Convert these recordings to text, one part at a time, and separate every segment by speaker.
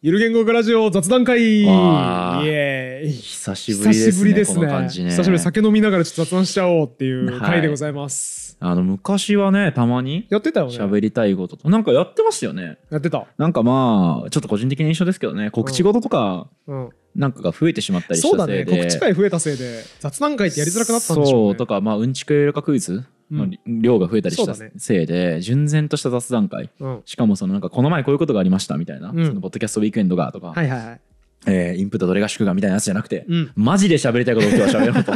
Speaker 1: ゆる言語学ラジオ雑談会。イエーイ
Speaker 2: 久しぶりですね。
Speaker 1: 久しぶりですね。
Speaker 2: ね。
Speaker 1: 久しぶり酒飲みながらちょっと雑談しちゃおうっていう
Speaker 2: はい。
Speaker 1: 回でございます、
Speaker 2: あの、昔はね、たまに
Speaker 1: やってたよね。
Speaker 2: 喋りたいことと、なんかやってましたよね。
Speaker 1: やってた。
Speaker 2: なんかまあ、ちょっと個人的な印象ですけどね、告知事とか、
Speaker 1: うん。
Speaker 2: なんかが増えてしまったりし
Speaker 1: そうだ
Speaker 2: たせいで。
Speaker 1: ね。告知会増えたせいで雑談会ってやりづらくなったんでしょうね。
Speaker 2: そう、とか、まあ、うんちくエルカクイズの量が増えたりしたせいで、純然とした雑談会。
Speaker 1: うん。
Speaker 2: しかも、そのなんか、この前こういうことがありましたみたいな、
Speaker 1: うん。
Speaker 2: そのポッドキャストウィークエンドがとか、
Speaker 1: はいはいはい。
Speaker 2: えーインプットどれが祝賀みたいなやつじゃなくて、
Speaker 1: うん。
Speaker 2: マジで喋りたいことを今日は喋ろうと。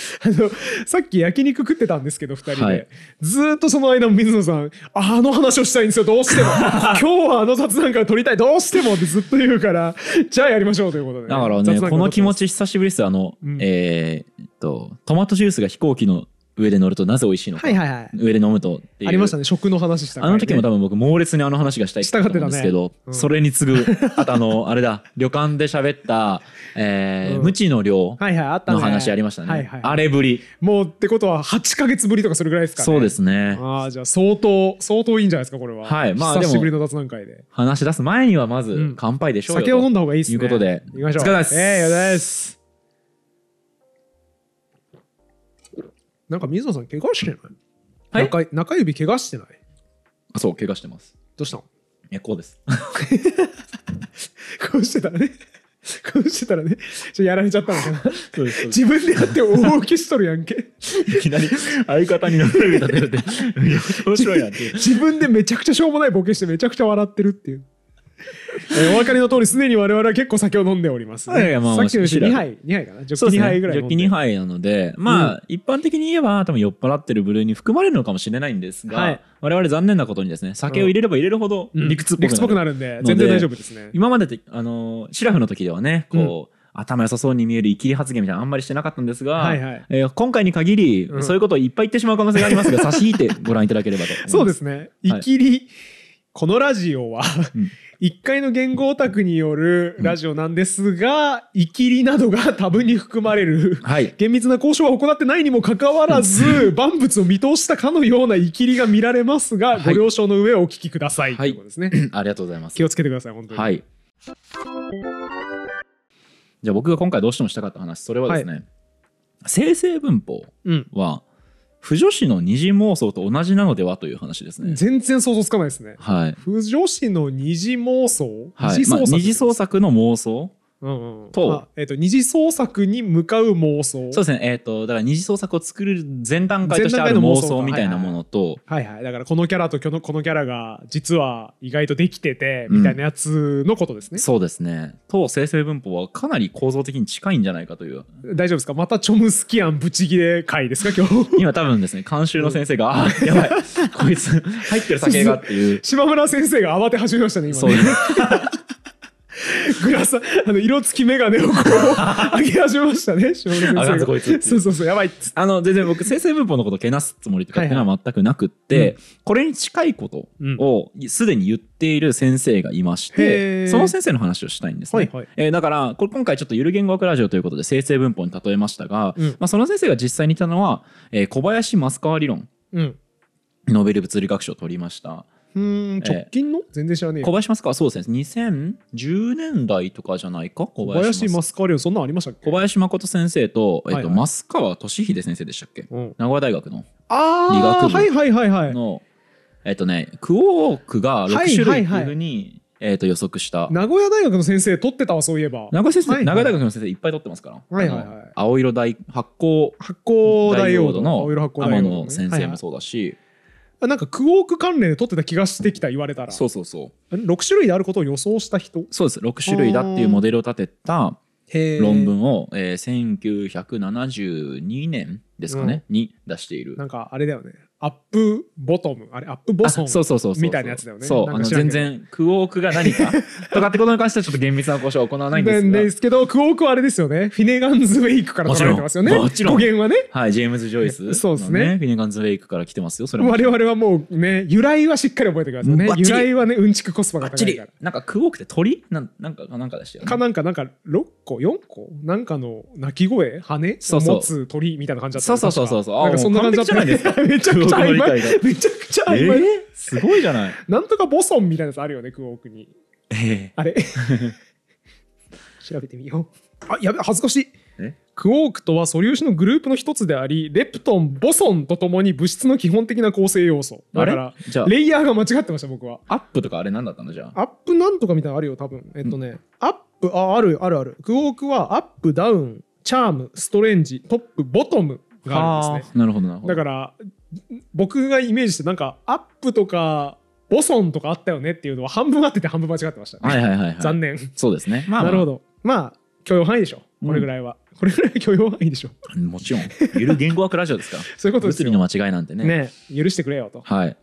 Speaker 1: あのさっき焼肉食ってたんですけど2人で、
Speaker 2: はい。
Speaker 1: ずーっとその間も水野さんあの話をしたいんですよどうしても。今日はあの雑談会を撮りたいどうしてもってずっと言うからじゃあやりましょうということで、
Speaker 2: だからね、この気持
Speaker 1: ち
Speaker 2: ち久しぶりですよ。あの、
Speaker 1: うん。
Speaker 2: えーっと、トマトジュースが飛行機の上で乗るとなぜ美味しいのか、
Speaker 1: はいはいはい。
Speaker 2: 上で飲むとっていう。
Speaker 1: ありましたね。食の話した。回ね
Speaker 2: あの時も多分僕猛烈にあの話がしたいって言ったんですけど、
Speaker 1: ね。うん。
Speaker 2: それに次ぐ、あとあの、あれだ、旅館で喋った、えー
Speaker 1: うん。
Speaker 2: 無知の量の話ありましたね。
Speaker 1: はいはい。
Speaker 2: あれぶり。
Speaker 1: もうってことは8か月ぶりとかそれぐらいですかね。
Speaker 2: そうですね。
Speaker 1: ああじゃあ相当相当いいんじゃないですかこれは。
Speaker 2: はいまあでも
Speaker 1: 久しぶりの雑談会で。
Speaker 2: 話し出す前にはまず
Speaker 1: うん。
Speaker 2: 乾杯でしょうよと、
Speaker 1: 酒を飲んだ方がいいですね。
Speaker 2: いうことで。
Speaker 1: 行きましょう。
Speaker 2: お疲れ様です。
Speaker 1: ええよですなんか水野さん怪我してない？
Speaker 2: はい？
Speaker 1: 中中指怪我してない？
Speaker 2: あそう、怪我してます。
Speaker 1: どうしたの？
Speaker 2: いや、こうです。
Speaker 1: こうしてたらねこうしてたらねちょやられちゃったのかな
Speaker 2: そうです。
Speaker 1: 自分でやって大受けしとるやんけ
Speaker 2: いきなり相方に中指立てるって、面白いなっていう。
Speaker 1: 自分でめちゃくちゃしょうもないボケしてめちゃくちゃ笑ってるっていう。えーお分かりの通りすでに我々は結構酒を飲んでおります、ね。
Speaker 2: いやいやまあ
Speaker 1: さっきのうち
Speaker 2: 知ら
Speaker 1: 2杯2杯かな？ジョッキ2
Speaker 2: そうですね。
Speaker 1: 杯ぐらい飲んで。
Speaker 2: ジョッキ2杯なので、まあ、一般的に言えば、多分酔っ払ってる部類に含まれるのかもしれないんですが、
Speaker 1: はい
Speaker 2: 我々残念なことにですね、酒を入れれば入れるほど
Speaker 1: うん
Speaker 2: 理屈っぽ
Speaker 1: く
Speaker 2: くなる。
Speaker 1: んで全然大丈夫ですね。
Speaker 2: 今までって、あのー、シラフの時ではね、こう、頭良さそうに見えるイキリ発言みたいなのあんまりしてなかったんですが、
Speaker 1: はいはい
Speaker 2: えー今回に限り、
Speaker 1: うん
Speaker 2: そういうことをいっぱい言ってしまう可能性がありますが、差し引いてご覧いただければと思います。
Speaker 1: そうですね。いきり、このラジオは、
Speaker 2: うん
Speaker 1: 一回の言語オタクによるラジオなんですが、いきりなどが多分に含まれる。
Speaker 2: はい。
Speaker 1: 厳密な交渉は行ってないにもかかわらず、万物を見通したかのようなイキリが見られますが、
Speaker 2: はい
Speaker 1: ご了承の上お聞きください。
Speaker 2: はい
Speaker 1: ということですね。
Speaker 2: ありがとうございます
Speaker 1: 気。をつけてください、本当に。
Speaker 2: はい。じゃあ僕が今回どうしてもしたかった話、それはですね、生成文法
Speaker 1: うん。
Speaker 2: は、不助詞の二次妄想と同じなのではという話ですね。
Speaker 1: 全然想像つかないですね。
Speaker 2: はい。
Speaker 1: 不女子の二次妄想？
Speaker 2: はいまあ、二次創作の妄想？
Speaker 1: うんうん。
Speaker 2: と。
Speaker 1: あえっと二次創作に向かう妄想。
Speaker 2: そうですね、えっ、と、だから二次創作を作る前段階としてある妄
Speaker 1: 想
Speaker 2: 想みたいなものと、
Speaker 1: はいはい。だからこのキャラとこのこのキャラが実は意外とできてて
Speaker 2: うん。
Speaker 1: みたいなやつのことですね、
Speaker 2: そうですね、と生成文法はかなり構造的に近いんじゃないかという。
Speaker 1: 大丈夫ですか？またチョムスキアンブチギレ回ですか？今日。
Speaker 2: 今多分ですね、監修の先生が、あ、やばい、こいつ入ってる酒がっていう。
Speaker 1: 島村先生が慌て始めましたね今
Speaker 2: そう。
Speaker 1: ね グラサあの色付き眼鏡をこう上げ始めましたね 島村先生が。
Speaker 2: こいつ。
Speaker 1: そうそうそうやばいっつ
Speaker 2: あの全然僕生成文法のことをけなすつもりとかってい。うのは全くなくって、
Speaker 1: はいは
Speaker 2: これに近いこと
Speaker 1: うん。
Speaker 2: をすでに言っている先生がいまし
Speaker 1: へ
Speaker 2: て、
Speaker 1: ー。
Speaker 2: その先生の話をしたいんですね。
Speaker 1: はいはい。
Speaker 2: えーだからこれ今回ちょっとゆる言語学ラジオということで生成文法に例えましたが、
Speaker 1: うん。
Speaker 2: まあ、その先生が実際に言ったのは、えー小林増川理論
Speaker 1: うん。
Speaker 2: ノーベル物理学賞を取りました。
Speaker 1: うーん直近の、全然知らねえよ。
Speaker 2: 小林増川そうですね。2010年代とかじゃないか？小
Speaker 1: 小林
Speaker 2: 増
Speaker 1: マスカリオそんなんありましたっけ？
Speaker 2: 小林誠先生と,、えーと
Speaker 1: はいはい。
Speaker 2: 増川俊秀先生でしたっけ？
Speaker 1: うん、
Speaker 2: 名古屋大学の。
Speaker 1: あ
Speaker 2: 理学部
Speaker 1: あはいはいはいはい。
Speaker 2: の、えっとね、クオークが6種類っていうふうに、えっと予測した。
Speaker 1: 名古屋大学の先生取ってたわそういえば。
Speaker 2: 名古屋先生、
Speaker 1: はいはい。
Speaker 2: 名古屋大学の先生いっぱい取ってますから。
Speaker 1: はいはいはい。
Speaker 2: 青色大発光
Speaker 1: 発光ダイオード
Speaker 2: の天野先生もそうだし、
Speaker 1: あなんかクオーク関連で取ってた気がしてきた言われたら
Speaker 2: そうそうそう。
Speaker 1: 6種類であることを予想した人？
Speaker 2: そうです。6種類だっていうモデルを立てた
Speaker 1: へ
Speaker 2: 論文を、えー、1972年ですかね、に出している。
Speaker 1: なんかあれだよねアップボトムあれアップボソン
Speaker 2: あそうそうそう
Speaker 1: みたいなやつだよね
Speaker 2: そうあの全然クオークが何か？とかってことに関してはちょっと厳密な交渉は行わないんですが
Speaker 1: でですけどクオークはあれですよねフィネガンズウェイクから取られてますよね
Speaker 2: もちろん
Speaker 1: 語源はね
Speaker 2: はい、ジェームズ・ジョイスの、ね、
Speaker 1: そうですね
Speaker 2: フィネガンズ・ウェイクから来てますよ。それも
Speaker 1: 我々はもうね由来はしっかり覚えてくださいね由来はねうんちくコスパが高いから
Speaker 2: なんかクオークって鳥なんなんかなんかでしたよね。
Speaker 1: かなんかなんか6個4個なんかの鳴き声羽
Speaker 2: そうそう
Speaker 1: を持つ鳥みたいな感じだった
Speaker 2: そうそうそうそうそうあ
Speaker 1: なんかそんな感じだった
Speaker 2: じゃない
Speaker 1: めちゃくちゃめちゃくちゃ
Speaker 2: え
Speaker 1: 曖昧、
Speaker 2: ー、すごいじゃない。
Speaker 1: なんとかボソンみたいなやつあるよねクオークに
Speaker 2: え
Speaker 1: あれ？調べてみよう。あ、やべ、恥ずかしい。
Speaker 2: え？
Speaker 1: クォークとは素粒子のグループの一つであり、レプトン、ボソンとともに物質の基本的な構成要素。だから、
Speaker 2: じゃあ
Speaker 1: レイヤーが間違ってました、僕は。
Speaker 2: アップとかあれ何だったの？じゃあ
Speaker 1: アップなんとかみたいなのあるよ、多分。えっとね、アップ、あ、ある、あるある。クォークはアップ、ダウン、チャーム、ストレンジ、トップ、ボトムがあるんですね。
Speaker 2: なるほどなるほど
Speaker 1: だから、僕がイメージして、なんか、アップとか、ボソンとかあったよねっていうのは半分合ってて半分間違ってました。
Speaker 2: はいはいはい、はい、
Speaker 1: 残念。
Speaker 2: そうですねまあ、まあ、
Speaker 1: なるほど。まあ、許容範囲でしょ。これぐらいは。これぐらいは許容範囲でしょ。
Speaker 2: もちろんゆる言語学ラジオですか？ら
Speaker 1: そういうことですよ。
Speaker 2: 物理の間違いなんてね
Speaker 1: ね許してくれよと。
Speaker 2: はい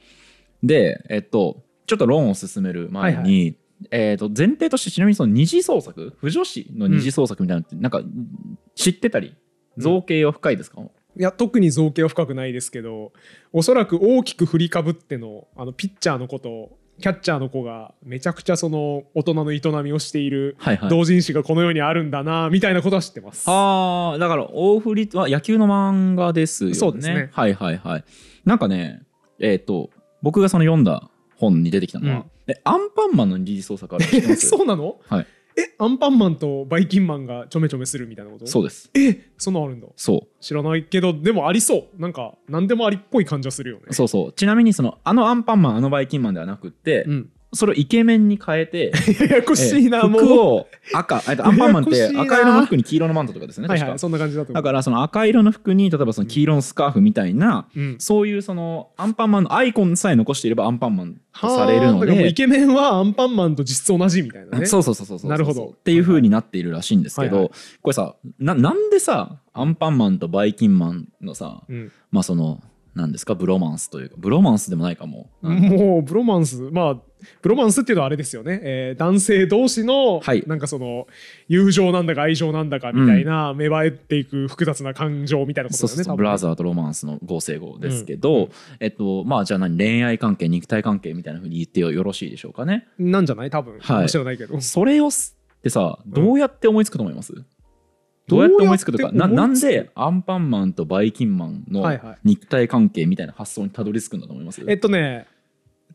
Speaker 2: でえっとちょっと論を進める前に、
Speaker 1: はい
Speaker 2: えっと前提としてちなみにその二次創作？不助詞の二次創作みたいなのって、なんか知ってたり？造形は深いですか、
Speaker 1: いや特に造形は深くないですけどおそらく大きく振りかぶってのあのピッチャーのことをキャッチャーの子がめちゃくちゃその大人の営みをしている
Speaker 2: はいはい。
Speaker 1: 同人誌がこの世にあるんだなみたいなことは知ってます。
Speaker 2: ああだから大振りは野球の漫画ですよね。
Speaker 1: そうですね。
Speaker 2: はいはいはい。なんかねえっ、と僕がその読んだ本に出てきたのは、
Speaker 1: うん。
Speaker 2: えアンパンマンの二次創作ある
Speaker 1: そうなの？
Speaker 2: はい
Speaker 1: えアンパンマンとバイキンマンがちょめちょめするみたいなこと？
Speaker 2: そうです。
Speaker 1: えそんなんあるんだ。
Speaker 2: そう。
Speaker 1: 知らないけどでもありそう。なんか何でもありっぽい感じはするよね。
Speaker 2: そうそう。ちなみにそのあのアンパンマンあのバイキンマンではなくって、
Speaker 1: うん、
Speaker 2: それをイケメンに変えて
Speaker 1: ややこしいな、
Speaker 2: えー
Speaker 1: もう。
Speaker 2: 服を赤えっとアンパンマンって赤色の服に黄色のマントとかですよね確か、
Speaker 1: はいはい、そんな感じだと。
Speaker 2: だからその赤色の服に例えばその黄色のスカーフみたいな、
Speaker 1: うん、
Speaker 2: そういうそのアンパンマンのアイコンさえ残していればアンパンマンとされるの
Speaker 1: はあだからもうイ
Speaker 2: で
Speaker 1: ケメンはアンパンマンと実質同じみたいなね。
Speaker 2: そうそうそうそうそう
Speaker 1: なるほど。
Speaker 2: っていう風になっているらしいんですけど、
Speaker 1: はいは
Speaker 2: これさななんでさアンパンマンとバイキンマンのさ
Speaker 1: うん、
Speaker 2: まあそのなんですかブロマンスというか。ブロマンスでもないかも、
Speaker 1: もうブロマンス。まあブロマンスっていうのはあれですよね、えー男性同士の、
Speaker 2: はい。
Speaker 1: なんかその友情なんだか愛情なんだかみたいな、芽生えていく複雑な感情みたいなこと
Speaker 2: そうそうそう。ブラザーとロマンスの合成語ですけど、
Speaker 1: うん。うん
Speaker 2: えっとまあじゃあ何恋愛関係肉体関係みたいな風に言ってよろしいでしょうかね。
Speaker 1: なんじゃない？多分、
Speaker 2: はい。
Speaker 1: 知らないけど。
Speaker 2: それをすってさどうやって思いつくと思います、どうやって思いつくとかななんでアンパンマンとバイキンマンの
Speaker 1: はいはい。
Speaker 2: 肉体関係みたいな発想にたどり着くんだと思います、
Speaker 1: えっとね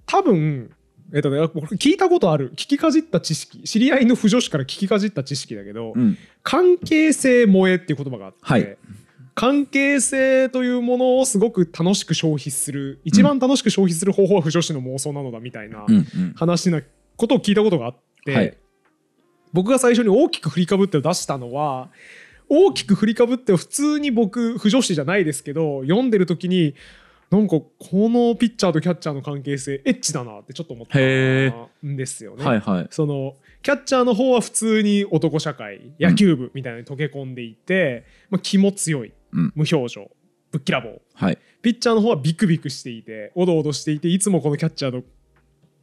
Speaker 1: 多分えっと聞いたことある。聞きかじった知識。知り合いの不女子から聞きかじった知識だけど、
Speaker 2: うん。
Speaker 1: 関係性萌えっていう言葉があって、
Speaker 2: はい。
Speaker 1: 関係性というものをすごく楽しく消費する一番楽しく消費する方法は不女子の妄想なのだみたいな話なことを聞いたことがあって、
Speaker 2: はい。
Speaker 1: 僕が最初に大きく振りかぶってを出したのは大きく振りかぶってを普通に僕不女子じゃないですけど読んでる時になんかこのピッチャーとキャッチャーの関係性エッチだなってちょっと思った
Speaker 2: へ
Speaker 1: んですよね。
Speaker 2: はいはい。
Speaker 1: そのキャッチャーの方は普通に男社会野球部みたいに溶け込んでいて、まあ、気も強い
Speaker 2: うん。
Speaker 1: 無表情ぶっきらぼう。
Speaker 2: はい。
Speaker 1: ピッチャーの方はビクビクしていておどおどしていていつもこのキャッチャーの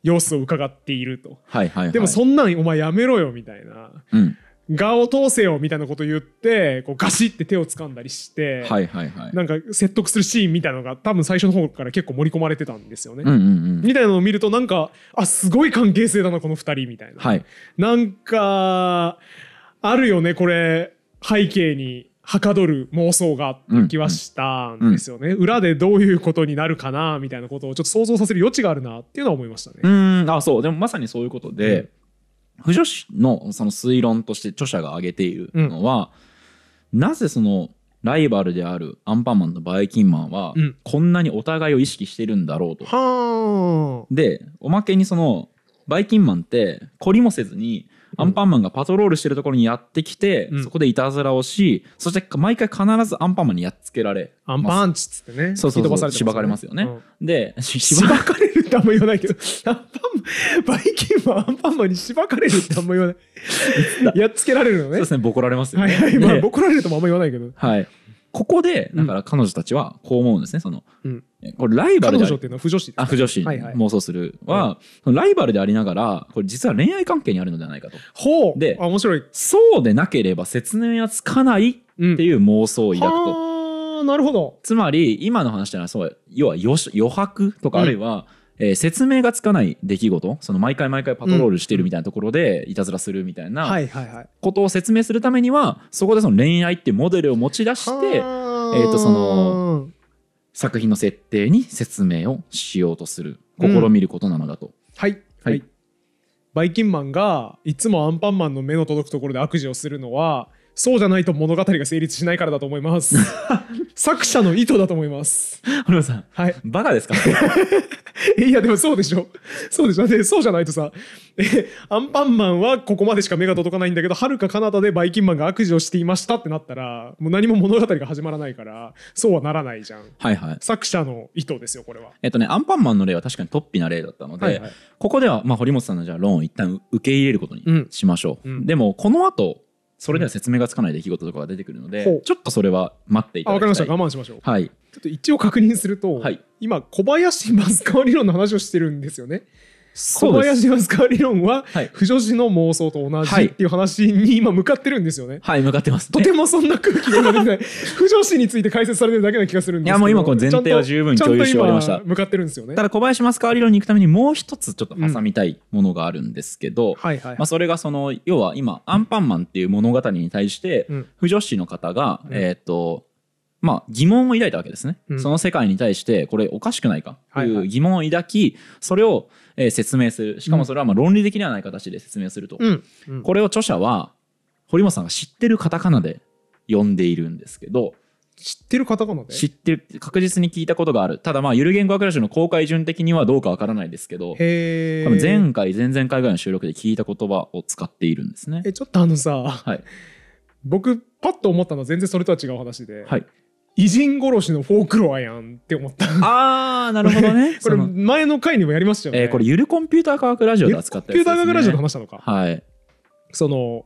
Speaker 1: 様子を伺っていると。
Speaker 2: はいはいはい。
Speaker 1: でもそんなんお前やめろよみたいな。
Speaker 2: うん
Speaker 1: 画を通せよみたいなこと言ってこうガシッて手を掴んだりして、
Speaker 2: はいはいはい。
Speaker 1: なんか説得するシーンみたいなのが多分最初の方から結構盛り込まれてたんですよね。
Speaker 2: うんうんうん。
Speaker 1: みたいなのを見るとなんかあすごい関係性だなこの2人みたいな。
Speaker 2: はい。
Speaker 1: なんかあるよねこれ背景にはかどる妄想がって気はしたんですよね、裏でどういうことになるかなみたいなことをちょっと想像させる余地があるなっていうのは思いましたね。
Speaker 2: うーん。あそう。でもまさにそういうことで、不女子のその推論として著者が挙げているのは、なぜそのライバルであるアンパンマンとバイキンマンは、
Speaker 1: うん
Speaker 2: こんなにお互いを意識してるんだろうと。
Speaker 1: はあ
Speaker 2: でおまけにそのバイキンマンって懲りもせずにアンパンマンがパトロールしてるところにやってきて、
Speaker 1: うん。
Speaker 2: そこでいたずらをしそして毎回必ずアンパンマンにやっつけられ
Speaker 1: アンパンチっつってね。
Speaker 2: そうそうそう
Speaker 1: 吹き飛ばされて
Speaker 2: しばかれますよね。
Speaker 1: うん。
Speaker 2: でし
Speaker 1: しばかれるってあんま言わないけどアンパンマンバイキンマンアンパンマンにしばかれるってあんま言わない。やっつけられるのね。
Speaker 2: そうですねボコられますよね。
Speaker 1: はいはいまあ
Speaker 2: で
Speaker 1: ボコられるともあんま言わないけど。
Speaker 2: はい。ここで、だから彼女たちはこう思うんですね。その、
Speaker 1: うん
Speaker 2: これライバルで
Speaker 1: 彼女っていうのは不女子
Speaker 2: あ、不女子
Speaker 1: はいはい。
Speaker 2: 妄想するは、ライバルでありながら、これ実は恋愛関係にあるのではないかと。
Speaker 1: ほう。
Speaker 2: で
Speaker 1: あ面白い。
Speaker 2: そうでなければ説明はつかないって
Speaker 1: うん
Speaker 2: いう妄想を抱くと。
Speaker 1: はあなるほど。
Speaker 2: つまり、今の話じゃない、そう、要は余余白とか、
Speaker 1: うん
Speaker 2: あるいは、えー説明がつかない出来事、その毎回毎回パトロールしてるみたいなところで、いたずらするみたいな
Speaker 1: はいはいはい。
Speaker 2: ことを説明するためには、そこでその恋愛っていうモデルを持ち出して、
Speaker 1: え
Speaker 2: えーとその作品の設定に説明をしようとする試みることなのだと。
Speaker 1: はい。
Speaker 2: は
Speaker 1: はいい。バイキンマンがいつもアンパンマンの目の届くところで悪事をするのはそうじゃないと物語が成立しないからだと思います。作者の意図だと思います。
Speaker 2: 堀本さん
Speaker 1: はい。
Speaker 2: バカですか？
Speaker 1: いやでもそうでしょ。そうでしょ。でそうじゃないとさえアンパンマンはここまでしか目が届かないんだけどはるか彼方でバイキンマンが悪事をしていましたってなったらもう何も物語が始まらないからそうはならないじゃん。
Speaker 2: はいはい。
Speaker 1: 作者の意図ですよこれは。
Speaker 2: えっとねアンパンマンの例は確かに突飛な例だったので、
Speaker 1: はいはい。
Speaker 2: ここでは、まあ、堀本さんのじゃあ論を一旦受け入れることに
Speaker 1: うん。
Speaker 2: しましょう、
Speaker 1: うん。
Speaker 2: でもこの後それでは説明がつかない出来事とかが出てくるので、
Speaker 1: ほう。
Speaker 2: ちょっとそれは待っていた
Speaker 1: あ分かりました。
Speaker 2: だきたい
Speaker 1: 我慢しましょう。
Speaker 2: はい。
Speaker 1: ちょっと一応確認すると、
Speaker 2: はい。
Speaker 1: 今小林マス理論の話をしてるんですよね小林マスカー理論は
Speaker 2: はい
Speaker 1: 不女子の妄想と同じ
Speaker 2: はい。
Speaker 1: っていう話に今向かってるんです。よね、
Speaker 2: はい向かってます、
Speaker 1: とてもそんな空気が今出てない。不女子について解説されてるだけな気がするんですけど
Speaker 2: いやもう今この前提は十分共有し終わりました。
Speaker 1: 向かってるんですよね。
Speaker 2: ただ小林マスカー理論に行くためにもう一つちょっと挟みたいものがあるんですけど、まあ、それがその要は今アンパンマンっていう物語に対して
Speaker 1: うん。
Speaker 2: 不女子の方が、
Speaker 1: うん。
Speaker 2: えっ、とまあ疑問を抱いたわけですね、
Speaker 1: うん。
Speaker 2: その世界に対してこれおかしくないか？という疑問を抱きそれを、えー説明する。しかもそれはまあ論理的ではない形で説明すると、
Speaker 1: うん。うん。
Speaker 2: これを著者は堀本さんが知ってるカタカナで呼んでいるんですけど
Speaker 1: 知ってる方かなで？
Speaker 2: 知ってる確実に聞いたことがある。ただまあゆる言語学ラジオの公開順的にはどうかわからないですけど
Speaker 1: へ
Speaker 2: 多分
Speaker 1: え
Speaker 2: 前回前々回ぐらいの収録で聞いた言葉を使っているんですね。
Speaker 1: えちょっとあのさ
Speaker 2: はい。
Speaker 1: 僕パッと思ったのは全然それとは違う話で、
Speaker 2: はい
Speaker 1: 偉人殺しのフォークロアやんって思った。
Speaker 2: ああなるほどね。
Speaker 1: これ前の回にもやりましたよね、
Speaker 2: えーこれゆるコンピューター科学ラジオで扱った
Speaker 1: コンピューター学ラジオで話したのか、
Speaker 2: はい。
Speaker 1: その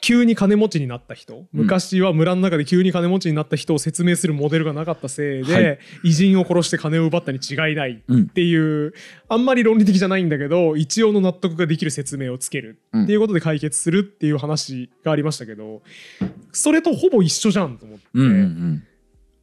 Speaker 1: 急に金持ちになった人。昔は村の中で急に金持ちになった人を説明するモデルがなかったせいで、
Speaker 2: はい。
Speaker 1: 偉人を殺して金を奪ったに違いない
Speaker 2: うん。
Speaker 1: っていうあんまり論理的じゃないんだけど一応の納得ができる説明をつける。っていうことで解決するっていう話がありましたけどそれとほぼ一緒じゃんと思って、
Speaker 2: うんうんうん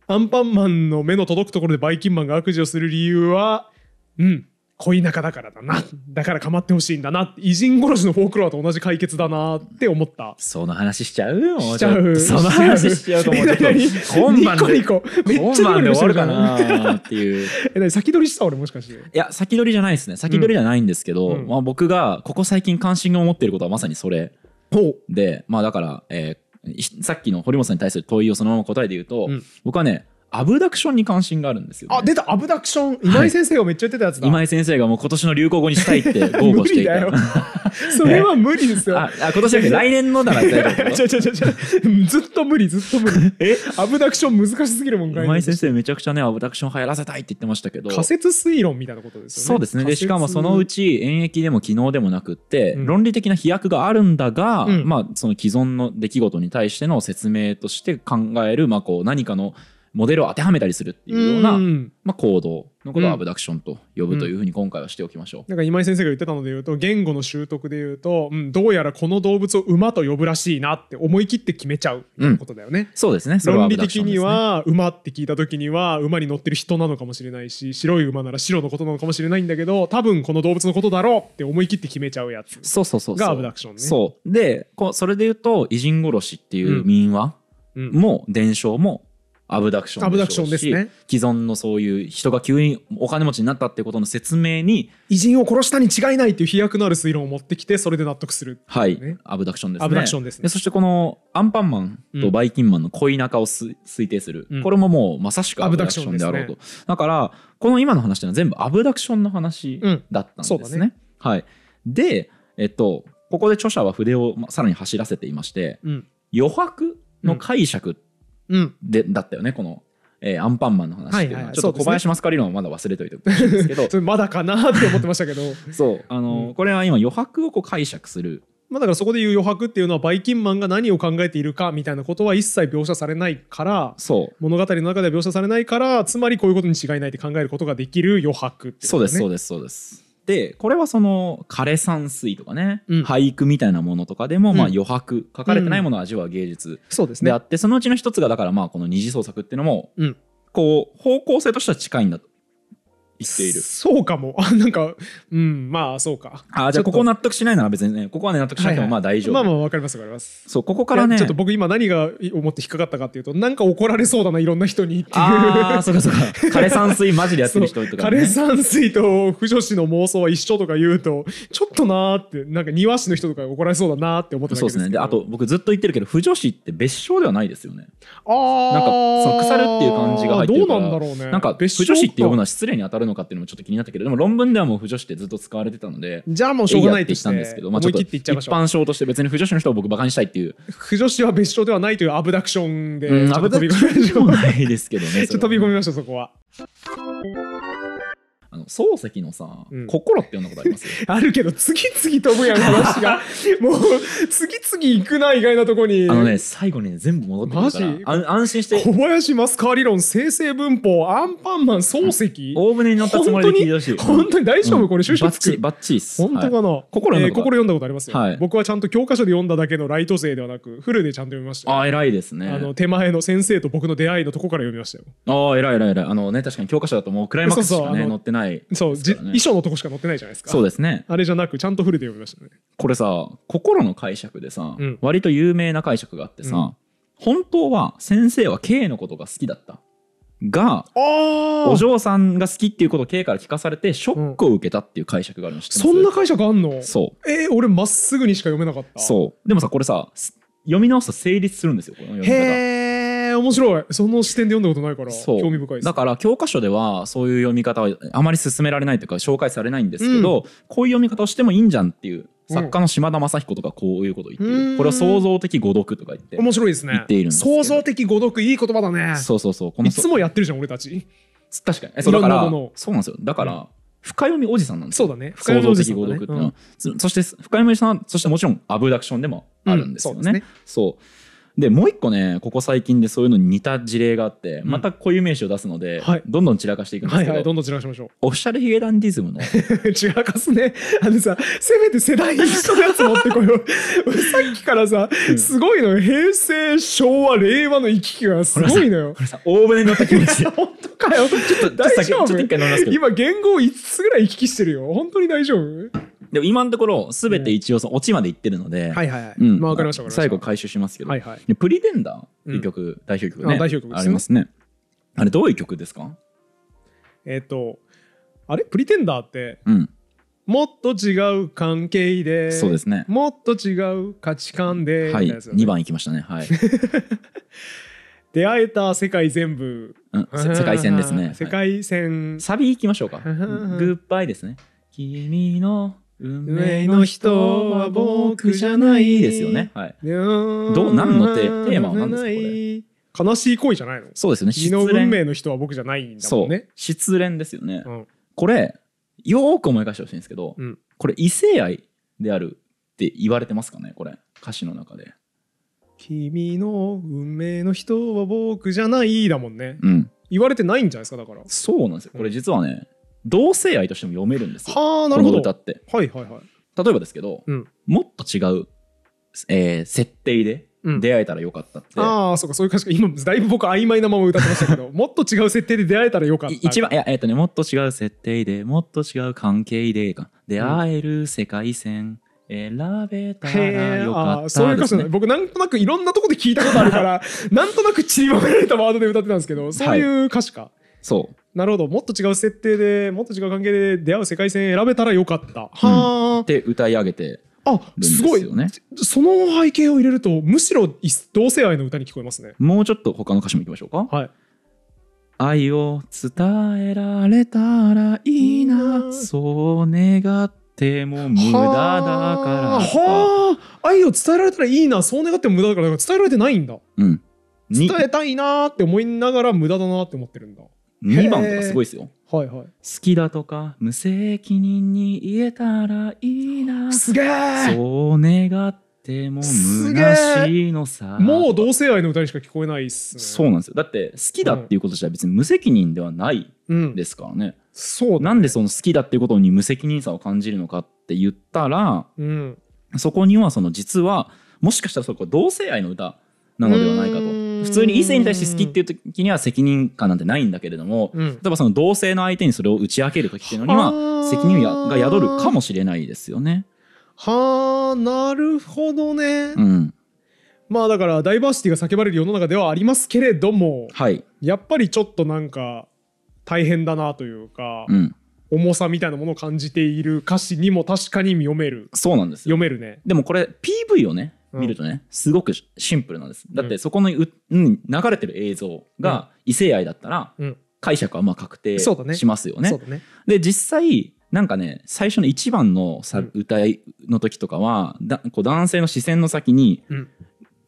Speaker 1: アンパンマンの目の届くところでバイキンマンが悪事をする理由はうん恋仲だからだな。だから構ってほしいんだな。偉人殺しのフォークロアと同じ解決だなって思った。
Speaker 2: その話しちゃう？よ
Speaker 1: しちゃう。
Speaker 2: その話しちゃうと思っと
Speaker 1: え何
Speaker 2: 今晩で
Speaker 1: ニコニコ。めっ
Speaker 2: で終わるかなっていう。
Speaker 1: え、何先取りした俺もしかして。
Speaker 2: いや先取りじゃないですね。先取りじゃないんですけど、
Speaker 1: うん。
Speaker 2: まあ、僕がここ最近関心を持っていることはまさにそれ
Speaker 1: ほ
Speaker 2: でまあだから、えーいさっきの堀本さんに対する問いをそのまま答えで言うと、
Speaker 1: うん
Speaker 2: 僕はねアブダクションに関心があるんですよ、ね、
Speaker 1: あ、出たアブダクション。今井先生がめっちゃ言ってたやつだ。
Speaker 2: 今井先生がもう今年の流行語にしたいって豪語していた
Speaker 1: 無理だよ。それは無理ですよ。
Speaker 2: ああ今年じゃなくて来年のだなって言った
Speaker 1: ちょちょちょちょ ずっと無理ずっと無理。
Speaker 2: え？
Speaker 1: アブダクション難しすぎるもん
Speaker 2: 今井先生めちゃくちゃねアブダクション流行らせたいって言ってましたけど。
Speaker 1: 仮説推論みたいなことですよね。
Speaker 2: そうですね。でしかもそのうち演疫でも機能でもなくって、
Speaker 1: うん。
Speaker 2: 論理的な飛躍があるんだが、
Speaker 1: うん。
Speaker 2: まあその既存の出来事に対しての説明として考える、まあ、こう何かのモデルを当てはめたりするっていうような、
Speaker 1: ん。
Speaker 2: まあ、行動のことを
Speaker 1: うん。
Speaker 2: アブダクションと呼ぶというふうに今回はしておきましょう。
Speaker 1: なんか今井先生が言ってたので言うと言語の習得で言うと、うん、どうやらこの動物を馬と呼ぶらしいなって思い切って決めちゃういなことだよね。
Speaker 2: そうですね。それはア
Speaker 1: 論理的には馬って聞いた時には馬に乗ってる人なのかもしれないし白い馬なら白のことなのかもしれないんだけど多分この動物のことだろうって思い切って決めちゃうやつ
Speaker 2: そうそうそうそう。
Speaker 1: がアブダクションね。
Speaker 2: そう。でこうそれで言うと偉人殺しっていう民話
Speaker 1: うん。
Speaker 2: も伝承もアブダクション
Speaker 1: アブダクションですね。
Speaker 2: 既存のそういう人が急にお金持ちになったってことの説明に
Speaker 1: 偉人を殺したに違いないっていう飛躍のある推論を持ってきてそれで納得する。
Speaker 2: はい、
Speaker 1: ね。
Speaker 2: アブダクションですね。
Speaker 1: アブダクションですね。
Speaker 2: そしてこのアンパンマンとバイキンマンの恋仲をす推定する、
Speaker 1: うん。
Speaker 2: これももうまさしくアブダクションであろうと。だからこの今の話っていうのは全部アブダクションの話
Speaker 1: うん。
Speaker 2: だったん
Speaker 1: そうだ
Speaker 2: ですね。はい、で、えっと、ここで著者は筆をまさらに走らせていまして
Speaker 1: うん。
Speaker 2: 余白の解釈
Speaker 1: うん。
Speaker 2: で、だったよねこの、えーアンパンマンの話っていうのは,、ちょっと小林マスカリロンはまだ忘れといてほしいんですけど。
Speaker 1: まだかなって思ってましたけど。
Speaker 2: そうあの、
Speaker 1: うん。
Speaker 2: これは今余白をこう解釈する。
Speaker 1: まあだからそこで言う余白っていうのはバイキンマンが何を考えているかみたいなことは一切描写されないから
Speaker 2: そう。
Speaker 1: 物語の中では描写されないからつまりこういうことに違いないって考えることができる余白って
Speaker 2: そうですそう
Speaker 1: で
Speaker 2: ですそうですでこれはその枯山水とかね、
Speaker 1: うん。
Speaker 2: 俳句みたいなものとかでも、まあ
Speaker 1: うん
Speaker 2: 余白書かれてないものを味わう芸術
Speaker 1: で
Speaker 2: あって、そのうちの一つがだからまあこの二次創作っていうのも、
Speaker 1: うん。
Speaker 2: こう方向性としては近いんだと言っている。
Speaker 1: そうかも。あなんかうんまあそうか。
Speaker 2: あじゃあここ納得しないなら別にねここはね納得しなくてもまあ大丈夫、
Speaker 1: まあまあわかりますわかります。
Speaker 2: そうここからね。
Speaker 1: ちょっと僕今何が思って引っかかったかっていうとなんか怒られそうだないろんな人にっていう。
Speaker 2: ああそうかそうか。枯山水マジでやってる人とか、ね、
Speaker 1: 枯山水と不女子の妄想は一緒とか言うとちょっとなーってなんか庭師の人とか怒られそうだなーって思ってた
Speaker 2: そうですね。であと僕ずっと言ってるけど不女子って別称ではないですよね。
Speaker 1: あ
Speaker 2: なんかその腐るっていう感じが入ってるから。
Speaker 1: どうなんだろうね。
Speaker 2: なんか不
Speaker 1: 別
Speaker 2: 女子って呼ぶの
Speaker 1: の
Speaker 2: は失礼に当たるのかっていうのもちょっと気になったけどでも論文ではもう不女子ってずっと使われてたので
Speaker 1: じゃあもうしょうがない
Speaker 2: ってしたんですけど、まあ、ちょっと一般称として別に不女子の人を僕バカにしたいっていう、
Speaker 1: 不女子は別称ではないというアブダクションで、
Speaker 2: うん、
Speaker 1: ちょっと飛び
Speaker 2: 危
Speaker 1: 込みましょう
Speaker 2: もないですけどね
Speaker 1: ちょっと飛び込みましょうそこは
Speaker 2: あの漱石のさ、
Speaker 1: うん。
Speaker 2: 心って読んだことあります？
Speaker 1: あるけど次々飛ぶやん話が。もう次々行くな意外なとこに。
Speaker 2: あのね最後にね全部戻ってくるから安心して。
Speaker 1: 小林マスカー理論生成文法アンパンマン漱石？
Speaker 2: 大船に乗ったつもりで聞いてほしい。
Speaker 1: 本当に大丈夫、
Speaker 2: うん。
Speaker 1: これ収集つく
Speaker 2: バッチリバッチリっす。
Speaker 1: 本当かな、
Speaker 2: はい。心読んだことある。
Speaker 1: えー心読んだことありますよ、
Speaker 2: はい。
Speaker 1: 僕はちゃんと教科書で読んだだけのライト勢ではなくフルでちゃんと読みました。よ
Speaker 2: ああ偉いですね。
Speaker 1: あの手前の先生と僕の出会いのとこから読みましたよ。
Speaker 2: ああ偉い偉い偉い。あのね確かに教科書だともうクライマックスしかね
Speaker 1: そうそうあの
Speaker 2: 載ってない
Speaker 1: そう、
Speaker 2: ですからね
Speaker 1: じ衣装のとこしか載ってないじゃないですか。
Speaker 2: そうですね。
Speaker 1: あれじゃなくちゃんとフルで読みましたね。
Speaker 2: これさ心の解釈でさ、
Speaker 1: うん。
Speaker 2: 割と有名な解釈があってさ、
Speaker 1: うん。
Speaker 2: 本当は先生は K のことが好きだった。が
Speaker 1: あ
Speaker 2: お嬢さんが好きっていうことを K から聞かされてショックを受けたっていう解釈があるの知ってます？
Speaker 1: そんな解釈あんの？
Speaker 2: そう。
Speaker 1: えー、俺まっすぐにしか読めなかった。
Speaker 2: そう。でもさこれさす読み直すと成立するんですよこの読み方。
Speaker 1: へえ面白い。その視点で読んだことないから興味深いです。
Speaker 2: だから教科書ではそういう読み方はあまり進められないというか紹介されないんですけど、こういう読み方をしてもいいんじゃんっていう作家の島田雅彦とかこういうことを言って
Speaker 1: うん。
Speaker 2: るこれは創造的語読とか言って
Speaker 1: 面白いですね。
Speaker 2: 言っているんです
Speaker 1: 創造的語読いい言葉だね。
Speaker 2: そうそうそう。この
Speaker 1: いつもやってるじゃん俺たち。
Speaker 2: 確かに。えそうだからそうなんですよ。だから、深読みおじさんなんですよ。
Speaker 1: そうだね。深読みおじさんだね。
Speaker 2: 的語読っていうのは、そそして深読みおじさんはそしてもちろんアブダクションでもあるんですよね,、
Speaker 1: うん。そうね。
Speaker 2: そうでもう一個ねここ最近でそういうのに似た事例があって、
Speaker 1: うん。
Speaker 2: また固有名詞を出すので、
Speaker 1: はい。
Speaker 2: どんどん散らかしていくんですけど、
Speaker 1: はいはいどんどん散らしましょう。
Speaker 2: オフィシャルヒゲダンディズムの。
Speaker 1: 散らかすね。あのさせめて世代一緒のやつ持ってこよう。俺 さっきからさ
Speaker 2: うん。
Speaker 1: すごいのよ。平成昭和令和の行き来がすごいのよ。
Speaker 2: これさ大船に乗った気持ちで
Speaker 1: 本当かよ。
Speaker 2: ちょっと
Speaker 1: 大
Speaker 2: 先ちょ
Speaker 1: 丈夫？
Speaker 2: っと一回乗りますけど。
Speaker 1: 今言語5つぐらい行き来してるよ。本当に大丈夫？
Speaker 2: でも今のところ全て一応そのオチまでいってるので、
Speaker 1: はいはいはい、
Speaker 2: うん。
Speaker 1: まあ分かりました
Speaker 2: 最後回収しますけど、
Speaker 1: はいはい。
Speaker 2: でプリテンダーっていう曲、代表曲ね。
Speaker 1: あ代表曲
Speaker 2: ありますね。あれどういう曲ですか？
Speaker 1: えっ、とあれ？プリテンダーって
Speaker 2: うん。
Speaker 1: もっと違う関係で
Speaker 2: そうですね。
Speaker 1: もっと違う価値観で、
Speaker 2: はい。
Speaker 1: ね。
Speaker 2: 2番いきましたね。はい、
Speaker 1: 出会えた世界全部。
Speaker 2: うん、せ世界線ですね。
Speaker 1: 世
Speaker 2: はい。
Speaker 1: 界線、
Speaker 2: サビいきましょうか。グッバイですね君の運命の人は僕じゃないですよね。はい。
Speaker 1: ど
Speaker 2: どう何のテテーマは何ですかこれ
Speaker 1: 悲しい恋じゃないの。
Speaker 2: そうですよね。
Speaker 1: 君の運命の人は僕じゃないんだも
Speaker 2: そう。
Speaker 1: んね
Speaker 2: 失恋ですよね、
Speaker 1: うん。
Speaker 2: これよーく思い返してほしいんですけど、
Speaker 1: うん。
Speaker 2: これ異性愛であるって言われてますかね？これ歌詞の中で。
Speaker 1: 君の運命の人は僕じゃないだもんね。
Speaker 2: うん。
Speaker 1: 言われてないんじゃないですかだから。
Speaker 2: そうなんですよ。これ実はね同性愛としても読めるんですよ。
Speaker 1: はあなるほど。
Speaker 2: この歌って。
Speaker 1: はいはいはい。
Speaker 2: 例えばですけど、
Speaker 1: うん。
Speaker 2: もっと違う、えー設定で
Speaker 1: うん。
Speaker 2: 出会えたらよかったって、
Speaker 1: ああそうかそういう歌詞か。今だいぶ僕曖昧なまま歌ってましたけど もっと違う設定で出会えたらよかった。
Speaker 2: い一番いやえっ、とねもっと違う設定でもっと違う関係でか。出会える世界線選べたらよかった
Speaker 1: あーそういう歌詞な僕なんとなくいろんなとこで聞いたことあるから なんとなく散りばめられたワードで歌ってたんですけどそういう歌詞か、
Speaker 2: そう
Speaker 1: なるほど。もっと違う設定でもっと違う関係で出会う世界線選べたらよかった。は
Speaker 2: って歌い上げて
Speaker 1: あ、あ
Speaker 2: るんです
Speaker 1: すごい。
Speaker 2: よね
Speaker 1: その背景を入れるとむしろい同性愛の歌に聞こえますね。
Speaker 2: もうちょっと他の歌詞もいきましょうか。
Speaker 1: はい。
Speaker 2: 愛を伝えられたらいいな。そう願っても無駄だから
Speaker 1: はあはあ愛を伝えられたらいいな。そう願っても無駄だからだから伝えられてないんだ。
Speaker 2: うん。に。
Speaker 1: 伝えたいなーって思いながら無駄だなって思ってるんだ
Speaker 2: 2番とかすごいですよ。
Speaker 1: はいはい。
Speaker 2: 好きだとか無責任に言えたらいいな。
Speaker 1: すげえ
Speaker 2: そう願っても虚しいのさ。
Speaker 1: もう同性愛の歌にしか聞こえないっすね。
Speaker 2: そうなんですよ。だって好きだっていうこと自体別に無責任ではない
Speaker 1: うん。
Speaker 2: ですからね、
Speaker 1: そうだ
Speaker 2: なんでその好きだっていうことに無責任さを感じるのかって言ったら
Speaker 1: うん。
Speaker 2: そこにはその実はもしかしたらそこ同性愛の歌なのではないかと。
Speaker 1: う
Speaker 2: 普通に異性に対して好きっていう時には責任感なんてないんだけれども、
Speaker 1: うん。
Speaker 2: 例えばその同性の相手にそれを打ち明ける時っていうのに
Speaker 1: は
Speaker 2: は
Speaker 1: あ。
Speaker 2: 責任が宿るかもしれないですよね。
Speaker 1: はあなるほどね、
Speaker 2: うん、
Speaker 1: まあだからダイバーシティが叫ばれる世の中ではありますけれども
Speaker 2: はい、
Speaker 1: やっぱりちょっとなんか大変だなというか、
Speaker 2: うん、
Speaker 1: 重さみたいなものを感じている歌詞にも確かに読める。
Speaker 2: そうなんですよ。
Speaker 1: 読めるね。
Speaker 2: でもこれ PV をね
Speaker 1: うん
Speaker 2: 見るとねすごくシンプルなんです。だってそこのう、うん、流れてる映像が異性愛だったら
Speaker 1: うん。
Speaker 2: 解釈はまあ確定しますよね。
Speaker 1: そうだね。
Speaker 2: で実際なんかね最初の一番のさ、
Speaker 1: うん
Speaker 2: 歌いの時とかはだこう男性の視線の先に
Speaker 1: うん。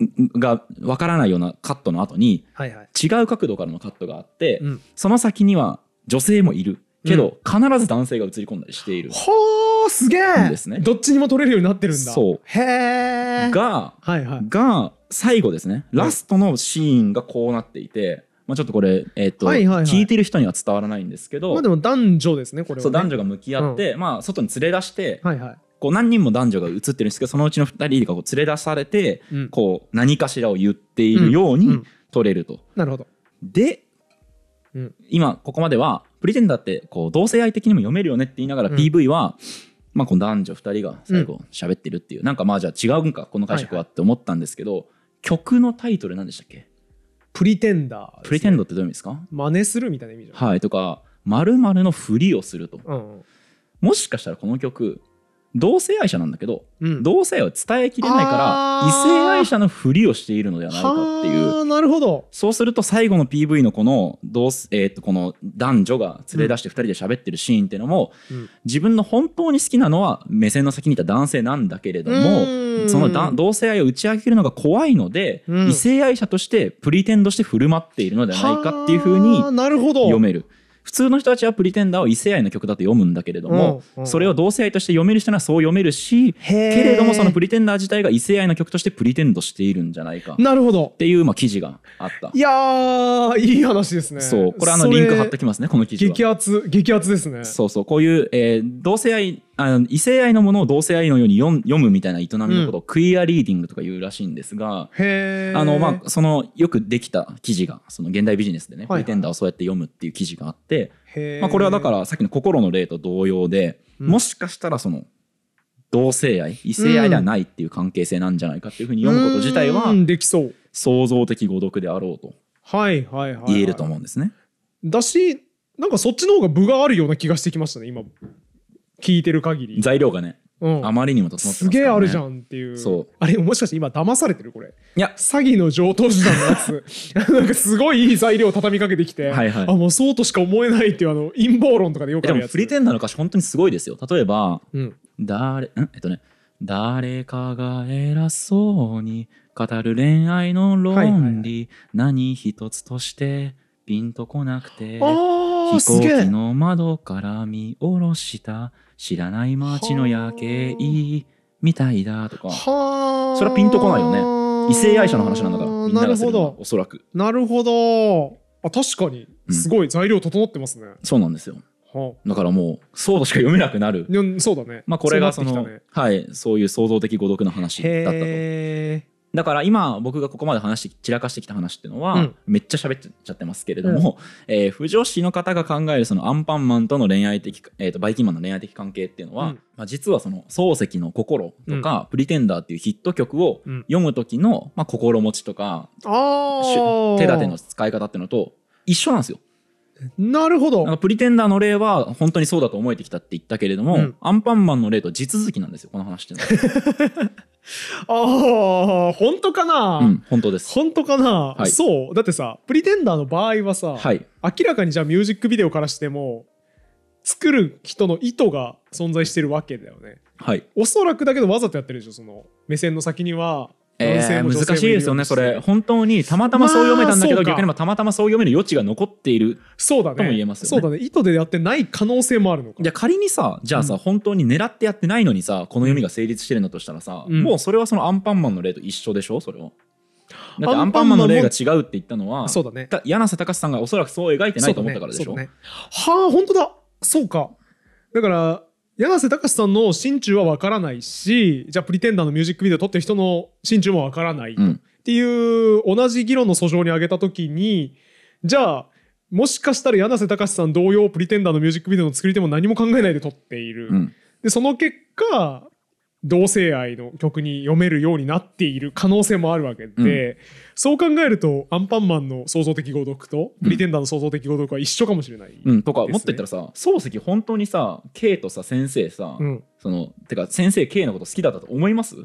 Speaker 2: んがわからないようなカットの後に
Speaker 1: はいはい。
Speaker 2: 違う角度からのカットがあって、
Speaker 1: うん。
Speaker 2: その先には女性もいる。けど、必ず男性が映り込んだりしている。
Speaker 1: はあすげえ。
Speaker 2: ですね。
Speaker 1: どっちにも撮れるようになってるんだ。
Speaker 2: そう。
Speaker 1: へえ
Speaker 2: が
Speaker 1: はいはい。
Speaker 2: が最後ですね。ラストのシーンがこうなっていて、まあ、ちょっとこれ、えっと
Speaker 1: はいはいはい。
Speaker 2: 聞いてる人には伝わらないんですけど、
Speaker 1: まあでも男女ですねこれはね。
Speaker 2: そう男女が向き合って、まあ、外に連れ出して、
Speaker 1: はいはい。
Speaker 2: こう何人も男女が映ってるんですけどそのうちの2人がこう連れ出されて、
Speaker 1: うん。
Speaker 2: こう何かしらを言っているように
Speaker 1: うんうん。
Speaker 2: 撮れると。
Speaker 1: なるほど。
Speaker 2: で、
Speaker 1: うん。
Speaker 2: 今ここまではプリテンダーってこう同性愛的にも読めるよねって言いながら
Speaker 1: うん。
Speaker 2: PV は、まあ、この男女2人が最後喋ってるっていう、なんかまあじゃあ違うんかこの解釈はって思ったんですけど、曲のタイトル何でしたっけ？
Speaker 1: プリテンダーね。
Speaker 2: プリテンドってどういう意味ですか？
Speaker 1: 真似するみたいな意味じゃん
Speaker 2: はいとか〇〇のふりをすると。
Speaker 1: うん。
Speaker 2: もしかしたらこの曲同性愛者なんだけど
Speaker 1: うん。
Speaker 2: 同性愛を伝えきれないから異性愛者のふりをしているのではないかっていう。
Speaker 1: はあなるほど。
Speaker 2: そうすると最後の PV のこの同す、えー、とこの男女が連れ出して2人で喋ってるシーンっていうのも、
Speaker 1: うん。
Speaker 2: 自分の本当に好きなのは目線の先にいた男性なんだけれど
Speaker 1: う
Speaker 2: も
Speaker 1: ん。
Speaker 2: そのだ同性愛を打ち明けるのが怖いので、
Speaker 1: うん。
Speaker 2: 異性愛者としてプリテンドして振る舞っているのではないかっていうふうに
Speaker 1: はあなるほど。
Speaker 2: 読める。普通の人たちはプリテンダーを異性愛の曲だと読むんだけれども、
Speaker 1: うんうん
Speaker 2: それを同性愛として読める人にはそう読めるしけれどもそのプリテンダー自体が異性愛の曲としてプリテンドしているんじゃないか。っ
Speaker 1: なるほど。
Speaker 2: ていうまあ記事があった。
Speaker 1: い。やーいい話ですね。
Speaker 2: そうこれあの
Speaker 1: そ
Speaker 2: リンク貼ってきますねこの記事は。
Speaker 1: 激アツ激アツですね。
Speaker 2: そうそうこういう、えー同性愛あ異性愛のものを同性愛のように読むみたいな営みのことをクイアリーディングとか言うらしいんですが、
Speaker 1: へえ
Speaker 2: あのまあそのよくできた記事がその現代ビジネスでね、
Speaker 1: はい。
Speaker 2: テンダーをそうやって読むっていう記事があって、まあ、これはだからさっきの心の例と同様で、
Speaker 1: うん。
Speaker 2: もしかしたらその同性愛異性愛ではないっていう関係性なんじゃないかっていうふうに読むこと自体は
Speaker 1: うんできそう。
Speaker 2: 創造的誤読であろうと言えると思うんですね。
Speaker 1: だしなんかそっちの方が部があるような気がしてきましたね今聞いてる限り、
Speaker 2: 材料がね
Speaker 1: うん。
Speaker 2: あまりにも整ってます
Speaker 1: すげえあるじゃ
Speaker 2: ん。
Speaker 1: んっていう。
Speaker 2: そう。
Speaker 1: あれもしかして今騙されてるこれ。
Speaker 2: いや。
Speaker 1: 詐欺の上等手段のやつ。なんかすごいいい材料を畳みかけてきて。
Speaker 2: はいはい。
Speaker 1: あもうそうとしか思えないっていうあの陰謀論とかでよく
Speaker 2: でも
Speaker 1: あるやつ。
Speaker 2: プリテンダーの歌詞本当にすごいですよ。例えば
Speaker 1: うん。
Speaker 2: 誰んえっとね誰かが偉そうに語る恋愛の論理、何一つとしてピンとこなくて。
Speaker 1: あー
Speaker 2: 飛行
Speaker 1: すげえ
Speaker 2: 機の窓から見下ろした知らない街の夜景みたいだとか。
Speaker 1: はあ。
Speaker 2: それはピンとこないよね。異性愛者の話なんだからみんながするおそらく。
Speaker 1: なるほど。あ確かに。
Speaker 2: うん。
Speaker 1: すごい材料整ってますね、
Speaker 2: そうなんですよ。
Speaker 1: は
Speaker 2: だからもうそうとしか読めなくなる。
Speaker 1: そうだね。
Speaker 2: まあこれがその
Speaker 1: うなってき
Speaker 2: はいそういう創造的誤読の話だったとだから今僕がここまで話して散らかしてきた話っていうのは、
Speaker 1: うん。
Speaker 2: めっちゃ喋っちゃってますけれども、えー不女子の方が考えるそのアンパンマンとの恋愛的、えー、とバイキンマンの恋愛的関係っていうのは、
Speaker 1: うん。
Speaker 2: まあ、実はその漱石の心とか、プリテンダーっていうヒット曲を
Speaker 1: うん。
Speaker 2: 読む時の、まあ、心持ちとか手立ての使い方っていうのと一緒なんですよ。
Speaker 1: なるほど。
Speaker 2: プリテンダーの例は本当にそうだと思えてきたって言ったけれども、
Speaker 1: うん。
Speaker 2: アンパンマンの例と地続きなんですよこの話っての
Speaker 1: ああ本当かな、
Speaker 2: は。うん本当です。
Speaker 1: 本当かな、
Speaker 2: はい。
Speaker 1: そう。だってさプリテンダーの場合はさ、
Speaker 2: はい。
Speaker 1: 明らかにじゃあミュージックビデオからしても作る人の意図が存在してるわけだよね。
Speaker 2: はい。
Speaker 1: おそらくだけどわざとやってるでしょその目線の先には。男
Speaker 2: えー難しいですよねそれ。本当にたまたまそう読めたんだけど、
Speaker 1: まあ
Speaker 2: 逆に言えばたまたまそう読める余地が残っている
Speaker 1: そうだね。
Speaker 2: とも言えますよね。
Speaker 1: そうだね。意図でやってない可能性もあるのか。
Speaker 2: じゃあ仮にさじゃあさ、
Speaker 1: うん。
Speaker 2: 本当に狙ってやってないのにさこの読みが成立してるんだとしたらさ、
Speaker 1: うん。
Speaker 2: もうそれはそのアンパンマンの例と一緒でしょ？それは。だってアン
Speaker 1: パンマン
Speaker 2: の例が違うって言ったのは
Speaker 1: そうだね。
Speaker 2: た柳瀬隆さんがおそらくそう描いてないと思ったからでしょ、
Speaker 1: そうだね。ね。はあ本当だ。そうか。だから柳瀬隆さんの心中はわからないしじゃあプリテンダーのミュージックビデオ撮ってる人の心中もわからない、っ
Speaker 2: うん。
Speaker 1: っていう同じ議論の訴状に挙げた時にじゃあもしかしたら柳瀬隆さん同様プリテンダーのミュージックビデオの作り手も何も考えないで撮っている、
Speaker 2: うん。
Speaker 1: でその結果同性愛の曲に読めるようになっている可能性もあるわけで、そう考えるとアンパンマンの創造的語読とプリテンダーの創造的語読は一緒かもしれない、
Speaker 2: うん、とかもっと言ったらさ漱石本当にさ K とさ先生さ、
Speaker 1: うん。
Speaker 2: そのてか先生 K のこと好きだったと思います？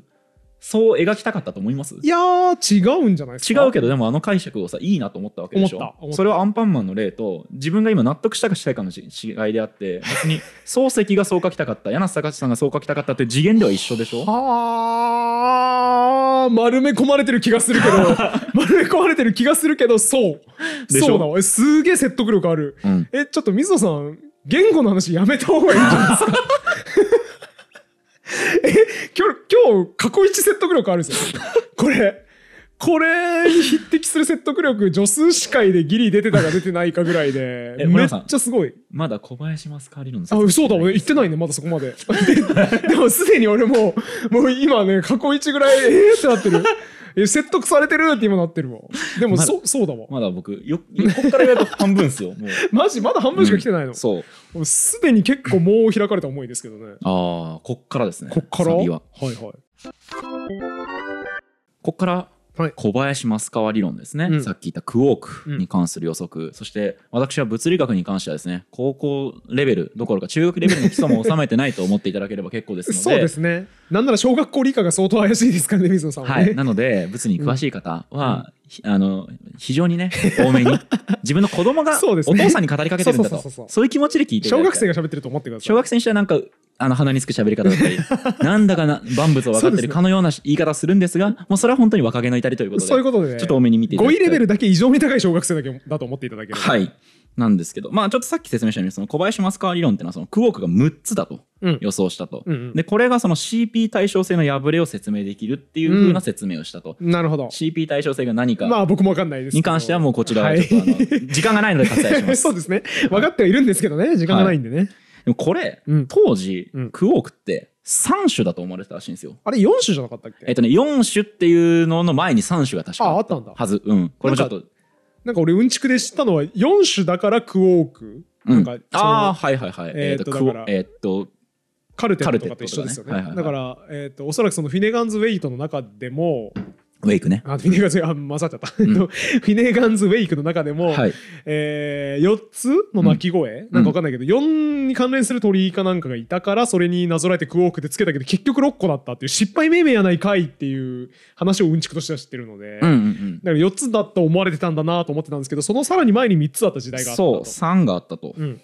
Speaker 2: そう描きたかったと思います？
Speaker 1: いやー違うんじゃないですか？
Speaker 2: 違うけどでもあの解釈をさいいなと思ったわけでしょ？それはアンパンマンの例と自分が今納得したかしたいかの違いであって 別に漱石がそう書きたかった柳瀬隆さんがそう書きたかったって次元では一緒でしょ？
Speaker 1: はあ丸め込まれてる気がするけど 丸め込まれてる気がするけどそう。そうだわ。えすげえ説得力ある。
Speaker 2: うん。
Speaker 1: えちょっと水野さん言語の話やめた方がいいんじゃないですか？え今日今日過去一説得力あるんですよ。これ。これに匹敵する説得力女数司会でギリ出てたか出てないかぐらいでめっちゃすごい
Speaker 2: まだ小林マスカー理論の
Speaker 1: あ、そうだ、俺言ってないね、まだそこまで。で でもすでに俺もう、もう今ね、過去一ぐらい、えーってなってる。え説得されてるって今なってるわ。でも、そそうだわ。
Speaker 2: まだ僕よこっから言うと半分っすよもう
Speaker 1: マジまだ半分しか来てないの？
Speaker 2: そう
Speaker 1: もうすでに結構もう開かれた思いですけどね。
Speaker 2: ああこっからですね
Speaker 1: こっから？
Speaker 2: は
Speaker 1: はいはい。
Speaker 2: こっから
Speaker 1: はい
Speaker 2: 小林増川理論ですね、
Speaker 1: うん。
Speaker 2: さっき言ったクォークに関する予測、そして私は物理学に関してはですね高校レベルどころか中学レベルの基礎も収めてないと思っていただければ結構ですので。
Speaker 1: そうですね。なんなら小学校理科が相当怪しいですからね、水野さんはね。
Speaker 2: はい、なので物に詳しい方は、ひあの非常にね多めに 自分の子供がお父さんに語りかけてるんだと。
Speaker 1: そうそうそうそう。
Speaker 2: そういう気持ちで聞いて
Speaker 1: 小学生が喋ってると思ってください。
Speaker 2: 小学生にしてはなんかあの鼻につく喋り方だったり なんだかな万物を分かってるかのような言い方をするんですがもうそれは本当に若気の至りということで
Speaker 1: そういうことでね。
Speaker 2: ちょっと多めに見ていただ
Speaker 1: 語
Speaker 2: きたい
Speaker 1: 彙レベルだけ異常に高い小学生だけだと思っていただければ。
Speaker 2: はい。なんですけど、まあちょっとさっき説明したように、その小林増川理論っていうのは、そのクォークが6つだと
Speaker 1: うん。
Speaker 2: 予想したと。
Speaker 1: うんうん
Speaker 2: で、これがその CP 対称性の破れを説明できるっていう風な説明をしたと。
Speaker 1: なるほど。
Speaker 2: CP 対称性が何か
Speaker 1: まあ僕もわかんないです。
Speaker 2: に関してはもうこちらはちょっと、
Speaker 1: はい
Speaker 2: 時間がないので割愛します。
Speaker 1: そうですね。分かってはいるんですけどね、時間がないんでね。
Speaker 2: でもこれ、
Speaker 1: うん
Speaker 2: 当時、
Speaker 1: うん
Speaker 2: クォークって3種だと思われてたらしいんですよ。
Speaker 1: あれ4種じゃなかったっけ？
Speaker 2: えっとね、4種っていうのの前に3種が確か
Speaker 1: ああったんだ
Speaker 2: はず。うん。これもちょっと。
Speaker 1: なんか俺うんちくで知ったのは4種だからクォーク。
Speaker 2: うん
Speaker 1: なんかその
Speaker 2: ああ、はいはいはい。
Speaker 1: えー
Speaker 2: えっと、クォ
Speaker 1: とだから
Speaker 2: えっと、
Speaker 1: カルテットとかと一緒ですよね。
Speaker 2: カルテットとかね
Speaker 1: だから、えっとおそらくそのフィネガンズウェイトの中でも、
Speaker 2: ウェイクね。
Speaker 1: あフィネガンズあ混ざっちゃった。
Speaker 2: ん
Speaker 1: えっとフィネガンズウェイクの中でも、
Speaker 2: はい。
Speaker 1: え4つの鳴き声、なんかわかんないけど、4に関連する鳥かなんかがいたからそれになぞらえてクォークでつけたけど結局6個だったっていう失敗命名やないかいっていう話をうんちくとしては知ってるので、
Speaker 2: うんうんうん。
Speaker 1: だから4つだと思われてたんだなと思ってたんですけどそのさらに前に3つだった時代があった
Speaker 2: そう
Speaker 1: と。
Speaker 2: 3があったと、
Speaker 1: うん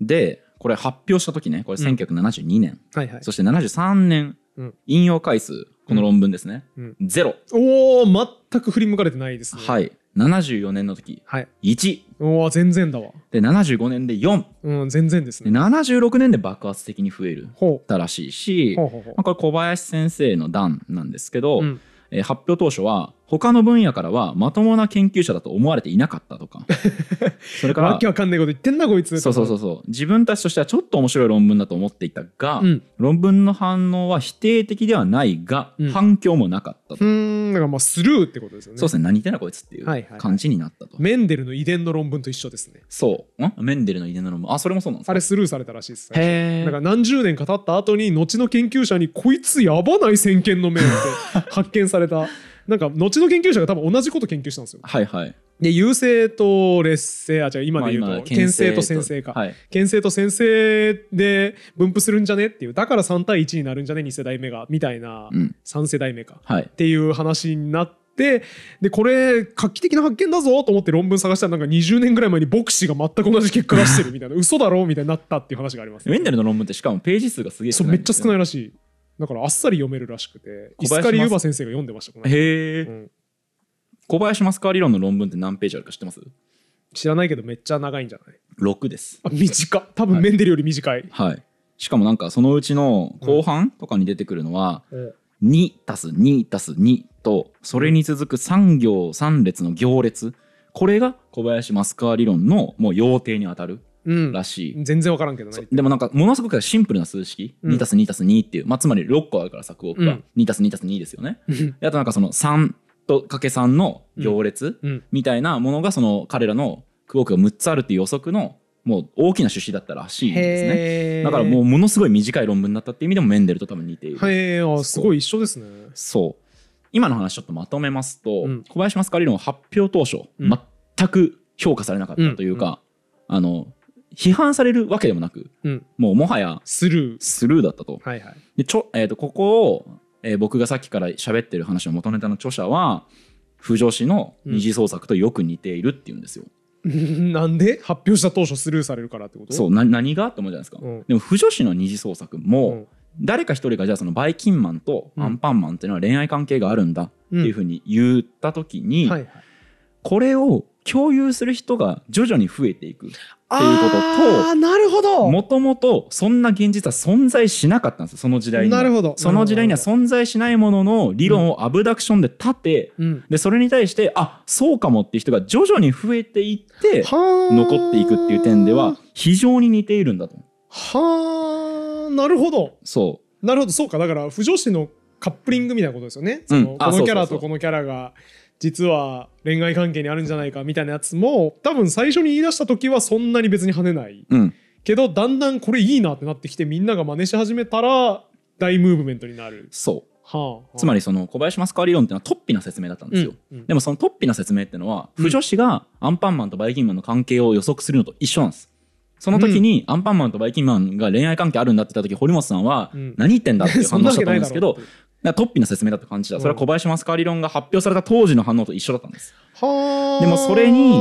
Speaker 2: でこれ発表した時ねこれ
Speaker 1: うん
Speaker 2: 1972年、
Speaker 1: はいはい
Speaker 2: そして73年、
Speaker 1: うん
Speaker 2: 引用回数この論文ですね、
Speaker 1: うん。
Speaker 2: ゼロ。
Speaker 1: おお全く振り向かれてないですね。
Speaker 2: はい。74年の時。
Speaker 1: はい、
Speaker 2: 1
Speaker 1: おお全然だわ。
Speaker 2: で75年で4
Speaker 1: うん全然です
Speaker 2: で
Speaker 1: ね。
Speaker 2: 76年で爆発的に増える。
Speaker 1: ほ
Speaker 2: たらしいしこれ小林先生の段なんですけど、
Speaker 1: う。うん。
Speaker 2: えー発表当初は他の分野からはまともな研究者だと思われていなかったとか。それから
Speaker 1: わけわかんないこと言ってんなこいつ。
Speaker 2: そうそうそうそう。自分たちとしてはちょっと面白い論文だと思っていたが、
Speaker 1: うん。
Speaker 2: 論文の反応は否定的ではないが、
Speaker 1: うん。
Speaker 2: 反響もなかったと、
Speaker 1: うーんだからまあスルーってことですよね。
Speaker 2: そうですね。何言ってんだこいつっていう
Speaker 1: はいはいはい。
Speaker 2: 感じになったと、
Speaker 1: メンデルの遺伝の論文と一緒ですね。
Speaker 2: そう。ん？メンデルの遺伝の論文。あそれもそうなんですか？
Speaker 1: あれスルーされたらしいです。
Speaker 2: へ
Speaker 1: だから何十年か経った後に後の研究者にこいつやばない先見の明って発見された なんか後の研究者が多分同じこと研究したんですよ。
Speaker 2: はいはい。
Speaker 1: で優勢と劣勢あ違う今で言うと、
Speaker 2: まあ
Speaker 1: 牽制と。先制か、
Speaker 2: はい。
Speaker 1: 牽制と先制で分布するんじゃねっていう。だから3対1になるんじゃね2世代目がみたいな、
Speaker 2: うん。
Speaker 1: 3世代目か。
Speaker 2: はい。
Speaker 1: っていう話になってでこれ画期的な発見だぞと思って論文探したらなんか20年ぐらい前に牧師が全く同じ結果出してるみたいな。嘘だろみたいになったっていう話があります、
Speaker 2: メンデルの論文ってしかもページ数がすげえ
Speaker 1: そうめっちゃ少ない
Speaker 2: い
Speaker 1: らしいだからあっさり読めるらしくて
Speaker 2: 小林
Speaker 1: イスカリ・ユバ先生が読んでましたこの間。
Speaker 2: へえ、
Speaker 1: うん。
Speaker 2: 小林増川理論の論文って何ページあるか知ってます？
Speaker 1: 知らないけどめっちゃ長いんじゃない
Speaker 2: ？6です。
Speaker 1: あ短っ。多分メンデルより短い、
Speaker 2: はい。しかもなんかそのうちの後半とかに出てくるのは、2たす2たす2とそれに続く3行3列の行列。これが小林増川理論のもう要定に当たる。
Speaker 1: うん
Speaker 2: らしい、
Speaker 1: 全然わからんけどね。
Speaker 2: でもなんかものすごくシンプルな数式、
Speaker 1: うん。
Speaker 2: 2たす2たす2っていう、まあ、つまり6個あるからさクオークが、
Speaker 1: うん。
Speaker 2: 2たす2たす2ですよね。
Speaker 1: うん。
Speaker 2: であとなんかその3とかけさんの行列
Speaker 1: うん。
Speaker 2: みたいなものがその彼らのクォークが6つあるっていう予測のもう大きな趣旨だったらしいんですね。だからもうものすごい短い論文だったっていう意味でもメンデルと多分似ている。
Speaker 1: へえあすごい一緒ですね。
Speaker 2: そう。今の話ちょっとまとめますと、
Speaker 1: うん。
Speaker 2: 小林マスカリ論は発表当初、
Speaker 1: うん。
Speaker 2: 全く評価されなかったというか、あの批判されるわけでもなく
Speaker 1: うん。
Speaker 2: もうもはや
Speaker 1: スルー。
Speaker 2: スルーだったと。
Speaker 1: はいはい。
Speaker 2: でちょ、えー、とここを、えー僕がさっきから喋ってる話の元ネタの著者は不女子の二次創作とよく似ているっていうんですよ。
Speaker 1: なんで？発表した当初スルーされるからってこと？
Speaker 2: そうな何がって思うじゃないですか。
Speaker 1: うん。
Speaker 2: でも不女子の二次創作も、
Speaker 1: うん。
Speaker 2: 誰か一人がじゃあそのバイキンマンとアンパンマンっていうのは恋愛関係があるんだっていうふうに言った時に、これを共有する人が徐々に増えていくっていうこと
Speaker 1: あーなるほど。
Speaker 2: ともともとそんな現実は存在しなかったんですよその時代には。
Speaker 1: なるほど
Speaker 2: その時代には存在しないものの理論をアブダクションで立て、
Speaker 1: うん。
Speaker 2: でそれに対してあそうかもっていう人が徐々に増えていって
Speaker 1: はあ
Speaker 2: 残っていくっていう点では非常に似ているんだと。
Speaker 1: はあなるほど。
Speaker 2: そ
Speaker 1: なるほどそうか。だから不女子のカップリングみたいなことですよね、
Speaker 2: うん。あ
Speaker 1: そのこのキャラ
Speaker 2: そう。そうそう
Speaker 1: とこのキャラが実は恋愛関係にあるんじゃないかみたいなやつも多分最初に言い出した時はそんなに別に跳ねない、
Speaker 2: ううん。
Speaker 1: けどだんだんこれいいなってなってきてみんなが真似し始めたら大ムーブメントになる。
Speaker 2: そう。
Speaker 1: はあ、
Speaker 2: つまりその小林マスカー理論っていうのは突飛な説明だったんですよ、
Speaker 1: うんうん。
Speaker 2: でもその突飛な説明っていうのは
Speaker 1: うん
Speaker 2: 不女子がアンパンマンとバイキンマンの関係を予測するのと一緒なんです。その時にアンパンマンとバイキンマンが恋愛関係あるんだって言った時堀本さんは
Speaker 1: うん。
Speaker 2: 何言ってんだっていう
Speaker 1: そ
Speaker 2: 反応したと思うんですけど
Speaker 1: て
Speaker 2: だから突飛な説明だった感じだ。それは小林マスカー理論が発表された当時の反応と一緒だったんです。
Speaker 1: はあ
Speaker 2: でもそれに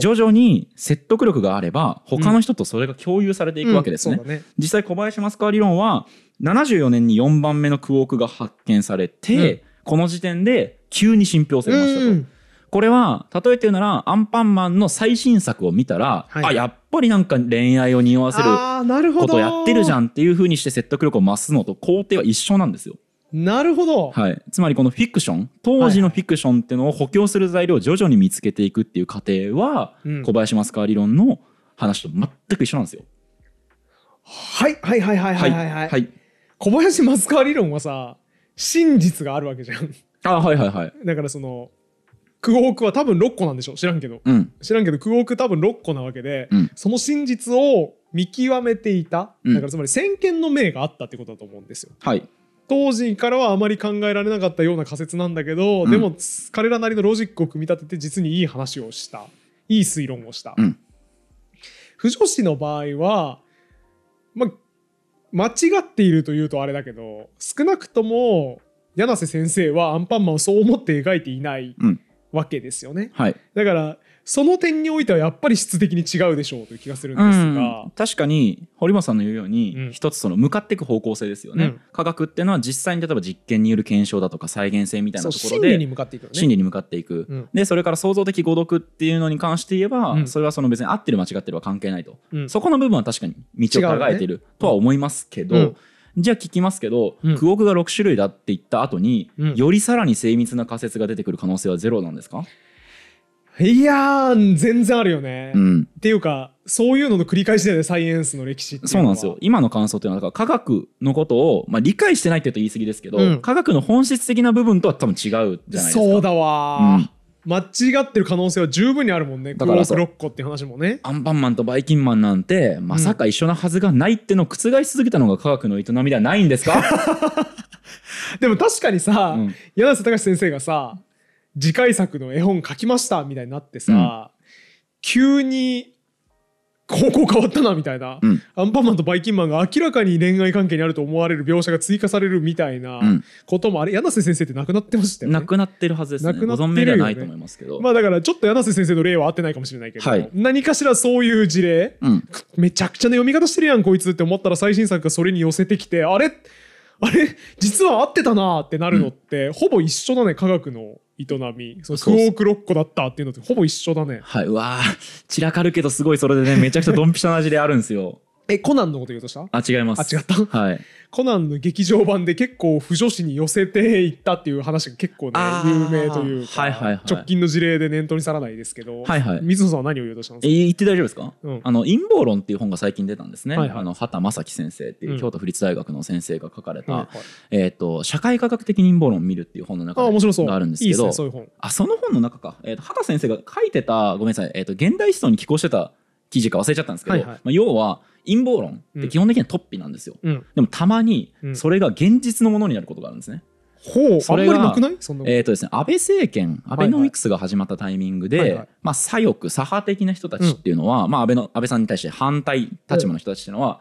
Speaker 2: 徐々に説得力があれば他の人とそれが共有されていくわけですね、
Speaker 1: うんそうだね。
Speaker 2: 実際小林マスカー理論は74年に4番目のクオークが発見されて、この時点で急に信憑性を増したと、
Speaker 1: うん。
Speaker 2: これは例えて言うならアンパンマンの最新作を見たら、
Speaker 1: はい。
Speaker 2: あやっぱりなんか恋愛を匂わせる
Speaker 1: あーなるほど。
Speaker 2: ことをやってるじゃんっていう風にして説得力を増すのと工程は一緒なんですよ。
Speaker 1: なるほど、
Speaker 2: はい、つまりこのフィクション当時のフィクションっていうのを補強する材料を徐々に見つけていくっていう過程は、
Speaker 1: うん。
Speaker 2: 小林マスカー理論の話と全く一緒なんですよ。
Speaker 1: はいはいはいはいはいはい、はい
Speaker 2: はい、
Speaker 1: 小林松川理論はさ真実があるわけじゃん。
Speaker 2: あはいはいはい。
Speaker 1: だからそのクオークは多分6個なんでしょ知らんけど。
Speaker 2: うん。
Speaker 1: 知らんけどクオーク多分6個なわけで、
Speaker 2: うん。
Speaker 1: その真実を見極めていた、
Speaker 2: うん。
Speaker 1: だからつまり先見の明があったってことだと思うんですよ。
Speaker 2: はい
Speaker 1: 当時からはあまり考えられなかったような仮説なんだけど、
Speaker 2: うん。
Speaker 1: でも彼らなりのロジックを組み立てて実にいい話をした。いい推論をした、
Speaker 2: うん。
Speaker 1: 不女子の場合はま間違っているというとあれだけど少なくとも柳瀬先生はアンパンマンをそう思って描いていない
Speaker 2: うん。
Speaker 1: わけですよね、
Speaker 2: はい。
Speaker 1: だからその点においてはやっぱり質的に違うでしょうという気がするんですが、
Speaker 2: 確かに堀本さんの言うように、
Speaker 1: うん。
Speaker 2: 一つその向かっていく方向性ですよね、
Speaker 1: うん。
Speaker 2: 科学っていうのは実際に例えば実験による検証だとか再現性みたいなところで
Speaker 1: 真理に向かっていくよね。
Speaker 2: 真理に向かっていく、
Speaker 1: うん。
Speaker 2: でそれから創造的誤読っていうのに関して言えば、
Speaker 1: うん。
Speaker 2: それはその別に合ってる間違ってるは関係ないと、
Speaker 1: うん。
Speaker 2: そこの部分は確かに道を考えているとは思いますけど、
Speaker 1: うん。
Speaker 2: じゃあ聞きますけど、
Speaker 1: うん。
Speaker 2: クオークが6種類だって言った後に、
Speaker 1: うん。
Speaker 2: よりさらに精密な仮説が出てくる可能性はゼロなんですか、
Speaker 1: いやー全然あるよね、っ
Speaker 2: うん、
Speaker 1: ていうかそういうのの繰り返しだよねサイエンスの歴史っていうのは。
Speaker 2: そうなんですよ。今の感想っていうのはだから科学のことを、まあ、理解してないって言うと言い過ぎですけど、
Speaker 1: うん。
Speaker 2: 科学の本質的な部分とは多分違うじゃないですか。
Speaker 1: そうだわー、間違ってる可能性は十分にあるもんね。
Speaker 2: だからそう。
Speaker 1: クローク6個って話もね。
Speaker 2: アンパンマンとバイキンマンなんてまさか一緒なはずがないってのを覆し続けたのが科学の営みではないんですか、
Speaker 1: でも確かにさ、
Speaker 2: うん。
Speaker 1: 柳瀬隆先生がさ次回作の絵本書きましたみたいになってさ、急に方向変わったなみたいな、
Speaker 2: うん。
Speaker 1: アンパンマンとバイキンマンが明らかに恋愛関係にあると思われる描写が追加されるみたいな
Speaker 2: うん。
Speaker 1: こともあれ柳瀬先生って亡くなってましたよね。
Speaker 2: なくなってるはずですね。
Speaker 1: なくな
Speaker 2: ご
Speaker 1: ってるよね。
Speaker 2: ないと思いますけど、
Speaker 1: まあだからちょっと柳瀬先生の例は合ってないかもしれないけど、
Speaker 2: はい。
Speaker 1: 何かしらそういう事例
Speaker 2: うん、
Speaker 1: めちゃくちゃな読み方してるやんこいつって思ったら最新作がそれに寄せてきてあれ？あれ？実は合ってたなってなるのって、ほぼ一緒だね科学の営み。そのク
Speaker 2: そうそう。
Speaker 1: オークロッコだったっていうのってほぼ一緒だね。
Speaker 2: はいうわー。散らかるけどすごいそれでねめちゃくちゃドンピシャな事例あるんですよ
Speaker 1: えコナンのこと言うとした？
Speaker 2: あ違います。
Speaker 1: あ違った？
Speaker 2: はい。
Speaker 1: コナンの劇場版で結構不女子に寄せていったっていう話が結構ね有名というか、
Speaker 2: はいはいはい。
Speaker 1: 直近の事例で念頭にさらないですけど、
Speaker 2: はいはい。
Speaker 1: 水野さんは何を言おうとしたんですか？
Speaker 2: え言って大丈夫ですか、
Speaker 1: うん。
Speaker 2: あの陰謀論っていう本が最近出たんですね、
Speaker 1: はいはい。
Speaker 2: あの畑正樹先生っていううん。京都府立大学の先生が書かれた、
Speaker 1: はいはい。
Speaker 2: えー、と社会科学的陰謀論を見るっていう本の
Speaker 1: あ
Speaker 2: 中
Speaker 1: 面白そう。
Speaker 2: があるん
Speaker 1: です
Speaker 2: けど
Speaker 1: ねそういう本。
Speaker 2: あその本の中か、えー、と畑先生が書いてたごめんなさい、えー、と現代思想に寄稿してた記事か忘れちゃったんですけど、
Speaker 1: はいはい。
Speaker 2: まあ、要は陰謀論って基本的にはトッピなんですよ、
Speaker 1: うん。
Speaker 2: でもたまに
Speaker 1: うん。
Speaker 2: それが現実のものになることがあるんですね、
Speaker 1: ほう。
Speaker 2: それが
Speaker 1: まりなくない？そんなこと。
Speaker 2: えーとですね、安倍政権アベノミクスが始まったタイミングで、
Speaker 1: はいはい。
Speaker 2: まあ、左翼左派的な人たちっていうのは、まあ、安倍の安倍さんに対して反対立場の人たちっていうのは、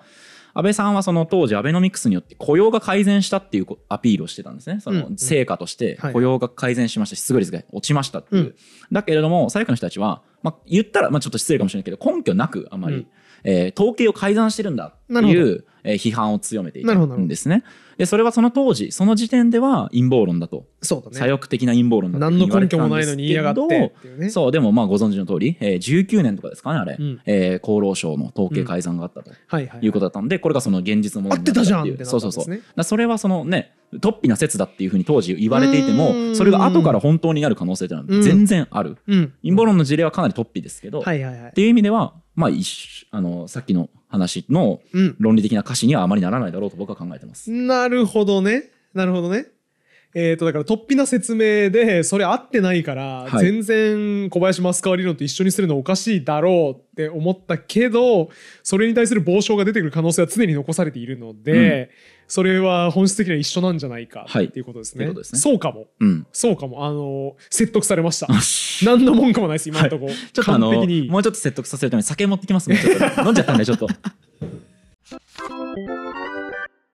Speaker 2: 安倍さんはその当時アベノミクスによって雇用が改善したっていうこアピールをしてたんですね。そ
Speaker 1: うん
Speaker 2: の成果として
Speaker 1: はい
Speaker 2: 雇用が改善しました失業率が落ちましたっていう、
Speaker 1: うん。
Speaker 2: だけれども左翼の人たちは、まあ、言ったら、まあ、ちょっと失礼かもしれないけど根拠なくあまり、
Speaker 1: うん
Speaker 2: えー統計を改ざんしてるんだって
Speaker 1: なるほ
Speaker 2: いう、えー批判を強めていたんですね。でそれはその当時その時点では陰謀論だと。
Speaker 1: そうだね。
Speaker 2: 左翼的な陰謀論だと
Speaker 1: 何の
Speaker 2: 言われ
Speaker 1: 根拠もない
Speaker 2: てたんです
Speaker 1: のに言いやがっ
Speaker 2: けど
Speaker 1: てね
Speaker 2: そうでもまあご存知の通り、えー、19年とかですかねあれ、
Speaker 1: うん。
Speaker 2: えー厚労省の統計改ざんがあったと
Speaker 1: はい
Speaker 2: うことだったので、これがその現実のもの
Speaker 1: 合ってたじゃん
Speaker 2: になったっていうそうそうそう。だそれはそのね突飛な説だっていうふうに当時言われていても
Speaker 1: ん。
Speaker 2: それが後から本当になる可能性というのは全然ある、
Speaker 1: うん。
Speaker 2: 陰謀論の事例はかなり突飛ですけど、っ
Speaker 1: はいはいはい。
Speaker 2: ていう意味ではまああのさっきの話の
Speaker 1: うん。
Speaker 2: 論理的な歌詞にはあまりならないだろうと僕は考えてます。
Speaker 1: なるほどね。なるほどね。えー、とだから突飛な説明でそれ合ってないから、
Speaker 2: はい。
Speaker 1: 全然小林マスカー理論と一緒にするのおかしいだろうって思ったけどそれに対する傍証が出てくる可能性は常に残されているので、それは本質的には一緒なんじゃないか
Speaker 2: はい。
Speaker 1: っていうことですね。
Speaker 2: というすね。
Speaker 1: そうかも。
Speaker 2: うん。
Speaker 1: そうかも。あの説得されました。
Speaker 2: ち
Speaker 1: 何の文句もないです今のとこ。ろ、
Speaker 2: ょっとあのもうちょっと説得させるために酒持ってきますね。飲んじゃったんでちょっと。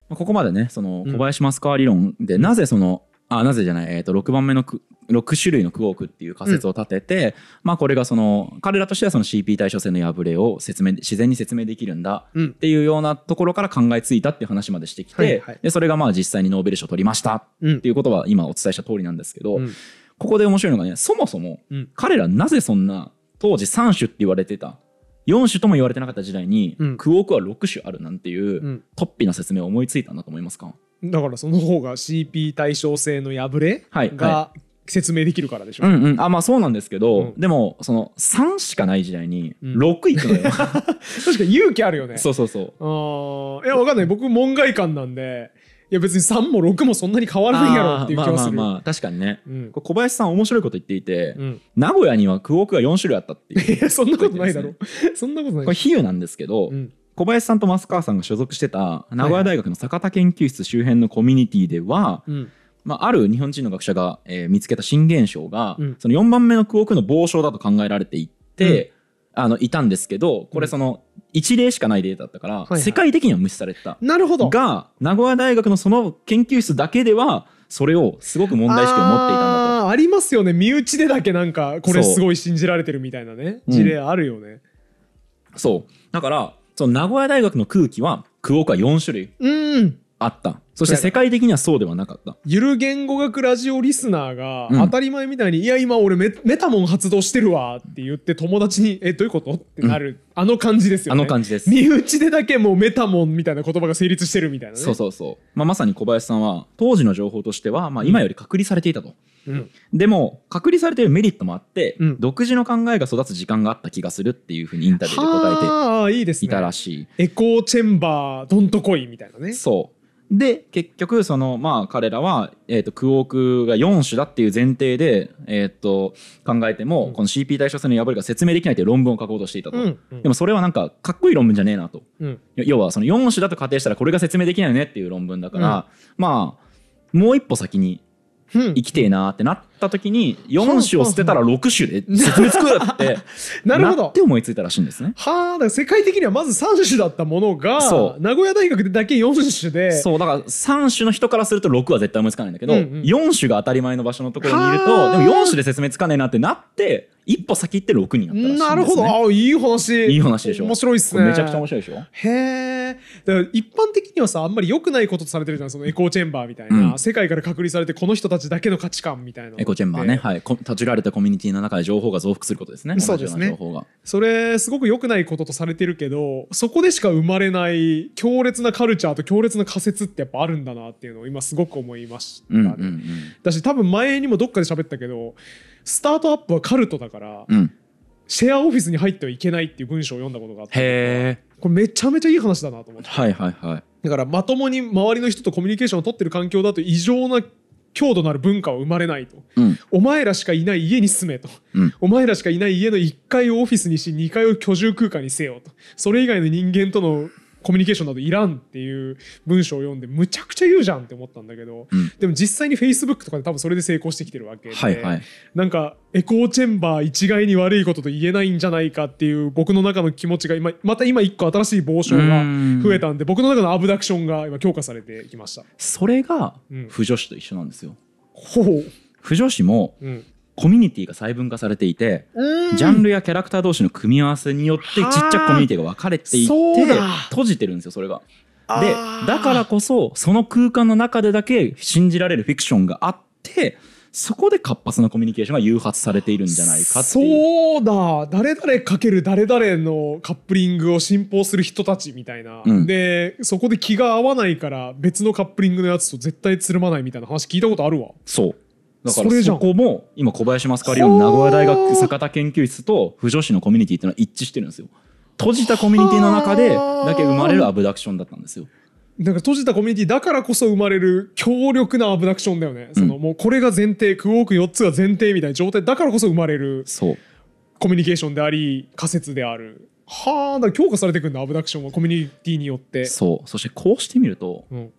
Speaker 2: ここまでねその
Speaker 1: うん。
Speaker 2: 小林マスカー理論でなぜその、あなぜじゃない、えー、と6番目のク6種類のクオークっていう仮説を立てて、まあこれがその彼らとしてはその CP 対称性の破れを説明自然に説明できるんだ
Speaker 1: うん
Speaker 2: っていうようなところから考えついたっていう話までしてきて、
Speaker 1: はいはい。
Speaker 2: でそれがまあ実際にノーベル賞を取りました
Speaker 1: うん
Speaker 2: っていうことは今お伝えした通りなんですけど、
Speaker 1: うん。
Speaker 2: ここで面白いのがねそもそも
Speaker 1: うん。
Speaker 2: 彼らなぜそんな当時3種って言われてた4種とも言われてなかった時代に、
Speaker 1: うん。
Speaker 2: クオークは6種あるなんていう、
Speaker 1: うん。
Speaker 2: 突飛な説明を思いついたんだと思いますか？
Speaker 1: だからその方が CP 対称性の破れ
Speaker 2: はい。
Speaker 1: が説明できるからでしょ、
Speaker 2: うんうん。あまあそうなんですけど、
Speaker 1: うん。
Speaker 2: でもその3しかない時代に
Speaker 1: うん。
Speaker 2: 6いくのよ、
Speaker 1: 確かに勇気あるよね。
Speaker 2: そうそうそう。
Speaker 1: あー。いやわかんない。僕門外漢なんでいや別に3も6もそんなに変わらないやろっていう気はする。
Speaker 2: まあまあまあ確かにね。
Speaker 1: うん。
Speaker 2: 小林さん面白いこと言っていて、
Speaker 1: うん。
Speaker 2: 名古屋にはクオークが4種類あったっていう。
Speaker 1: いやそんなことないだろ。そんなことない。
Speaker 2: これ比喩なんですけど、
Speaker 1: うん。
Speaker 2: 小林さんと増川さんが所属してた名古屋大学の坂田研究室周辺のコミュニティでは、
Speaker 1: うん
Speaker 2: まあ、ある日本人の学者が、えー見つけた新現象が、
Speaker 1: うん。
Speaker 2: その4番目のクオークの傍証だと考えられていて、あのいたんですけどこれその一例しかないデータだったから、
Speaker 1: いはい。
Speaker 2: 世界的には無視されてた。
Speaker 1: なるほど。
Speaker 2: が名古屋大学のその研究室だけではそれをすごく問題意識を持っていたんだと。
Speaker 1: ありますよね。身内でだけなんかこれすごい信じられてるみたいなね。
Speaker 2: う。ん。
Speaker 1: 事例あるよね。
Speaker 2: そう。だからその名古屋大学の空気はクオークは4種類
Speaker 1: うん。
Speaker 2: あったそして世界的にはそうではなかった。
Speaker 1: ゆる言語学ラジオリスナーが
Speaker 2: うん。
Speaker 1: 当たり前みたいに「いや今俺メメタモン発動してるわ」って言って友達に「えどういうこと?」ってなる、あの感じですよ
Speaker 2: あ
Speaker 1: ね
Speaker 2: の感じです。
Speaker 1: 身内でだけもうメタモンみたいな言葉が成立してるみたいなね。
Speaker 2: そうそうそう、まあ、まさに小林さんは当時の情報としては、まあ、今より隔離されていたと、
Speaker 1: うん。
Speaker 2: でも隔離されているメリットもあって、
Speaker 1: うん。
Speaker 2: 独自の考えが育つ時間があった気がするっていうふうにインタビューで答
Speaker 1: はあいいですね。
Speaker 2: えていたらしい、
Speaker 1: エコーチェンバーどんとこいみたいなね。
Speaker 2: そうで結局そのまあ彼らは、えー、とクオークが4種だっていう前提で、えー、と考えても、
Speaker 1: うん。
Speaker 2: この CP 対称性の破りが説明できないという論文を書こうとしていたと、
Speaker 1: うんうん。
Speaker 2: でもそれはなんかかっこいい論文じゃねえなと。
Speaker 1: うん。
Speaker 2: 要はその4種だと仮定したらこれが説明できないよねっていう論文だから、まあもう一歩先に
Speaker 1: うん
Speaker 2: 生きてえなってなった時に4種を捨てたら6種で説明つくって。
Speaker 1: なるほど。
Speaker 2: って思いついたらしいんですね。
Speaker 1: はあだから世界的にはまず3種だったものが
Speaker 2: そう。
Speaker 1: 名古屋大学でだけ4種で。
Speaker 2: そうだから3種の人からすると6は絶対思いつかないんだけど、
Speaker 1: うんうん。
Speaker 2: 4種が当たり前の場所のところにいる
Speaker 1: は
Speaker 2: と
Speaker 1: あ
Speaker 2: でも4種で説明つかねえなってなって一歩先行って6になったらしいんです、ね、
Speaker 1: なるほど。あいい話。
Speaker 2: いい話でしょ。
Speaker 1: 面白いっすね。
Speaker 2: めちゃくちゃ面白いでしょ。
Speaker 1: へえ一般的にはさあんまり良くないこととされてるじゃんそのエコーチェンバーみたいな、
Speaker 2: うん。
Speaker 1: 世界から隔離されてこの人たちだけの価値観みたいな。
Speaker 2: エコチェンバーね、はい、こ閉じられたコミュニティの中で情報が増幅することですね。
Speaker 1: そうですね。それすごく良くないこととされてるけどそこでしか生まれない強烈なカルチャーと強烈な仮説ってやっぱあるんだなっていうのを今すごく思いましたね、
Speaker 2: うんうん。
Speaker 1: だし多分前にもどっかで喋ったけどスタートアップはカルトだから、
Speaker 2: うん。うん、
Speaker 1: シェアオフィスに入ってはいけないっていう文章を読んだことがあって。これめちゃめちゃいい話だなと思って
Speaker 2: はいはいはい。
Speaker 1: だからまともに周りの人とコミュニケーションを取ってる環境だと異常な強度のある文化は生まれないと
Speaker 2: うん
Speaker 1: お前らしかいない家に住めと、
Speaker 2: うん
Speaker 1: お前らしかいない家の1階をオフィスにし2階を居住空間にせよとそれ以外の人間とのコミュニケーションなどいらんっていう文章を読んでむちゃくちゃ言うじゃんって思ったんだけど、
Speaker 2: うん
Speaker 1: でも実際に Facebook とかで多分それで成功してきてるわけで、
Speaker 2: はいはい。
Speaker 1: なんかエコーチェンバー一概に悪いことと言えないんじゃないかっていう僕の中の気持ちが今また今一個新しい傍証が増えたんで僕の中のアブダクションが今強化されてきました。
Speaker 2: それが
Speaker 1: うん
Speaker 2: 不女子と一緒なんですよ。
Speaker 1: ほう、
Speaker 2: 不女子も
Speaker 1: うん、
Speaker 2: コミュニティが細分化されていて、ジャンルやキャラクター同士の組み合わせによってちっちゃくコミュニティが分かれていって閉じてるんですよそれが。でだからこそその空間の中でだけ信じられるフィクションがあってそこで活発なコミュニケーションが誘発されているんじゃないかっていう。
Speaker 1: そうだ。誰々かける誰々のカップリングを信奉する人たちみたいな、
Speaker 2: うん。
Speaker 1: でそこで気が合わないから別のカップリングのやつと絶対つるまないみたいな話聞いたことあるわ。
Speaker 2: そうだから
Speaker 1: それじゃん。
Speaker 2: そこも今小林マスカリオの名古屋大学坂田研究室と不女子のコミュニティっていうのは一致してるんですよ。閉じたコミュニティの中でだけ生まれるアブダクションだったんですよ。
Speaker 1: なんか閉じたコミュニティだからこそ生まれる強力なアブダクションだよね、そのもうこれが前提クオーク4つが前提みたいな状態だからこそ生まれる
Speaker 2: そう。
Speaker 1: コミュニケーションであり仮説である。はあ。だから強化されていくんだアブダクションはコミュニティによって。
Speaker 2: そう。そしてこうしてみると
Speaker 1: うん。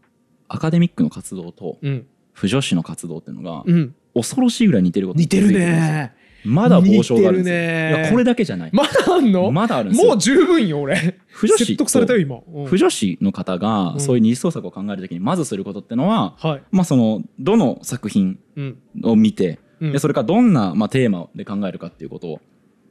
Speaker 2: アカデミックの活動と
Speaker 1: うん
Speaker 2: 不女子の活動っていうのが
Speaker 1: うん。
Speaker 2: 恐ろしいぐらい似てることに
Speaker 1: 似てるね。
Speaker 2: まだ傍証があるんですよいやこれだけじゃない。
Speaker 1: まだあんの？
Speaker 2: まだあるんですよ。
Speaker 1: もう十分よ俺。
Speaker 2: 不女子
Speaker 1: 説得されたよ今、うん。
Speaker 2: 不女子の方が
Speaker 1: うん。
Speaker 2: そういう二次創作を考えるときにまずすることってのは、
Speaker 1: はい、
Speaker 2: まあそのどの作品
Speaker 1: うん。
Speaker 2: を見て、
Speaker 1: うん。
Speaker 2: でそれからどんな、まあ、テーマで考えるかっていうことを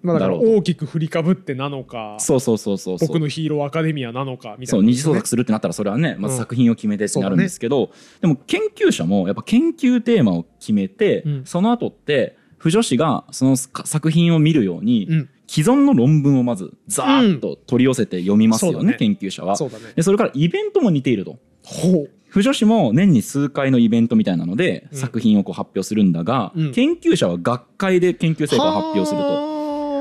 Speaker 1: まあ、大きく振りかぶってなのか
Speaker 2: そうそうそうそう
Speaker 1: 僕のヒーローアカデミアなのかみたい
Speaker 2: そう
Speaker 1: な、
Speaker 2: 二次創作するってなったらそれはねまず
Speaker 1: うん。
Speaker 2: 作品を決めてってなるんですけど、でも研究者もやっぱ研究テーマを決めて、
Speaker 1: うん。
Speaker 2: その後って不女子がその作品を見るように、
Speaker 1: うん。
Speaker 2: 既存の論文をまずザーッと取り寄せて読みますよね,、
Speaker 1: ね
Speaker 2: 研究者は。
Speaker 1: そうだね。
Speaker 2: でそれからイベントも似ていると。
Speaker 1: ほう。
Speaker 2: 不女子も年に数回のイベントみたいなので
Speaker 1: うん。
Speaker 2: 作品をこう発表するんだが、
Speaker 1: うん。
Speaker 2: 研究者は学会で研究成果を発表すると。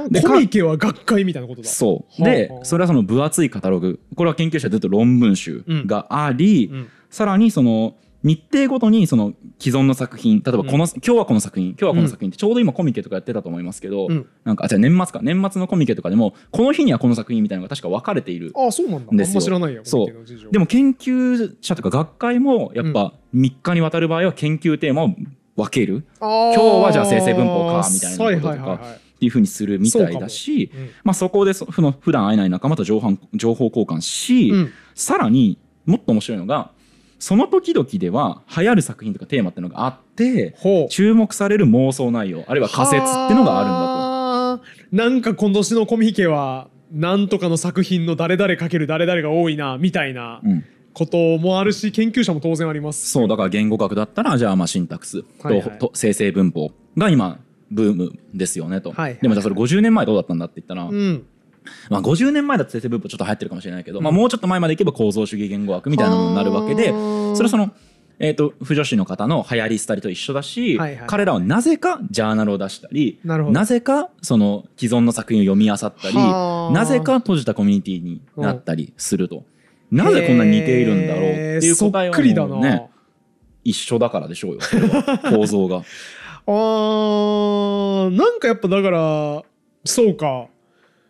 Speaker 2: で
Speaker 1: はあコミケは学会みたいなことだ。
Speaker 2: そう。
Speaker 1: はあ
Speaker 2: でそれはその分厚いカタログ。これは研究者ずっと論文集があり、
Speaker 1: うん。
Speaker 2: さらにその日程ごとにその既存の作品例えばこの、今日はこの作品今日はこの作品ってちょうど今コミケとかやってたと思いますけど、
Speaker 1: うん。
Speaker 2: なんかあじゃあ年末か。年末のコミケとかでもこの日にはこの作品みたいなのが確か分かれている
Speaker 1: ああそうなんだ。あんま知らないや
Speaker 2: そう。でも研究者とか学会もやっぱ3日にわたる場合は研究テーマを分ける。
Speaker 1: 今
Speaker 2: 日はじゃあ生成文法かみたいなこととか。
Speaker 1: はいはいはいはい
Speaker 2: っていうふうにするみたいだし
Speaker 1: うん。
Speaker 2: まあ、そこでそふの普段会えない仲間と情報情報交換し、
Speaker 1: うん。
Speaker 2: さらにもっと面白いのがその時々では流行る作品とかテーマっていうのがあって注目される妄想内容あるいは仮説っていうのがあるんだと。
Speaker 1: あるんだとなんか今年のコミケはなんとかの作品の誰々かける誰々が多いなみたいな
Speaker 2: うん、
Speaker 1: こともあるし研究者も当然あります。
Speaker 2: そうだから言語学だったらじゃあまあシンタクスと,、
Speaker 1: はいはい。
Speaker 2: と生成文法が今ブームですよねと、
Speaker 1: はいはい
Speaker 2: でもじゃあそれ50年前どうだったんだって言ったら、
Speaker 1: うん。
Speaker 2: まあ、50年前だと生成文法ちょっと流行ってるかもしれないけど、まあ、もうちょっと前までいけば構造主義言語学みたいなものになるわけでそれはその、えー、と不女子の方の流行り廃りと一緒だし、
Speaker 1: はいはい。
Speaker 2: 彼らはなぜかジャーナルを出したり
Speaker 1: な
Speaker 2: ぜかその既存の作品を読み漁ったり
Speaker 1: はあ。
Speaker 2: なぜか閉じたコミュニティになったりすると。なぜこんなに似ているんだろうっていう答えはもうね一緒だからでしょうよ。構造が。
Speaker 1: あーなんかやっぱだからそうか。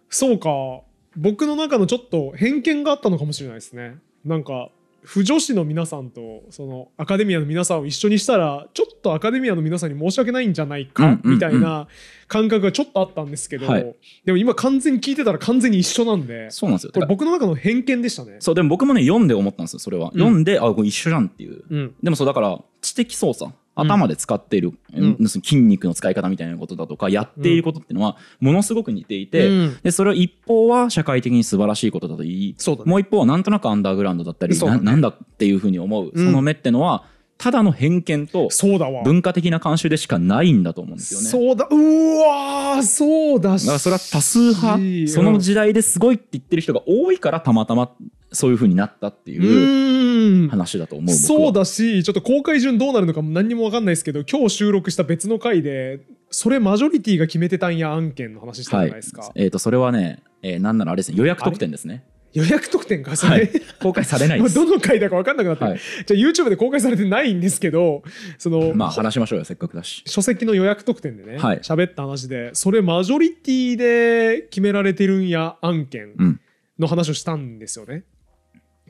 Speaker 1: そうか。僕の中のちょっと偏見があったのかもしれないですね。なんか不女子の皆さんとそのアカデミアの皆さんを一緒にしたらちょっとアカデミアの皆さんに申し訳ないんじゃないか？みたいな感覚がちょっとあったんですけど、
Speaker 2: はい。
Speaker 1: でも今完全に聞いてたら完全に一緒なんで
Speaker 2: そうなんですよ。
Speaker 1: これ僕の中の偏見でしたね。
Speaker 2: そうでも僕もね読んで思ったんですよそれは。
Speaker 1: うん。
Speaker 2: 読んであこれ一緒じゃんっていう。
Speaker 1: うん。
Speaker 2: でもそうだから知的操作頭で使っている、
Speaker 1: うん。
Speaker 2: 筋肉の使い方みたいなことだとかやっていることっていうのはものすごく似ていて、
Speaker 1: うん。
Speaker 2: でそれを一方は社会的に素晴らしいことだと言い、
Speaker 1: そうだね。
Speaker 2: もう一方はなんとなくアンダーグラウンドだったり、
Speaker 1: そうだね。
Speaker 2: ななんだっていうふうに思う、
Speaker 1: うん。
Speaker 2: その目ってのはただの偏見と文化的な慣習でしかないんだと思うんですよね。
Speaker 1: そうだ。うわーそうだし。
Speaker 2: だからそれは多数派その時代ですごいって言ってる人が多いからたまたまそういうふうになったって
Speaker 1: う
Speaker 2: いう話だと思う
Speaker 1: そうだしちょっと公開順どうなるのかも何にも分かんないですけど今日収録した別の回でそれマジョリティが決めてたんや案件の話したじゃ
Speaker 2: は
Speaker 1: ないいですか、
Speaker 2: えー、とそれはね、えーなんならあれですね予約特典ですね。
Speaker 1: 予約特典か。それ、
Speaker 2: はい。公開されないです。
Speaker 1: どの回だか分かんなくなってる、
Speaker 2: はい。
Speaker 1: じゃあ YouTube で公開されてないんですけどその、
Speaker 2: まあ話しましょうよせっかくだし。
Speaker 1: 書籍の予約特典でね
Speaker 2: はい。
Speaker 1: 喋、った話でそれマジョリティで決められてるんや案件
Speaker 2: うん。
Speaker 1: の話をしたんですよね。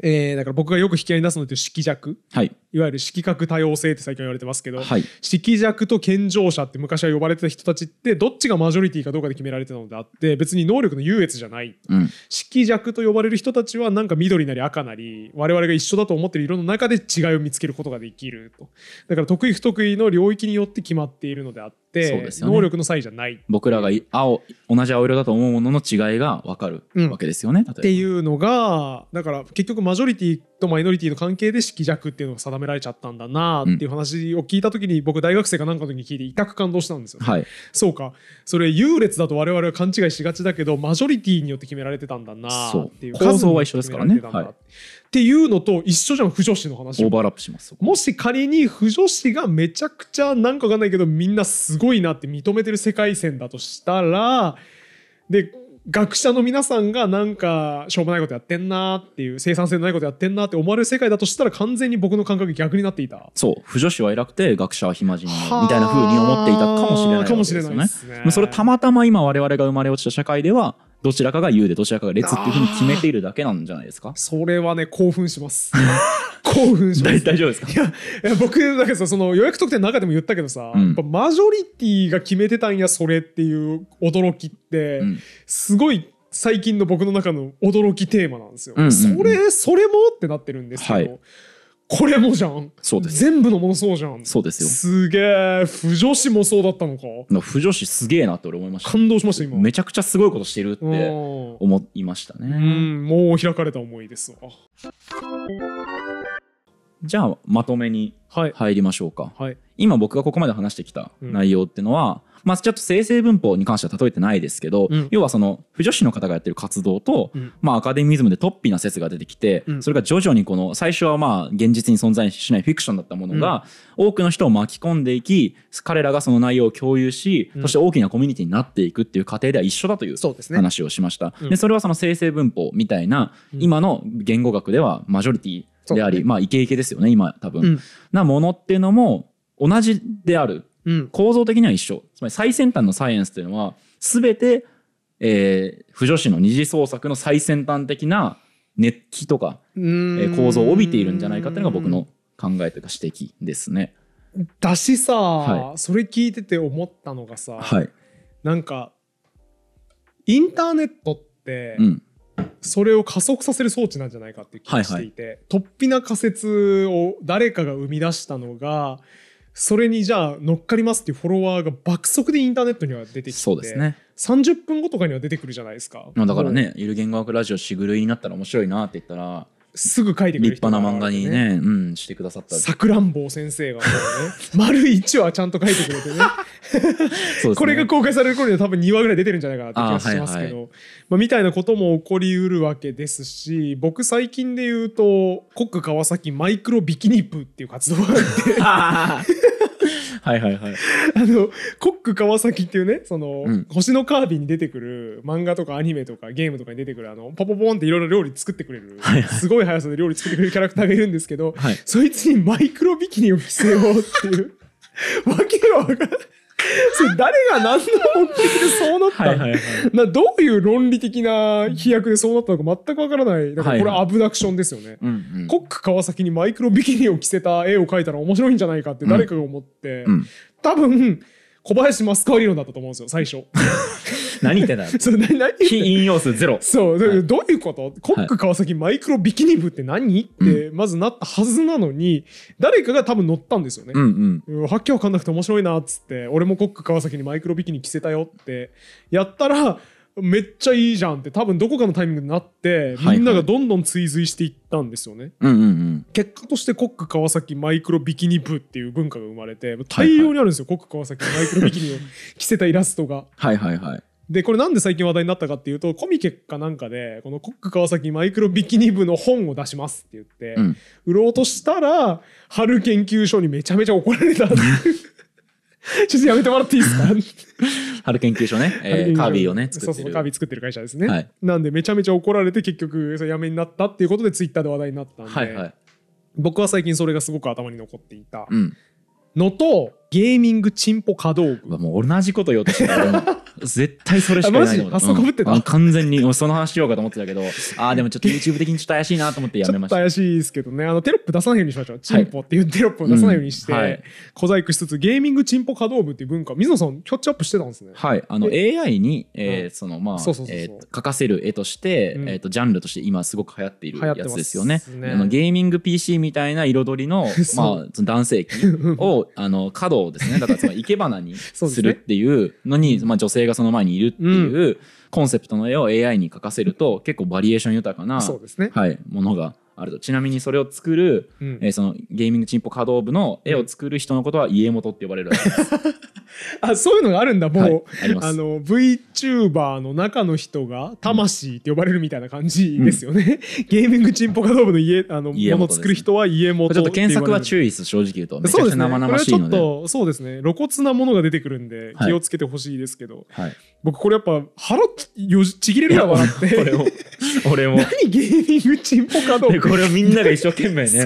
Speaker 1: えーだから僕がよく引き合いに出すのって色弱。
Speaker 2: はい。
Speaker 1: いわゆる色覚多様性って最近言われてますけど、
Speaker 2: はい。
Speaker 1: 色弱と健常者って昔は呼ばれてた人たちってどっちがマジョリティかどうかで決められてたのであって別に能力の優越じゃない。
Speaker 2: うん。
Speaker 1: 色弱と呼ばれる人たちはなんか緑なり赤なり我々が一緒だと思ってる色の中で違いを見つけることができると。だから得意不得意の領域によって決まっているのであって
Speaker 2: ね。
Speaker 1: 能力の差異じゃない。っ
Speaker 2: 僕らがい青同じ青色だと思うものの違いが分かる
Speaker 1: うん
Speaker 2: わけですよね、例えば。
Speaker 1: ていうのがだから結局マジョリティとマイノリティの関係で色弱っていうのが定められちゃったんだなっていう話を聞いた時に僕大学生かなんかの時に聞いて痛く感動したんですよね、
Speaker 2: はい。
Speaker 1: そうか。それ優劣だと我々は勘違いしがちだけどマジョリティによって決められてたんだなっていう。
Speaker 2: 構造は一緒ですからね。はい。
Speaker 1: っていうのと一緒じゃん不女子の話
Speaker 2: オーバーラップします。
Speaker 1: もし仮に不女子がめちゃくちゃなんかわかんないけどみんなすごいなって認めてる世界線だとしたらで学者の皆さんがなんかしょうもないことやってんなっていう生産性のないことやってんなって思われる世界だとしたら完全に僕の感覚逆になっていた。
Speaker 2: そう不女子は偉くて学者は暇人みたいな風に思っていたかもしれないわけ
Speaker 1: かもしれ
Speaker 2: ですよね
Speaker 1: ないですね。
Speaker 2: それたまたま今我々が生まれ落ちた社会ではどちらかが優でどちらかが劣っていうふうに決めているだけなんじゃないですか？
Speaker 1: それはね興奮します。興奮します。
Speaker 2: 大丈夫ですか？
Speaker 1: いやいや僕だけどさその予約特典の中でも言ったけどさ、
Speaker 2: うん。
Speaker 1: やっぱマジョリティが決めてたんやそれっていう驚きって、
Speaker 2: うん。
Speaker 1: すごい最近の僕の中の驚きテーマなんですよ。
Speaker 2: うんうんうん。
Speaker 1: それそれもってなってるんですけど、
Speaker 2: はい。
Speaker 1: これもじゃん。
Speaker 2: そうです。
Speaker 1: 全部のものそうじゃん。
Speaker 2: そうですよ。
Speaker 1: すげえ不女子もそうだったのか。
Speaker 2: 不女子すげえなって俺思いました。
Speaker 1: 感動しました今。
Speaker 2: めちゃくちゃすごいことしてるって
Speaker 1: うん。
Speaker 2: 思いました
Speaker 1: う
Speaker 2: ね
Speaker 1: んもう開かれた思いですわ
Speaker 2: じゃあまとめに
Speaker 1: はい。
Speaker 2: 入りましょうか。
Speaker 1: はい。
Speaker 2: 今僕がここまで話してきた内容っていうのは、まあちょっと生成文法に関しては例えてないですけど、
Speaker 1: うん。
Speaker 2: 要はその不女子の方がやってる活動と、
Speaker 1: うん。
Speaker 2: まあアカデミズムでトッピーな説が出てきて、
Speaker 1: うん。
Speaker 2: それが徐々にこの最初はまあ現実に存在しないフィクションだったものが、多くの人を巻き込んでいき彼らがその内容を共有し、
Speaker 1: うん。
Speaker 2: そして大きなコミュニティになっていくっていう過程では一緒だという話をしました。
Speaker 1: うん。
Speaker 2: でそれはその生成文法みたいな、
Speaker 1: うん。
Speaker 2: 今の言語学ではマジョリティであり、
Speaker 1: ね。
Speaker 2: まあイケイケですよね今多分、
Speaker 1: うん。
Speaker 2: なものっていうのも同じである。
Speaker 1: うん。
Speaker 2: 構造的には一緒。つまり最先端のサイエンスというのは全て、えー、不女子の二次創作の最先端的な熱気とか、
Speaker 1: え
Speaker 2: えー構造を帯びているんじゃないかっていうのが僕の考えというか指摘ですね。
Speaker 1: だしさ、
Speaker 2: は
Speaker 1: それ聞いてて思ったのがさ、
Speaker 2: はい、
Speaker 1: なんかインターネットって、
Speaker 2: うん
Speaker 1: それを加速させる装置なんじゃないかっていう気がしていて、突飛な仮説を誰かが生み出したのがそれにじゃあ乗っかりますっていうフォロワーが爆速でインターネットには出てきて
Speaker 2: そうですね。
Speaker 1: 30分後とかには出てくるじゃないですか。
Speaker 2: まあ、だから
Speaker 1: も
Speaker 2: ね「ゆる言語学ラジオしぐるいになったら面白いな」って言ったら
Speaker 1: うすぐ書いてくれる
Speaker 2: 立派な漫画に
Speaker 1: ね
Speaker 2: ね、うん、してくださった
Speaker 1: さくらんぼう先生がもうね 丸1話ちゃんと書いてくれてね。
Speaker 2: そうですね。
Speaker 1: これが公開される頃には多分2話ぐらい出てるんじゃないかなって気がしますけど、
Speaker 2: あはい。
Speaker 1: まあ、みたいなことも起こりうるわけですし僕最近で言うとコック川崎マイクロビキニプっていう活動があって
Speaker 2: はいはいはい。
Speaker 1: あのコック川崎っていうねその、
Speaker 2: うん。
Speaker 1: 星のカービィに出てくる漫画とかアニメとかゲームとかに出てくるあのポポポンっていろいろ料理作ってくれる、
Speaker 2: はいはい。
Speaker 1: すごい速さで料理作ってくれるキャラクターがいるんですけど、
Speaker 2: はい。
Speaker 1: そいつにマイクロビキニを着せようっていう。わけがわからない それ誰が何の目的でそうなった？の、
Speaker 2: はい
Speaker 1: などういう論理的な飛躍でそうなったのか全くわからない。だからこれアブダクションですよね、
Speaker 2: うんうん。
Speaker 1: コック川崎にマイクロビキニを着せた絵を描いたら面白いんじゃないかって誰かが思って、
Speaker 2: うん。
Speaker 1: 多分小林マスカワ理論だったと思うんですよ最初。
Speaker 2: 何言ってんだ。
Speaker 1: そう何何
Speaker 2: 非引用数ゼロ。
Speaker 1: そう、だから
Speaker 2: はい。
Speaker 1: どういうこと、コック川崎マイクロビキニ部って何？ってまずなったはずなのに誰かが多分乗ったんですよね。
Speaker 2: う。んうん。
Speaker 1: うんわけわかんなくて面白いなっつって俺もコック川崎にマイクロビキニ着せたよってやったらめっちゃいいじゃんって多分どこかのタイミングになって
Speaker 2: はいはい。
Speaker 1: みんながどんどん追随していったんですよね。
Speaker 2: うんうんうん。
Speaker 1: 結果としてコック川崎マイクロビキニ部っていう文化が生まれて大量にあるんですよ、コック川崎マイクロビキニを着せたイラストが。
Speaker 2: はいはいはい。
Speaker 1: でこれなんで最近話題になったかっていうとコミケかなんかでこのコック川崎マイクロビキニ部の本を出しますって言って、
Speaker 2: うん。
Speaker 1: 売ろうとしたら春研究所にめちゃめちゃ怒られた ちょっとやめてもらっていいですか？
Speaker 2: 春研究所ね、えーカービィをね作ってる。
Speaker 1: そうそうカービィ作ってる会社ですね、
Speaker 2: はい。
Speaker 1: なんでめちゃめちゃ怒られて結局やめになったっていうことでツイッターで話題になったんで、
Speaker 2: はいはい。
Speaker 1: 僕は最近それがすごく頭に残っていた。
Speaker 2: うん。
Speaker 1: のとゲーミングチンポ可動部
Speaker 2: うわもう同じこと言おうとしてた絶対それしかない
Speaker 1: あってた？
Speaker 2: うんあ完全に俺その話しようかと思ってたけど。あーでもちょっと YouTube 的にちょっと怪しいなと思ってやめました。
Speaker 1: 怪しいですけどね。あのテロップ出さないようにしましょう、チンポっていうテロップを出さないようにして、
Speaker 2: うん。はい。
Speaker 1: 小細工しつつゲーミングチンポ可動部っていう文化水野さんキャッチアップしてたんですね。
Speaker 2: はい、あの AI に、えーそのまあ
Speaker 1: そうそうそうそう。
Speaker 2: えー書かせる絵として、
Speaker 1: うん。
Speaker 2: えー、とジャンルとして今すごく流行っているやつですよね。
Speaker 1: ね
Speaker 2: あのゲーミング PC みたいな彩りのまあ 男性器をあの角をですね。だからつまり生け花に
Speaker 1: す
Speaker 2: るっていうのに、まあ、女性がその前にいるっていうコンセプトの絵を AI に描かせると結構バリエーション豊かな、ものがあると。ちなみにそれを作る、
Speaker 1: うん。
Speaker 2: えーそのゲーミングチンポ可動部の絵を作る人のことは家元って呼ばれるらしいです。
Speaker 1: あそういうのがあるんだもう、
Speaker 2: はい
Speaker 1: VTuber の中の人が魂って呼ばれるみたいな感じですよね、ゲーミングチンポ可動部の家あの
Speaker 2: ね。
Speaker 1: もの作る人は家元
Speaker 2: ちょっと検索は
Speaker 1: 意
Speaker 2: 注意です正直言うとめちゃ
Speaker 1: そうですね
Speaker 2: くちゃ生々しいので。
Speaker 1: これはちょっとそうですね。露骨なものが出てくるんで
Speaker 2: はい。
Speaker 1: 気をつけてほしいですけど、
Speaker 2: はい。
Speaker 1: 僕これやっぱ腹ちぎれるわ笑って
Speaker 2: 俺も。
Speaker 1: 何ゲーミングチンポ可動部
Speaker 2: でこれをみんなが一生懸命ね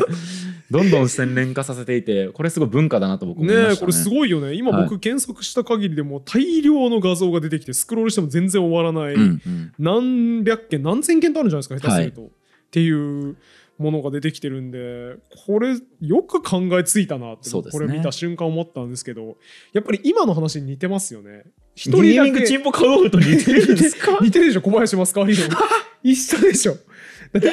Speaker 2: どんどん洗練化させていてこれすごい文化だなと僕思いましたね。
Speaker 1: ねえこれすごいよね。今
Speaker 2: はい。
Speaker 1: 僕検索した限りでも大量の画像が出てきてスクロールしても全然終わらない、
Speaker 2: うんうん。
Speaker 1: 何百件何千件とあるんじゃないですか下手すると、っていうものが出てきてるんでこれよく考えついたなって、
Speaker 2: ね。
Speaker 1: これ見た瞬間思ったんですけどやっぱり今の話に似てますよね。一
Speaker 2: ゲーミング
Speaker 1: け
Speaker 2: チンポ可動部と似てるんですか？
Speaker 1: 似てるでしょ小林マスカーリーノ一緒でしょ。だって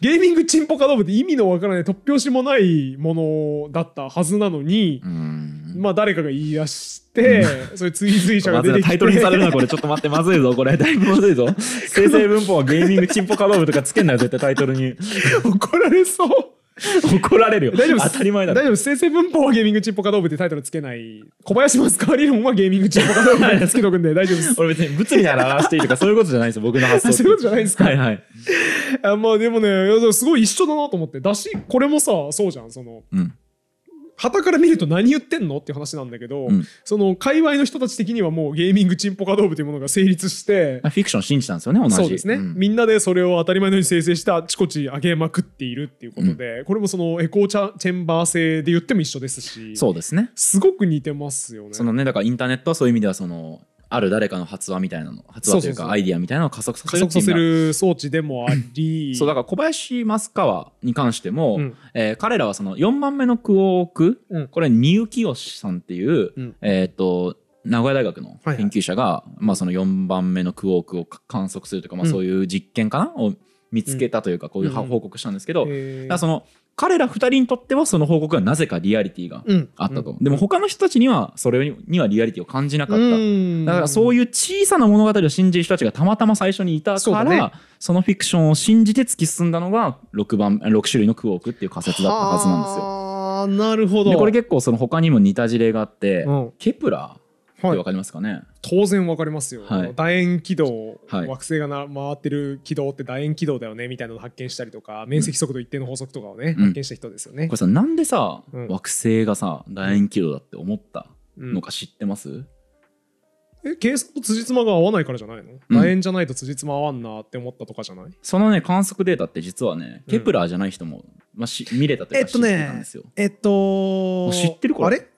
Speaker 1: ゲーミングチンポ可動部って意味のわからない突拍子もないものだったはずなのに、
Speaker 2: うん。
Speaker 1: まあ誰かが言い出して、そういう追随者が出てきて。
Speaker 2: タイトルにされるなこれちょっと待ってまずいぞこれ。だいぶまずいぞ。生成文法はゲーミングチンポ可動部とかつけんなよ絶対タイトルに。
Speaker 1: 怒られそう
Speaker 2: 怒られるよ。
Speaker 1: 大丈夫
Speaker 2: 当たり前だろ。
Speaker 1: 大丈夫です。生成文法はゲーミングチンポ可動部ってタイトルつけない。小林マスカーリーノンはゲーミングチンポ可動部ってつけとくんで大丈夫です。
Speaker 2: 俺別に物理なら表していいとかそういうことじゃないですよ。僕の発想
Speaker 1: そういうことじゃないですか。
Speaker 2: はいはい。
Speaker 1: あまあでもねすごい一緒だなと思って。だしこれもさそうじゃん。その
Speaker 2: うん
Speaker 1: 旗から見ると何言ってんのっていう話なんだけど、
Speaker 2: うん。
Speaker 1: その界隈の人たち的にはもうゲーミングチンポ可動部というものが成立して
Speaker 2: フィクション信じたんですよね同じ。
Speaker 1: そうですね、
Speaker 2: ん。
Speaker 1: みんなでそれを当たり前のように生成してあちこち上げまくっているっていうことで、これもそのエコーチャチェンバー製で言っても一緒ですし
Speaker 2: そうですね
Speaker 1: すごく似てますよね。
Speaker 2: そのねだからインターネットはそういう意味ではそのある誰かの発話みたいなの発話というかアイディアみたいなのを加速させ
Speaker 1: 加速させ
Speaker 2: る
Speaker 1: 装置でもあり。
Speaker 2: そうだから小林益川に関しても、
Speaker 1: うん。
Speaker 2: えー彼らはその4番目のクオーク、
Speaker 1: うん。
Speaker 2: これ二幸清さんっていう、
Speaker 1: うん。
Speaker 2: えっ、と名古屋大学の
Speaker 1: はいはい。
Speaker 2: 研究者が、まあ、その4番目のクオークを観測するというか、まあ、
Speaker 1: うん。
Speaker 2: そういう実験かな、を見つけたというかこういう
Speaker 1: うん
Speaker 2: 報告したんですけど、
Speaker 1: えー。
Speaker 2: だからその彼ら2人にとってはその報告がなぜかリアリティが
Speaker 1: うん。
Speaker 2: あったと、
Speaker 1: うん。
Speaker 2: でも他の人たちにはそれにはリアリティを感じなかった、
Speaker 1: うん。
Speaker 2: だからそういう小さな物語を信じる人たちがたまたま最初にいたから
Speaker 1: そね。
Speaker 2: のフィクションを信じて突き進んだのが6番6種類のクオークっていう仮説だったはずなんですよ。
Speaker 1: ああなるほど。
Speaker 2: でこれ結構その他にも似た事例があって、
Speaker 1: うん。
Speaker 2: ケプラー
Speaker 1: はい。
Speaker 2: わかりますかね、
Speaker 1: 当然わかりますよ、
Speaker 2: はい。
Speaker 1: 楕円軌道、
Speaker 2: はい。
Speaker 1: 惑星がな回ってる軌道って楕円軌道だよねみたいなのを発見したりとか面積速度一定の法則とかをね、
Speaker 2: うん。
Speaker 1: 発見した人ですよね。
Speaker 2: これ。さなんでさ、
Speaker 1: うん。
Speaker 2: 惑星がさ楕円軌道だって思った
Speaker 1: うん。
Speaker 2: のか知ってます、
Speaker 1: え計算と辻褄が合わないからじゃないの？
Speaker 2: うん。
Speaker 1: 楕円じゃないと辻褄合わんなって思ったとかじゃない？
Speaker 2: そのね観測データって実はね、
Speaker 1: うん。
Speaker 2: ケプラーじゃない人も、まあ、し見れたというか知ってたんですよ。
Speaker 1: えっと
Speaker 2: 知ってるこれ。
Speaker 1: あれ？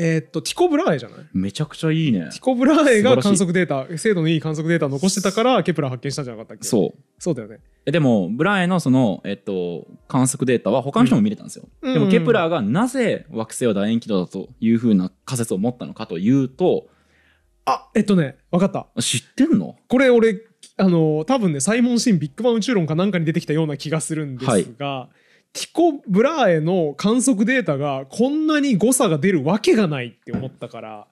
Speaker 1: えっとティコブラーエじゃない？
Speaker 2: めちゃくちゃいいね。
Speaker 1: ティコブラーエが観測データ精度のいい観測データを残してたからケプラー発見したんじゃなかったっけ？
Speaker 2: そう。
Speaker 1: そうだよね。
Speaker 2: えでもブラエのその、えっと、観測データは他の人も見れたんですよ、
Speaker 1: うん。
Speaker 2: でもケプラーがなぜ惑星は楕円軌道だというふうな仮説を持ったのかというと
Speaker 1: あえっとね分かった。
Speaker 2: 知ってんの？
Speaker 1: これ俺あの多分ねサイモン・シンビッグバン宇宙論かなんかに出てきたような気がするんですが、ティコ・ブラーエの観測データがこんなに誤差が出るわけがないって思ったから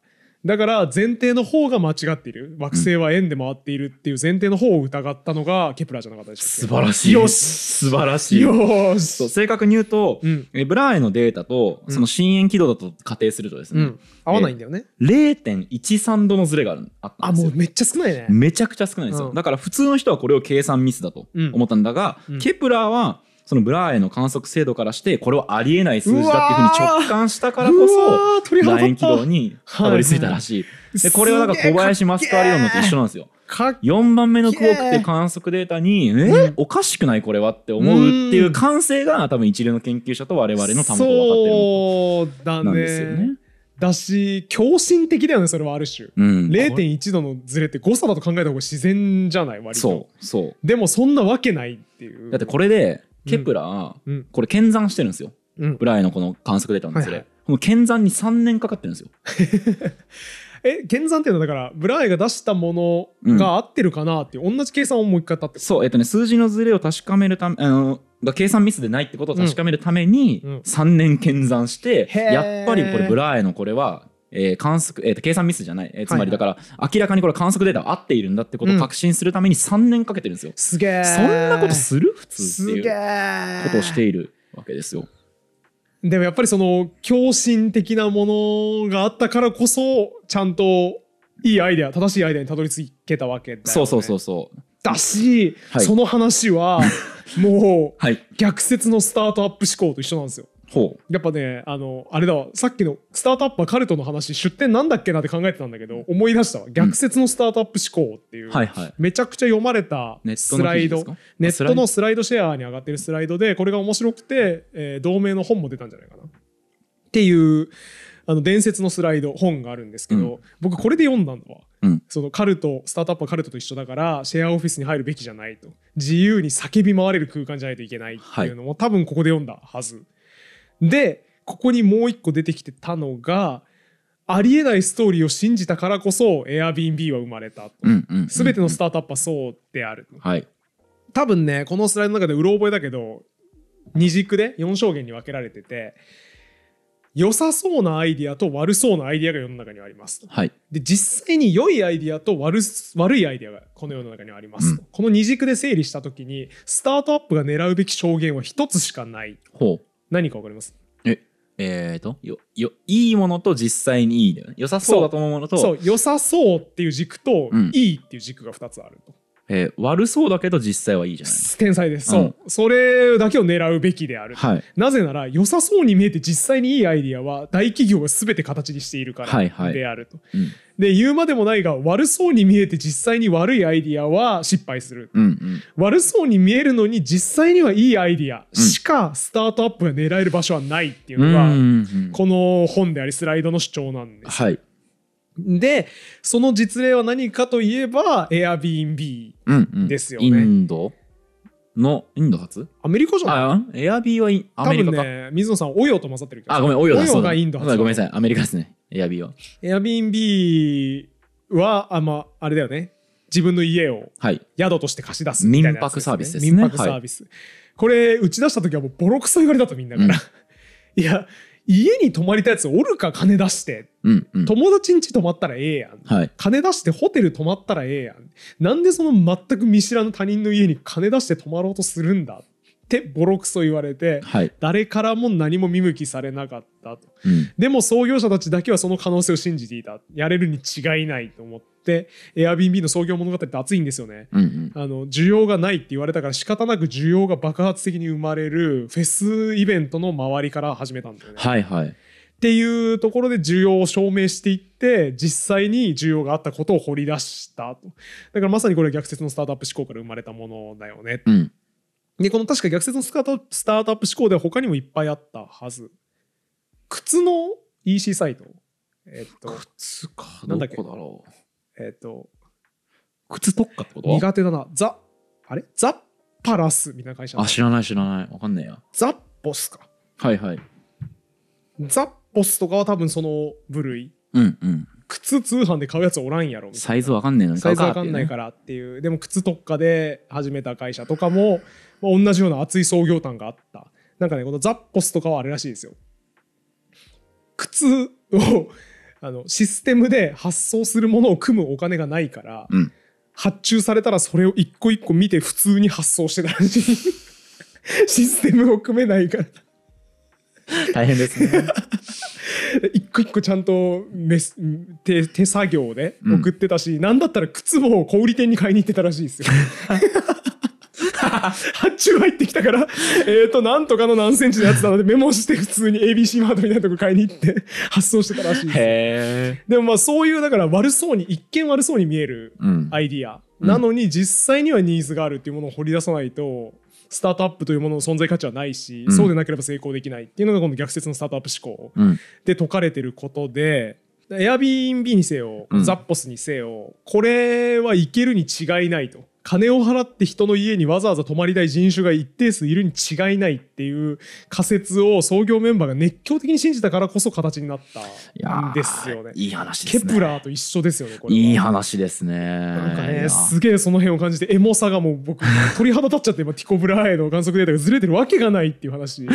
Speaker 1: だから前提の方が間違っている。惑星は円で回っているっていう前提の方を疑ったのがケプラーじゃなかったでしょ
Speaker 2: 素晴らしい。
Speaker 1: よし。
Speaker 2: 素晴らしい。
Speaker 1: よーし。
Speaker 2: そう正確に言うと、
Speaker 1: うん。
Speaker 2: えブラーエのデータとその真円軌道だと仮定するとですね、
Speaker 1: うん。合わないんだよね。
Speaker 2: 0.13度のズレがあるあったんですよ。
Speaker 1: あもうめっちゃ少ないね。
Speaker 2: めちゃくちゃ少ないんですよ、
Speaker 1: うん。
Speaker 2: だから普通の人はこれを計算ミスだと思ったんだが、
Speaker 1: うん。
Speaker 2: ケプラーはそのブラーエの観測精度からしてこれはありえない数字だっていうふうに直感したからこ
Speaker 1: う
Speaker 2: そ楕円軌道にたどり着いたらしい、でこれはだから小林マスカー理論のと一緒なんですよ。
Speaker 1: かっ
Speaker 2: 4番目のクオークって観測データにえ？
Speaker 1: うん。
Speaker 2: おかしくないこれはって思うっていう感性が多分一流の研究者と我々のたもと分かってるんですよね。
Speaker 1: ね。だし狂信的だよねそれはある種、
Speaker 2: うん、
Speaker 1: 0.1度のズレって誤差だと考えた方が自然じゃない？割と。
Speaker 2: そうそう。
Speaker 1: でもそんなわけないっていう。
Speaker 2: だってこれでケプラー、
Speaker 1: うん。
Speaker 2: これ検算してるんですよ。
Speaker 1: うん。
Speaker 2: ブラーエのこの観測データのズレ、
Speaker 1: はいはい。
Speaker 2: この検算に3年かかってるんですよ。
Speaker 1: え検算っていうのはだからブラーエが出したものが合ってるかなっていう、同じ計算をもう一回たって
Speaker 2: そうえっとね数字のズレを確かめるためあのが計算ミスでないってことを確かめるために
Speaker 1: うん。うん。
Speaker 2: 3年検算して、やっぱりこれブラーエのこれは、えー観測えーと計算ミスじゃない、えーつまり
Speaker 1: はいは
Speaker 2: だから明らかにこれ観測データが合っているんだってことを確信するために3年かけてるんですよ、
Speaker 1: すげえ
Speaker 2: そんなことする？普通っていう
Speaker 1: え
Speaker 2: ことをしているわけですよ。
Speaker 1: でもやっぱりその狂信的なものがあったからこそちゃんといいアイデア正しいアイデアにたどり着けたわけだよ、ね、
Speaker 2: そうそうそうそう。
Speaker 1: だし、
Speaker 2: はい。
Speaker 1: その話はもう
Speaker 2: はい。
Speaker 1: 逆説のスタートアップ思考と一緒なんですよ
Speaker 2: ほ
Speaker 1: やっぱねあのあれだわ。さっきのスタートアップはカルトの話出典なんだっけなって考えてたんだけど思い出したわ。逆説のスタートアップ思考っていう、
Speaker 2: うはいはい。
Speaker 1: めちゃくちゃ読まれたスライド。ネットのスライドシェアに上がってるスライドでこれが面白くて、えー同名の本も出たんじゃないかな。っていうあの伝説のスライド本があるんですけど、
Speaker 2: う
Speaker 1: 僕これで読んだのは、
Speaker 2: うん。
Speaker 1: そのカルトスタートアップはカルトと一緒だからシェアオフィスに入るべきじゃないと。自由に叫び回れる空間じゃないといけないっていうのも、多分ここで読んだはずでここにもう一個出てきてたのがありえないストーリーを信じたからこそ Airbnb は生まれたと。
Speaker 2: うんうんうん
Speaker 1: 全てのスタートアップはそうである。
Speaker 2: はい
Speaker 1: 多分ねこのスライドの中でうろ覚えだけど二軸で4証言に分けられてて良さそうなアイディアと悪そうなアイディアが世の中にはありますと。
Speaker 2: はい
Speaker 1: で実際に良いアイディアと悪す悪いアイディアがこの世の中にはありますと。この二軸で整理した時にスタートアップが狙うべき証言は一つしかない。何か分かります？
Speaker 2: ええー、と？よよいいものと実際にいいだよね。良さそうだと思うものと
Speaker 1: そう良さそうっていう軸と、
Speaker 2: うん。
Speaker 1: いいっていう軸が2つあると。
Speaker 2: えー悪そうだけど実際はいいじゃない
Speaker 1: 天才です。そう、それだけを狙うべきである。
Speaker 2: はい
Speaker 1: なぜなら良さそうに見えて実際にいいアイディアは大企業が全て形にしているから
Speaker 2: はいはい
Speaker 1: であると。
Speaker 2: うん
Speaker 1: で言うまでもないが悪そうに見えて実際に悪いアイディアは失敗する。
Speaker 2: うんうん
Speaker 1: 悪そうに見えるのに実際にはいいアイディアしかスタートアップが狙える場所はないっていうのが、
Speaker 2: うんうんうん
Speaker 1: この本でありスライドの主張なんです。
Speaker 2: はい
Speaker 1: でその実例は何かといえば Airbnb
Speaker 2: うんうん。
Speaker 1: ですよね。
Speaker 2: インドのインド初
Speaker 1: アメリカじゃない
Speaker 2: あエアビーはインア
Speaker 1: 多分
Speaker 2: メリカか、
Speaker 1: ね水野さんオヨと混ざってるけど。
Speaker 2: あごめんオヨだ。
Speaker 1: オヨ
Speaker 2: そうだ。
Speaker 1: がインド
Speaker 2: ごめんなさい。アメリカですね。エアビーは。
Speaker 1: Airbnb はあ,、まあ、あれだよね。自分の家を
Speaker 2: はい。
Speaker 1: 宿として貸し出すみたいなやつ
Speaker 2: 民泊サービスですね。
Speaker 1: 民泊サービス、これ打ち出した時はもうボロクソ言われたとみんなから、いや家に泊まりたいやつおるか？金出して。
Speaker 2: うんうん。
Speaker 1: 友達ん家泊まったらええやん。
Speaker 2: はい。
Speaker 1: 金出してホテル泊まったらええやん。なんでその全く見知らぬ他人の家に金出して泊まろうとするんだってボロクソ言われて
Speaker 2: はい。
Speaker 1: 誰からも何も見向きされなかったと。
Speaker 2: うん。
Speaker 1: でも創業者たちだけはその可能性を信じていた。やれるに違いないと思って Airbnb の創業物語って熱いんですよね。
Speaker 2: うんうん。
Speaker 1: あの需要がないって言われたから仕方なく需要が爆発的に生まれるフェスイベントの周りから始めたんだよね。
Speaker 2: はいはい。
Speaker 1: っていうところで需要を証明していって実際に需要があったことを掘り出したと。だからまさにこれは逆説のスタートアップ思考から生まれたものだよね。
Speaker 2: うん。
Speaker 1: でこの確か逆説のスタートスタートアップ思考では他にもいっぱいあったはず。靴の EC サイト。えっと
Speaker 2: 靴か。
Speaker 1: なんだっけ？
Speaker 2: だろう
Speaker 1: えっと
Speaker 2: 靴特化ってこと？
Speaker 1: 苦手だな。ザあれ？ザパラスみたいな会社
Speaker 2: あ知らない知らない。わかんねえや。
Speaker 1: ザポスか。
Speaker 2: はいはい。
Speaker 1: ザポスとかは多分その部類。
Speaker 2: うんうん。
Speaker 1: 靴通販で買うやつおらんやろみたいな。
Speaker 2: サイズわかんねえのに
Speaker 1: サイズわかんないからっていう。でも靴特化で始めた会社とかも、まあ、同じような熱い創業感があった。なんかねこのザッポスとかはあれらしいですよ。靴をあのシステムで発送するものを組むお金がないから、
Speaker 2: うん。
Speaker 1: 発注されたらそれを一個一個見て普通に発送してたらしい システムを組めないから。
Speaker 2: 大変ですね。
Speaker 1: 一個一個ちゃんとメス手手作業で送ってたし、なんだったら靴も小売店に買いに行ってたらしいですよ。発注入ってきたから、えーと、なんとかの何センチのやつなのでメモして普通に ABC マートみたいなとこ買いに行って 発送してたらしいです。でもまあそういうだから悪そうに、一見悪そうに見える
Speaker 2: うん。
Speaker 1: アイディア、
Speaker 2: うん。
Speaker 1: なのに実際にはニーズがあるっていうものを掘り出さないと、スタートアップというものの存在価値はないし、
Speaker 2: うん。
Speaker 1: そうでなければ成功できないっていうのがこの逆説のスタートアップ思考。
Speaker 2: うん。
Speaker 1: で解かれてることで Airbnb にせよ、
Speaker 2: うん。
Speaker 1: ザッポスにせよこれはいけるに違いないと金を払って人の家にわざわざ泊まりたい人種が一定数いるに違いないっていう仮説を創業メンバーが熱狂的に信じたからこそ形になったんですよね。
Speaker 2: いい話ですね
Speaker 1: ケプラーと一緒ですよねこれは。
Speaker 2: いい話ですね
Speaker 1: なんかねすげえその辺を感じてエモさがもう僕鳥肌立っちゃって今ティコブラへの観測データがずれてるわけがないっていう話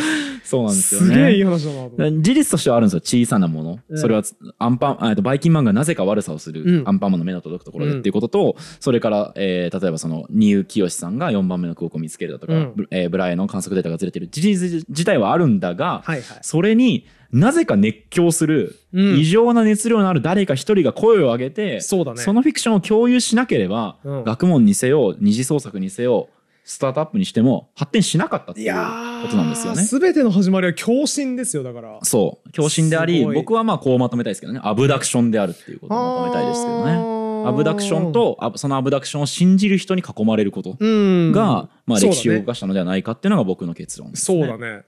Speaker 2: そうなんですよ
Speaker 1: すげえいい
Speaker 2: ね
Speaker 1: 話だな。
Speaker 2: 事実としてはあるんですよ。小さなもの、
Speaker 1: うん。
Speaker 2: それはアンパンあえっとバイキンマンがなぜか悪さをする、
Speaker 1: うん。
Speaker 2: アンパンマンの目の届くところでっていうことと、それから、えー例えばその新生清さんが4番目の空港を見つけるだとか、
Speaker 1: うん。
Speaker 2: ブえーブラエの観測データがずれてる。事実自体はあるんだが、
Speaker 1: はいはい。
Speaker 2: それになぜか熱狂する
Speaker 1: うん。
Speaker 2: 異常な熱量のある誰か一人が声を上げて、
Speaker 1: そうだね。
Speaker 2: そのフィクションを共有しなければ、
Speaker 1: うん。
Speaker 2: 学問にせよ二次創作にせよスタートアップにしても発展しなかったって
Speaker 1: い
Speaker 2: いう
Speaker 1: や
Speaker 2: ことなんですよね。
Speaker 1: すべての始まりは共振ですよだから。
Speaker 2: そう共振であり僕はまあこうまとめたいですけどねアブダクションであるっていうことをまとめたいですけどね。
Speaker 1: ね
Speaker 2: アブダクション、とあそのアブダクションを信じる人に囲まれること
Speaker 1: うん、
Speaker 2: が、まあ、歴史を動かしたのではないかっていうのが僕の結論です、ね。
Speaker 1: そうだね。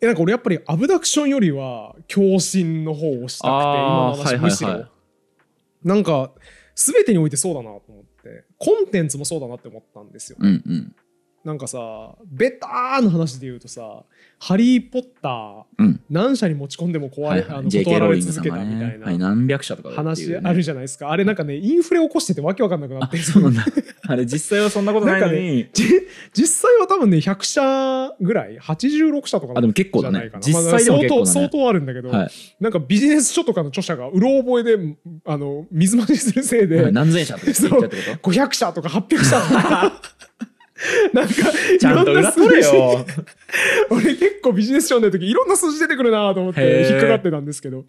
Speaker 1: えなんか俺やっぱりアブダクションよりは共振の方をしたくて今の話むしろ、
Speaker 2: はいはいはい
Speaker 1: なんか全てにおいてそうだなと思ってコンテンツもそうだなって思ったんですよ。
Speaker 2: うんうん
Speaker 1: なんかさベターな話で言うとさ「ハリー・ポッター
Speaker 2: うん。」
Speaker 1: 何社に持ち込んでも壊れ、
Speaker 2: はいはい、
Speaker 1: あの断られ続けたみたいな
Speaker 2: はい、何百社とか
Speaker 1: 話あるじゃないですか。あれなんかねインフレ起こしててわけわかんなくなって
Speaker 2: あそうなんだ。あれ実際はそんなことないのに、
Speaker 1: じ実際は多分ね100社ぐらい86社とか
Speaker 2: あでも結構だね。
Speaker 1: じゃないかな。
Speaker 2: 実際でもね
Speaker 1: まあ相当相当あるんだけど、
Speaker 2: はい。
Speaker 1: なんかビジネス書とかの著者がうろ覚えであの水増しするせいで、
Speaker 2: 何千社とか言っちゃうってこと
Speaker 1: ？500社とか800社とか なんか
Speaker 2: ちゃんと裏取れよ。
Speaker 1: 俺結構ビジネス書の時いろんな数字出てくるなと思って引っかかってたんですけど、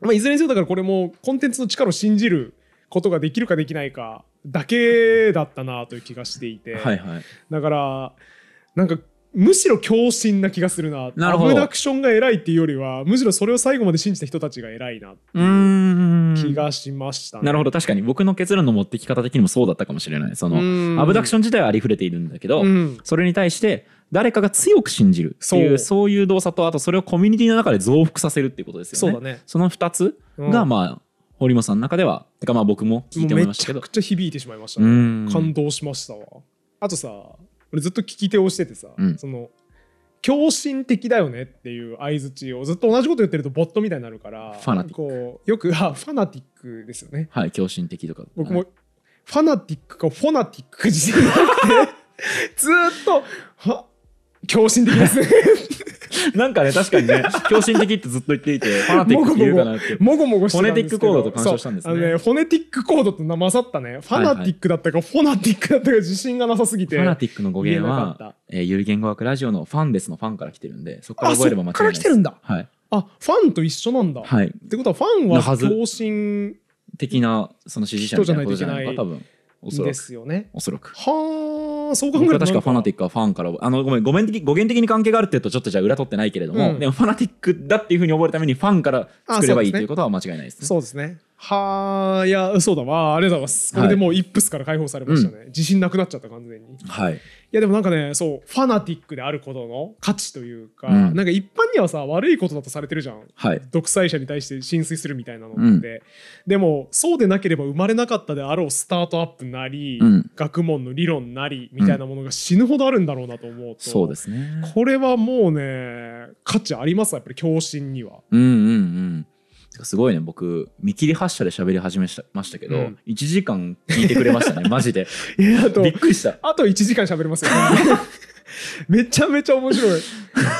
Speaker 1: まあ、いずれにせよだからこれもコンテンツの力を信じることができるかできないかだけだったなという気がしていて、
Speaker 2: はいはい。
Speaker 1: だからなんかむしろ強心な気がするな。
Speaker 2: なるほど。
Speaker 1: アブダクションが偉いっていうよりはむしろそれを最後まで信じた人たちが偉いな
Speaker 2: うーん。
Speaker 1: 気がしましたね。
Speaker 2: なるほど。確かに。僕の結論の持ってき方的にもそうだったかもしれない。その
Speaker 1: うん。
Speaker 2: アブダクション自体はありふれているんだけど、
Speaker 1: うん。
Speaker 2: それに対して誰かが強く信じるっていう
Speaker 1: そう。
Speaker 2: そういう動作とあとそれをコミュニティの中で増幅させるっていうことですよね。
Speaker 1: そうだね。
Speaker 2: その2つが
Speaker 1: うん。
Speaker 2: まあ堀本さんの中ではてかまあ僕も聞いて
Speaker 1: もうめ
Speaker 2: ましたけど。
Speaker 1: ちゃくちゃ響いてしまいました
Speaker 2: う
Speaker 1: ね、
Speaker 2: ん。
Speaker 1: 感動しましたわ。あとさ俺ずっと聞き手をしててさ、
Speaker 2: うん。
Speaker 1: その狂信的だよねっていう相づちをずっと同じこと言ってるとボットみたいになるから
Speaker 2: ファナティック。
Speaker 1: こうよくあファナティックですよね。
Speaker 2: はい狂信的とか。
Speaker 1: 僕もファナティックかフォナティックか自信なくてずーっとは狂信的です。ね
Speaker 2: なんかね確かにね狂信的ってずっと言っていてファナティックって言うかなって。
Speaker 1: もごもごして
Speaker 2: フォネティックコードと干渉したんですね。
Speaker 1: そう。あのフォネティックコードとな混ざったね。ファナティックだったかフォナティックだったか自信がなさすぎて。
Speaker 2: ファナティックの語源は、えーゆる言語学ラジオのファンですのファンから来てるんでそこから覚えれば間違いない
Speaker 1: から来てるんだ。
Speaker 2: はい、
Speaker 1: あファンと一緒なんだ、
Speaker 2: はい、
Speaker 1: ってことはファンは共信
Speaker 2: 的なその支持者みたいなことじゃないのか多分おそら
Speaker 1: で
Speaker 2: く
Speaker 1: すよね。
Speaker 2: おそらく。
Speaker 1: はあそう考えると
Speaker 2: 確かファナティッ
Speaker 1: ク
Speaker 2: クはファンからあのごめん語源的語源的に関係があるって言うとちょっとじゃあ裏取ってないけれども、
Speaker 1: うん。
Speaker 2: でもファナティックだっていうふうに覚えるためにファンから作ればいいということは間違いないですね。
Speaker 1: そうですね。はあいやそうだわありがとうございます。これでもうイップスから解放されましたね、自信なくなっちゃった完全に。い
Speaker 2: はい、
Speaker 1: やでもなんかねそうファナティックであることの価値というか、
Speaker 2: うん
Speaker 1: なんか一般にはさ悪いことだとされてるじゃん
Speaker 2: はい、
Speaker 1: 独裁者に対して浸水するみたいなのって、
Speaker 2: うん
Speaker 1: でもそうでなければ生まれなかったであろうスタートアップなり、
Speaker 2: うん
Speaker 1: 学問の理論なりみたいなものが死ぬほどあるんだろうなと思うと、
Speaker 2: そうですね。
Speaker 1: これはもうね価値ありますやっぱり共振には。
Speaker 2: うんうんうん。てかすごいね僕見切り発車で喋り始めましたけど、
Speaker 1: うん。
Speaker 2: 1時間聞いてくれましたね マジで。
Speaker 1: いやあと
Speaker 2: びっくりした。
Speaker 1: あと1時間喋れますよ、めちゃめちゃ面白い。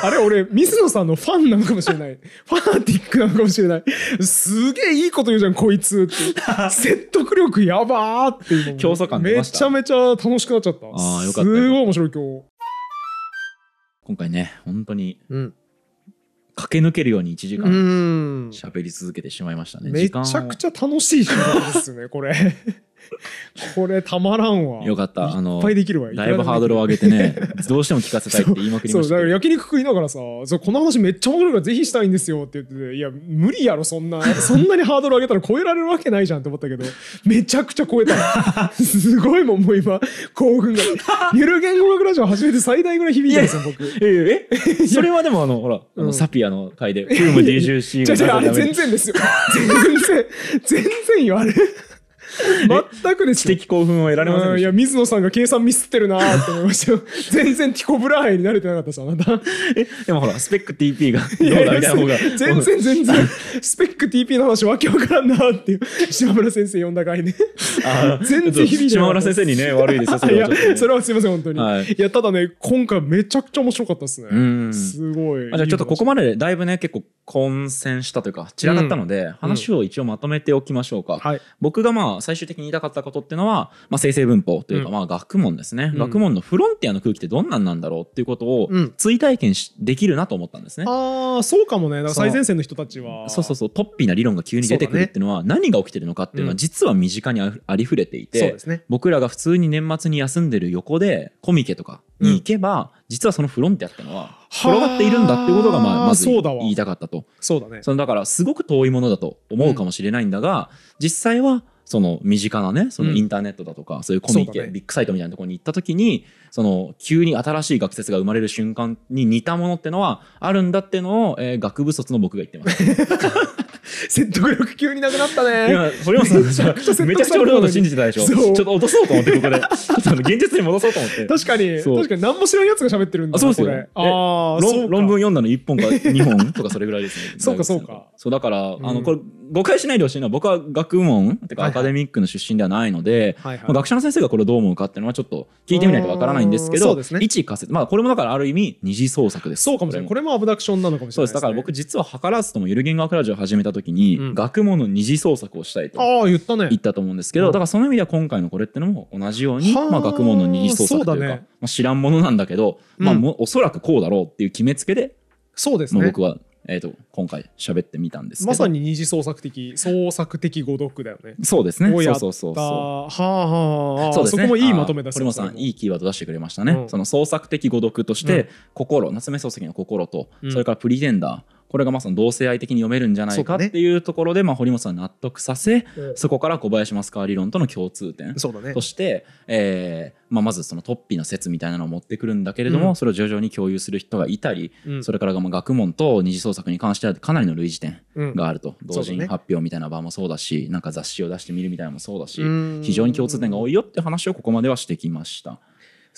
Speaker 1: あれ俺水野さんのファンなのかもしれない。ファナティックなのかもしれない。すげえいいこと言うじゃんこいつって。説得力やばーっていう
Speaker 2: 競争感出
Speaker 1: めちゃめちゃ楽しくなっちゃった。
Speaker 2: あーよかった。
Speaker 1: すごい面白い今日。
Speaker 2: 今回ね本当に
Speaker 1: うん
Speaker 2: 駆け抜けるように1時
Speaker 1: う
Speaker 2: 間
Speaker 1: ん。
Speaker 2: 喋り続けてしまいましたね、
Speaker 1: めちゃくちゃ楽しい仕事ですねこれこれたまらんわ。
Speaker 2: よかった。あの
Speaker 1: いっぱいできるわ。
Speaker 2: だいぶハードルを上げてねどうしても聞かせたいって言いまくり
Speaker 1: そうだから焼肉食いながらさそうこの話めっちゃ面白いからぜひしたいんですよって言ってていや無理やろそんな。そんなにハードル上げたら超えられるわけないじゃんって思ったけどめちゃくちゃ超えた すごいもんもう今興奮が。ゆる言語学ラジオ初めて最大ぐらい響いたんですよ僕。
Speaker 2: ええそれはでもあのほら、あ
Speaker 1: うん
Speaker 2: のサピアの回で「フーム D10C
Speaker 1: じゃじゃあれ全然ですよ全然全然よあれ全くですよ。
Speaker 2: 知的興奮を得られませんでした。
Speaker 1: や水野さんが計算ミスってるなーって思いましたよ。全然ティコブラーイに慣れてなかったですあなた。
Speaker 2: えでもほらスペック TP がどう
Speaker 1: いやいや
Speaker 2: だみたいな方が。
Speaker 1: 全然全然スペック TP の話わけわからんなーっていう 島村先生呼んだ回ね。
Speaker 2: あー
Speaker 1: 全然響いて
Speaker 2: 島
Speaker 1: なかった
Speaker 2: 村先生にね悪いですよそ
Speaker 1: いや
Speaker 2: れはちょっとね。
Speaker 1: それはすいません本当に、
Speaker 2: はい。
Speaker 1: い、やただね今回めちゃくちゃ面白かったですね。
Speaker 2: うん。
Speaker 1: すごい。
Speaker 2: あじゃあちょっとここまででだいぶね結構混戦したというか散らかったので、話を一応まとめておきましょうか、
Speaker 1: はい。
Speaker 2: 僕がまあ最終的に言いたかったことっていうのは、まあ、生成文法というか、
Speaker 1: うん。
Speaker 2: まあ学問ですね、
Speaker 1: うん。
Speaker 2: 学問のフロンティアの空気ってどんなんなんだろうっていうことを
Speaker 1: うん。
Speaker 2: 追体験しできるなと思ったんですね。
Speaker 1: ああそうかもね。だから最前線の人たちは。
Speaker 2: そうそうそう。トッピーな理論が急に出てくるっていうのは何が起きてるのかっていうのは
Speaker 1: うん
Speaker 2: 実は身近にあありふれていて、
Speaker 1: そうですね。
Speaker 2: 僕らが普通に年末に休んでる横でコミケとかに行けば、実はそのフロンティアってのは転がっているんだっていうことがまあ
Speaker 1: はあ
Speaker 2: まず言いたかったと。
Speaker 1: そうだね。
Speaker 2: そのだからすごく遠いものだと思うかもしれないんだが、実際はその身近なねそのインターネットだとか、そういうコミケ、
Speaker 1: そうだね。
Speaker 2: ビッグサイトみたいなところに行った時にその急に新しい学説が生まれる瞬間に似たものってのはあるんだっていうのを、えー学部卒の僕が言ってます。
Speaker 1: 説得力急になくなったね。
Speaker 2: 今堀本さん
Speaker 1: めちゃくちゃ
Speaker 2: 俺のこと信じてたでしょ。
Speaker 1: う。
Speaker 2: ょっと落とそうと思ってここで。ちょっとあの現実に戻そうと思って。
Speaker 1: 確かに。確かに何も知らんやつが喋ってるんだ
Speaker 2: そうですよ
Speaker 1: ああ
Speaker 2: 論論文読んだの1本か2本とかそれぐらいですね。
Speaker 1: そうかそうか。
Speaker 2: そうだから、あ
Speaker 1: うん。
Speaker 2: のこれ誤解しないでほしいのは僕は学問てかアカデミックの出身ではないので、
Speaker 1: はいはい。
Speaker 2: まあ、学者の先生がこれをどう思うかっていうのはちょっと聞いてみないとわからないんですけど一仮説まあこれもだからある意味二次創作です。
Speaker 1: そうかもしれない。これも。アブダクションなのかもしれない
Speaker 2: そうですだから僕実は図らずともゆる言語学ラジオを始めた時に、
Speaker 1: うん。
Speaker 2: 学問の二次創作をしたいと
Speaker 1: 言ったね。
Speaker 2: 言ったと思うんですけど、
Speaker 1: うん。
Speaker 2: だからその意味では今回のこれってのも同じように、
Speaker 1: はあ
Speaker 2: まあ、学問の二次創作というか知らんものなんだけど、まあ、おそらくこうだろうっていう決めつけで、
Speaker 1: そうですね。
Speaker 2: まあ僕は、えー、と今回喋ってみたんですけど。
Speaker 1: まさに二次創作的創作的語読だよね。
Speaker 2: そうですね。そうそうそう
Speaker 1: だ
Speaker 2: そう。
Speaker 1: はあはあはあ。
Speaker 2: そうですね。
Speaker 1: こもいいまとめだ
Speaker 2: あー堀本さんいいキーワード出してくれましたね、
Speaker 1: うん。
Speaker 2: その創作的語読として、
Speaker 1: うん。
Speaker 2: 心夏目漱石の心と、
Speaker 1: うん。
Speaker 2: それからプリテンダーこれがまさに同性愛的に読めるんじゃないかっていうところで、まあ、堀本さん納得させ
Speaker 1: うん。
Speaker 2: そこから小林マスカー理論との共通点。として、えーまあ、まずそのトッピーの説みたいなのを持ってくるんだけれども、
Speaker 1: うん。
Speaker 2: それを徐々に共有する人がいたり、
Speaker 1: うん。
Speaker 2: それからがまあ学問と二次創作に関してはかなりの類似点
Speaker 1: うん。
Speaker 2: があると、同
Speaker 1: そうだね。
Speaker 2: 人発表みたいな場もそうだしなんか雑誌を出してみるみたいなのもそうだし
Speaker 1: うん。
Speaker 2: 非常に共通点が多いよって話をここまではしてきました。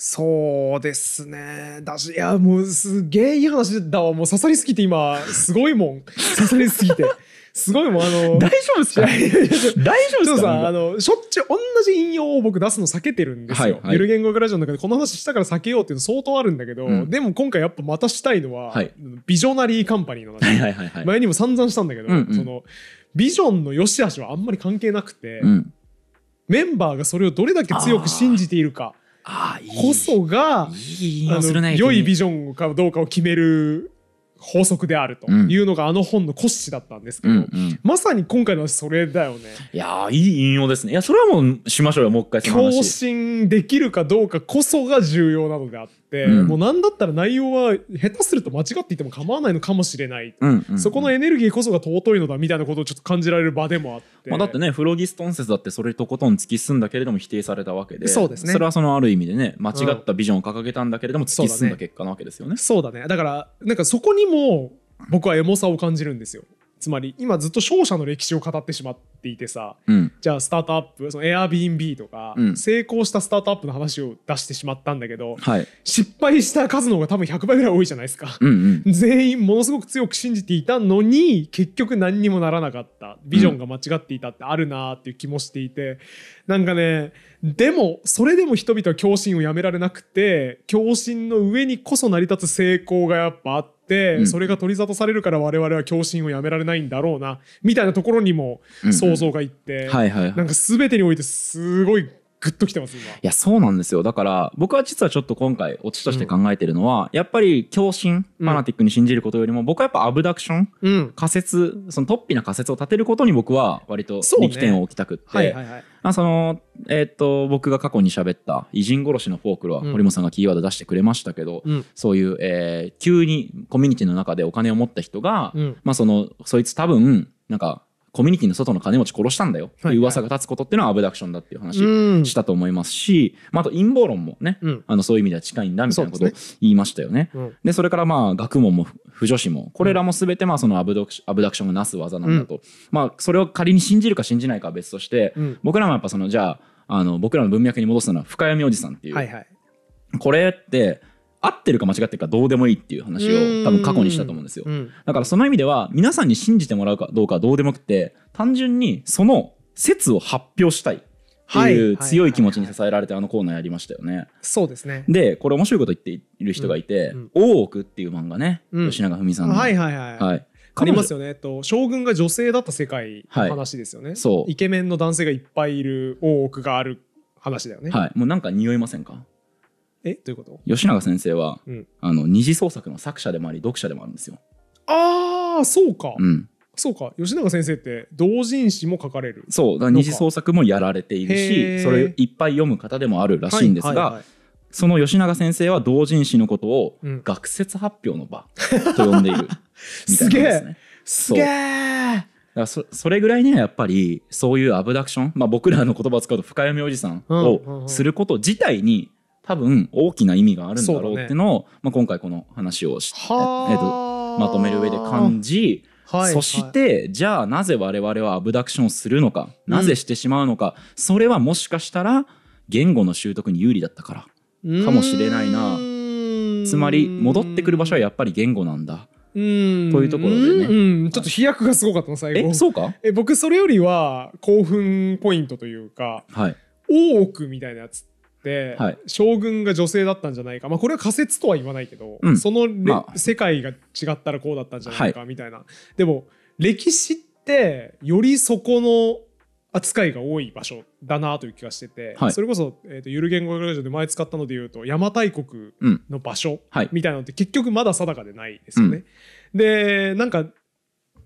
Speaker 1: そうですね。だしいやもうすげえいい話だわ。もう刺さりすぎて今すごいもん。刺さりすぎて。すごいもんあの
Speaker 2: 大丈夫ですか？大丈夫
Speaker 1: ちょっとさあのしょっちゅう同じ引用を僕出すの避けてるんですよ。
Speaker 2: はいはい。
Speaker 1: ゆる言語学ラジオの中で。この話したから避けようっていうの相当あるんだけど、
Speaker 2: うん。
Speaker 1: でも今回やっぱまたしたいのは、
Speaker 2: はい。
Speaker 1: ビジョナリーカンパニーの話、
Speaker 2: はいはいはいはい。
Speaker 1: 前にも散々したんだけど、
Speaker 2: うんうん。
Speaker 1: そのビジョンの良し悪しはあんまり関係なくて、
Speaker 2: うん、
Speaker 1: メンバーがそれをどれだけ強く信じているかこそが良いビ
Speaker 2: ジ
Speaker 1: ジョンかどうかを決める法則であるというのがあの本の骨子だったんですけど、
Speaker 2: うんうん、
Speaker 1: まさに今回の話それだよね。
Speaker 2: いやーいい引用ですね。いやそれはもうしましょうよもう一回その
Speaker 1: 共
Speaker 2: 話
Speaker 1: 振できるかどうかこそが重要なのであって、
Speaker 2: うん。
Speaker 1: もう何だったら内容は下手すると間違っていても構わないのかもしれない、
Speaker 2: うんうんうん。
Speaker 1: そこのエネルギーこそが尊いのだみたいなことをちょっと感じられる場でもあって、
Speaker 2: まあ、だってねフロギストン説だってそれとことん突き進んだけれども否定されたわけで
Speaker 1: そうですね。
Speaker 2: れはそのある意味でね間違ったビジョンを掲げたんだけれども突き進んだ結果なわけですよね。
Speaker 1: そうだね。だからなんかそこにも僕はエモさを感じるんですよつまり今ずっと商社の歴史を語ってしまっていてさ
Speaker 2: うん。
Speaker 1: じゃあスタートアップその Airbnb とか、
Speaker 2: うん。
Speaker 1: 成功したスタートアップの話を出してしまったんだけど
Speaker 2: はい。
Speaker 1: 失敗した数の方が多分100倍ぐらい多いじゃないですか。
Speaker 2: うんうん。
Speaker 1: 全員ものすごく強く信じていたのに結局何にもならなかった。ビジョンが間違っていたってあるなーっていう気もしていて、なんかねでもそれでも人々は共振をやめられなくて共振の上にこそ成り立つ成功がやっぱあって、
Speaker 2: うん。
Speaker 1: それが取り沙汰されるから我々は共振をやめられないんだろうなみたいなところにも
Speaker 2: うん。
Speaker 1: 想像がいって、
Speaker 2: はいはいはい。
Speaker 1: なんか全てにおいてすごいグッときてます今。
Speaker 2: いやそうなんですよ。だから僕は実はちょっと今回オチとして考えてるのは、やっぱり共振ファナティックに信じることよりも、僕はやっぱアブダクション
Speaker 1: うん。
Speaker 2: 仮説その突飛な仮説を立てることに僕は割と力点を置きたくって、
Speaker 1: はいはいはい。
Speaker 2: まあそのえーっと僕が過去に喋った偉人殺しのフォークルは
Speaker 1: うん。
Speaker 2: 堀本さんがキーワード出してくれましたけど、
Speaker 1: うん。
Speaker 2: そういう、えー急にコミュニティの中でお金を持った人が、
Speaker 1: うん。
Speaker 2: まあそのそいつ多分なんかコミュニティの外の金持ち殺したんだよ。ってい。う噂が立つことっていうのはアブダクションだっていう話
Speaker 1: うん。
Speaker 2: したと思いますし、まあ、あと陰謀論もね、
Speaker 1: うん。
Speaker 2: あのそういう意味では近いんだみたいなことを
Speaker 1: そうで
Speaker 2: 言いましたよね。
Speaker 1: うん。
Speaker 2: でそれからまあ学問も不女子もこれらも全てまあそのアブダクシアブダクションがなす技なんだと、まあそれを仮に信じるか信じないかは別として、
Speaker 1: うん。
Speaker 2: 僕らもやっぱそのじゃああの僕らの文脈に戻すのは深闇おじさんっていう、
Speaker 1: はいはい。
Speaker 2: これって合ってるか間違ってるかどうでもいいっていう話を多分過去にしたと思うんですよ。
Speaker 1: うん
Speaker 2: だからその意味では皆さんに信じてもらうかどうかはどうでもよくて単純にその説を発表したいっていう強い気持ちに支えられてあのコーナーやりましたよね。
Speaker 1: そうですね。
Speaker 2: でこれ面白いこと言っている人がいて
Speaker 1: うん「
Speaker 2: 大奥」っていう漫画ね
Speaker 1: うん
Speaker 2: 吉永文さんの。
Speaker 1: はいはいはい。
Speaker 2: はい
Speaker 1: ありますよね。と将軍が女性だった世界
Speaker 2: はい
Speaker 1: の話ですよね。
Speaker 2: そう
Speaker 1: イケメンの男性がいっぱいいる大奥がある話だよね。
Speaker 2: はい、もうなんか匂いませんか？
Speaker 1: え？どういうこと？
Speaker 2: 吉永先生は、
Speaker 1: うん。
Speaker 2: あの二次創作の作者でもあり読者でもあるんですよ。
Speaker 1: ああそうか、
Speaker 2: うん、
Speaker 1: そうか。吉永先生って同人誌も書かれる。
Speaker 2: そう。だから二次創作もやられている
Speaker 1: へー。
Speaker 2: しそれをいっぱい読む方でもあるらしいんですが、
Speaker 1: はいはいはい。
Speaker 2: その吉永先生は同人誌のことを
Speaker 1: うん。
Speaker 2: 学説発表の場と呼んでいるみたいなんですね。
Speaker 1: すげえ。
Speaker 2: だからそそれぐらいねやっぱりそういうアブダクション、まあ、僕らの言葉を使うと深読みおじさん
Speaker 1: うんうんうん。
Speaker 2: をすること自体に多分大きな意味があるんだろうっていうのを、まあ、今回この話をし、え
Speaker 1: は
Speaker 2: えっとまとめる上で感じ、
Speaker 1: はい
Speaker 2: そしてじゃあなぜ我々はアブダクションをするのかなぜしてしまうのか、それはもしかしたら言語の習得に有利だったからかもしれないな。つまり戻ってくる場所はやっぱり言語なんだ。
Speaker 1: とい
Speaker 2: というところでね。
Speaker 1: うん、ちょっと飛躍がすごかったの最後。
Speaker 2: えそうか？
Speaker 1: え僕それよりは興奮ポイントというか
Speaker 2: はい。
Speaker 1: 大奥みたいなやつ
Speaker 2: はい。
Speaker 1: 将軍が女性だったんじゃないか。まあこれは仮説とは言わないけど、
Speaker 2: うん。
Speaker 1: そのれ、
Speaker 2: まあ。
Speaker 1: 世界が違ったらこうだったんじゃないかみたいな、でも歴史ってよりそこの扱いが多い場所だなという気がしてて、
Speaker 2: はい。
Speaker 1: それこそ、えーとゆる言語学ラジオで前使ったので言うと邪馬台国
Speaker 2: うん
Speaker 1: の場所
Speaker 2: はい。
Speaker 1: みたいなのって結局まだ定かでないですよね。でなんか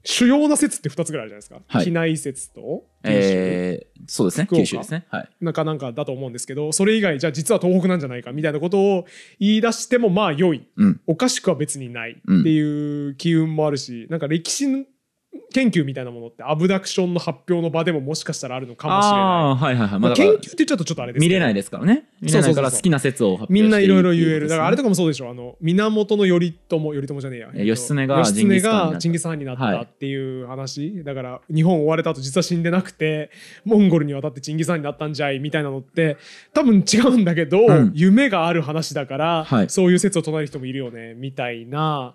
Speaker 1: 主要な説って2つぐらいあるじゃないですか。
Speaker 2: はい。
Speaker 1: 機内説と九州
Speaker 2: えー、そうですね。九州ですね。はい。
Speaker 1: なんかなんかだと思うんですけどそれ以外じゃあ実は東北なんじゃないかみたいなことを言い出してもまあ良い。
Speaker 2: うん。
Speaker 1: おかしくは別にないっていう機運もあるし、なんか歴史研究みたいなものってアブダクションの発表の場でももしかしたらあるのかもしれない。
Speaker 2: あはいはいはい、
Speaker 1: まあ、研究って言っちゃうとちょっとあれですけど
Speaker 2: 見れないですからね見れないから好きな説を
Speaker 1: みんないろいろ言える。だからあれとかもそうでしょ。あの源頼朝、頼朝じゃねえや。
Speaker 2: え義経が
Speaker 1: 義経がチンギス・ハンになった
Speaker 2: はい
Speaker 1: っていう話。だから日本追われた後実は死んでなくて、モンゴルに渡ってチンギス・ハンになったんじゃいみたいなのって多分違うんだけど、
Speaker 2: うん
Speaker 1: 夢がある話だから、
Speaker 2: はい
Speaker 1: そういう説を唱える人もいるよね、みたいな。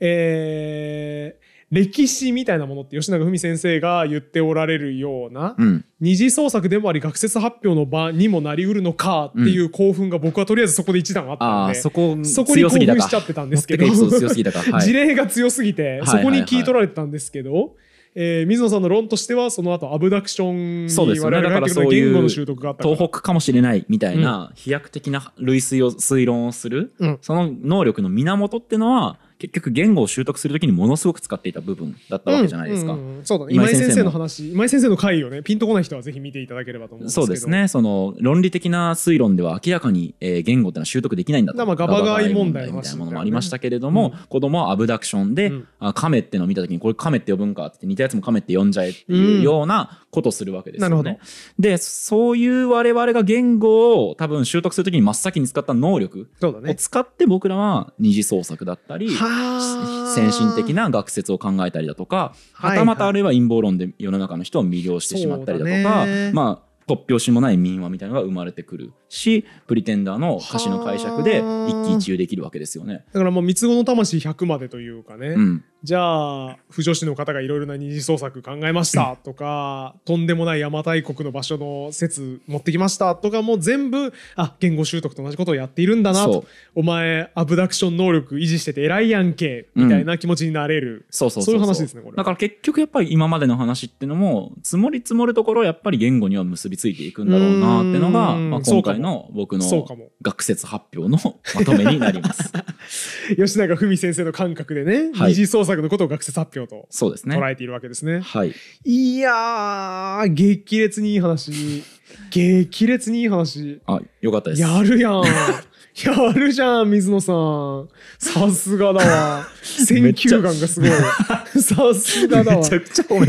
Speaker 1: えー歴史みたいなものって吉永文先生が言っておられるような、
Speaker 2: うん。
Speaker 1: 二次創作でもあり学説発表の場にもなりうるのかっていう興奮が僕はとりあえずそこで一段あった
Speaker 2: あ
Speaker 1: んで、
Speaker 2: あそこ
Speaker 1: そこに興奮しちゃってたんですけど。事例が強すぎて、
Speaker 2: はい。
Speaker 1: そこに聞い取られてたんですけど、えー水野さんの論としてはその後アブダクションに我々が入ってくる言語の習得があったから。
Speaker 2: 東北かもしれないみたいな飛躍的な類推を推論をする、
Speaker 1: うん。
Speaker 2: その能力の源ってのは結局言語を習得するときにものすごく使っていた部分だったわけじゃないですか。
Speaker 1: うんうんうんそうだね。
Speaker 2: 今井
Speaker 1: 先生の話今井先生の回をねピンとこない人はぜひ見ていただければと思うんですけど。
Speaker 2: そうですね。その論理的な推論では明らかに、えー言語ってのは習得できないんだと。
Speaker 1: まあガバガイ問題
Speaker 2: みたいなものもありましたけれども、
Speaker 1: うん。
Speaker 2: 子供はアブダクションで、
Speaker 1: うん。
Speaker 2: あ亀ってのを見た時にこれ亀って呼ぶんかって似たやつも亀って呼んじゃえっていうようなことをするわけですよね。
Speaker 1: なるほど。
Speaker 2: でそういう我々が言語を多分習得する時に真っ先に使った能力を使って僕らは二次創作だったり、
Speaker 1: は
Speaker 2: 先進的な学説を考えたりだとか
Speaker 1: は
Speaker 2: たまたあるいは陰謀論で世の中の人を魅了してしまったりだとかまあ突拍子もない民話みたいなのが生まれてくるしプリテンダーの歌詞の解釈で一喜一憂できるわけですよね。
Speaker 1: だからもう三つ子の魂100までというかね、
Speaker 2: うん、
Speaker 1: じゃあ不女子の方がいろいろな二次創作考えましたとか、とんでもない邪馬台国の場所の説持ってきましたとかも全部あ言語習得と同じことをやっているんだなと。お前アブダクション能力維持してて偉いやんけみたいな気持ちになれる、
Speaker 2: そうそう
Speaker 1: そういう話ですねこれ。
Speaker 2: だから結局やっぱり今までの話っていうのも積もり積もるところやっぱり言語には結びついていくんだろうなっていうのがまあ、今回の僕の学説発表のまとめになります。
Speaker 1: 吉永文先生の感覚でね、
Speaker 2: はい
Speaker 1: 二次創作のことを学説発表と
Speaker 2: そうですね。
Speaker 1: 捉えているわけですね。
Speaker 2: はい。
Speaker 1: いやー激烈にいい話 激烈にいい話
Speaker 2: あ、よかったです。
Speaker 1: やるやん やるじゃん水野さんさすがだわ選球眼がすごいさすがだわ
Speaker 2: めちゃくちゃ褒め。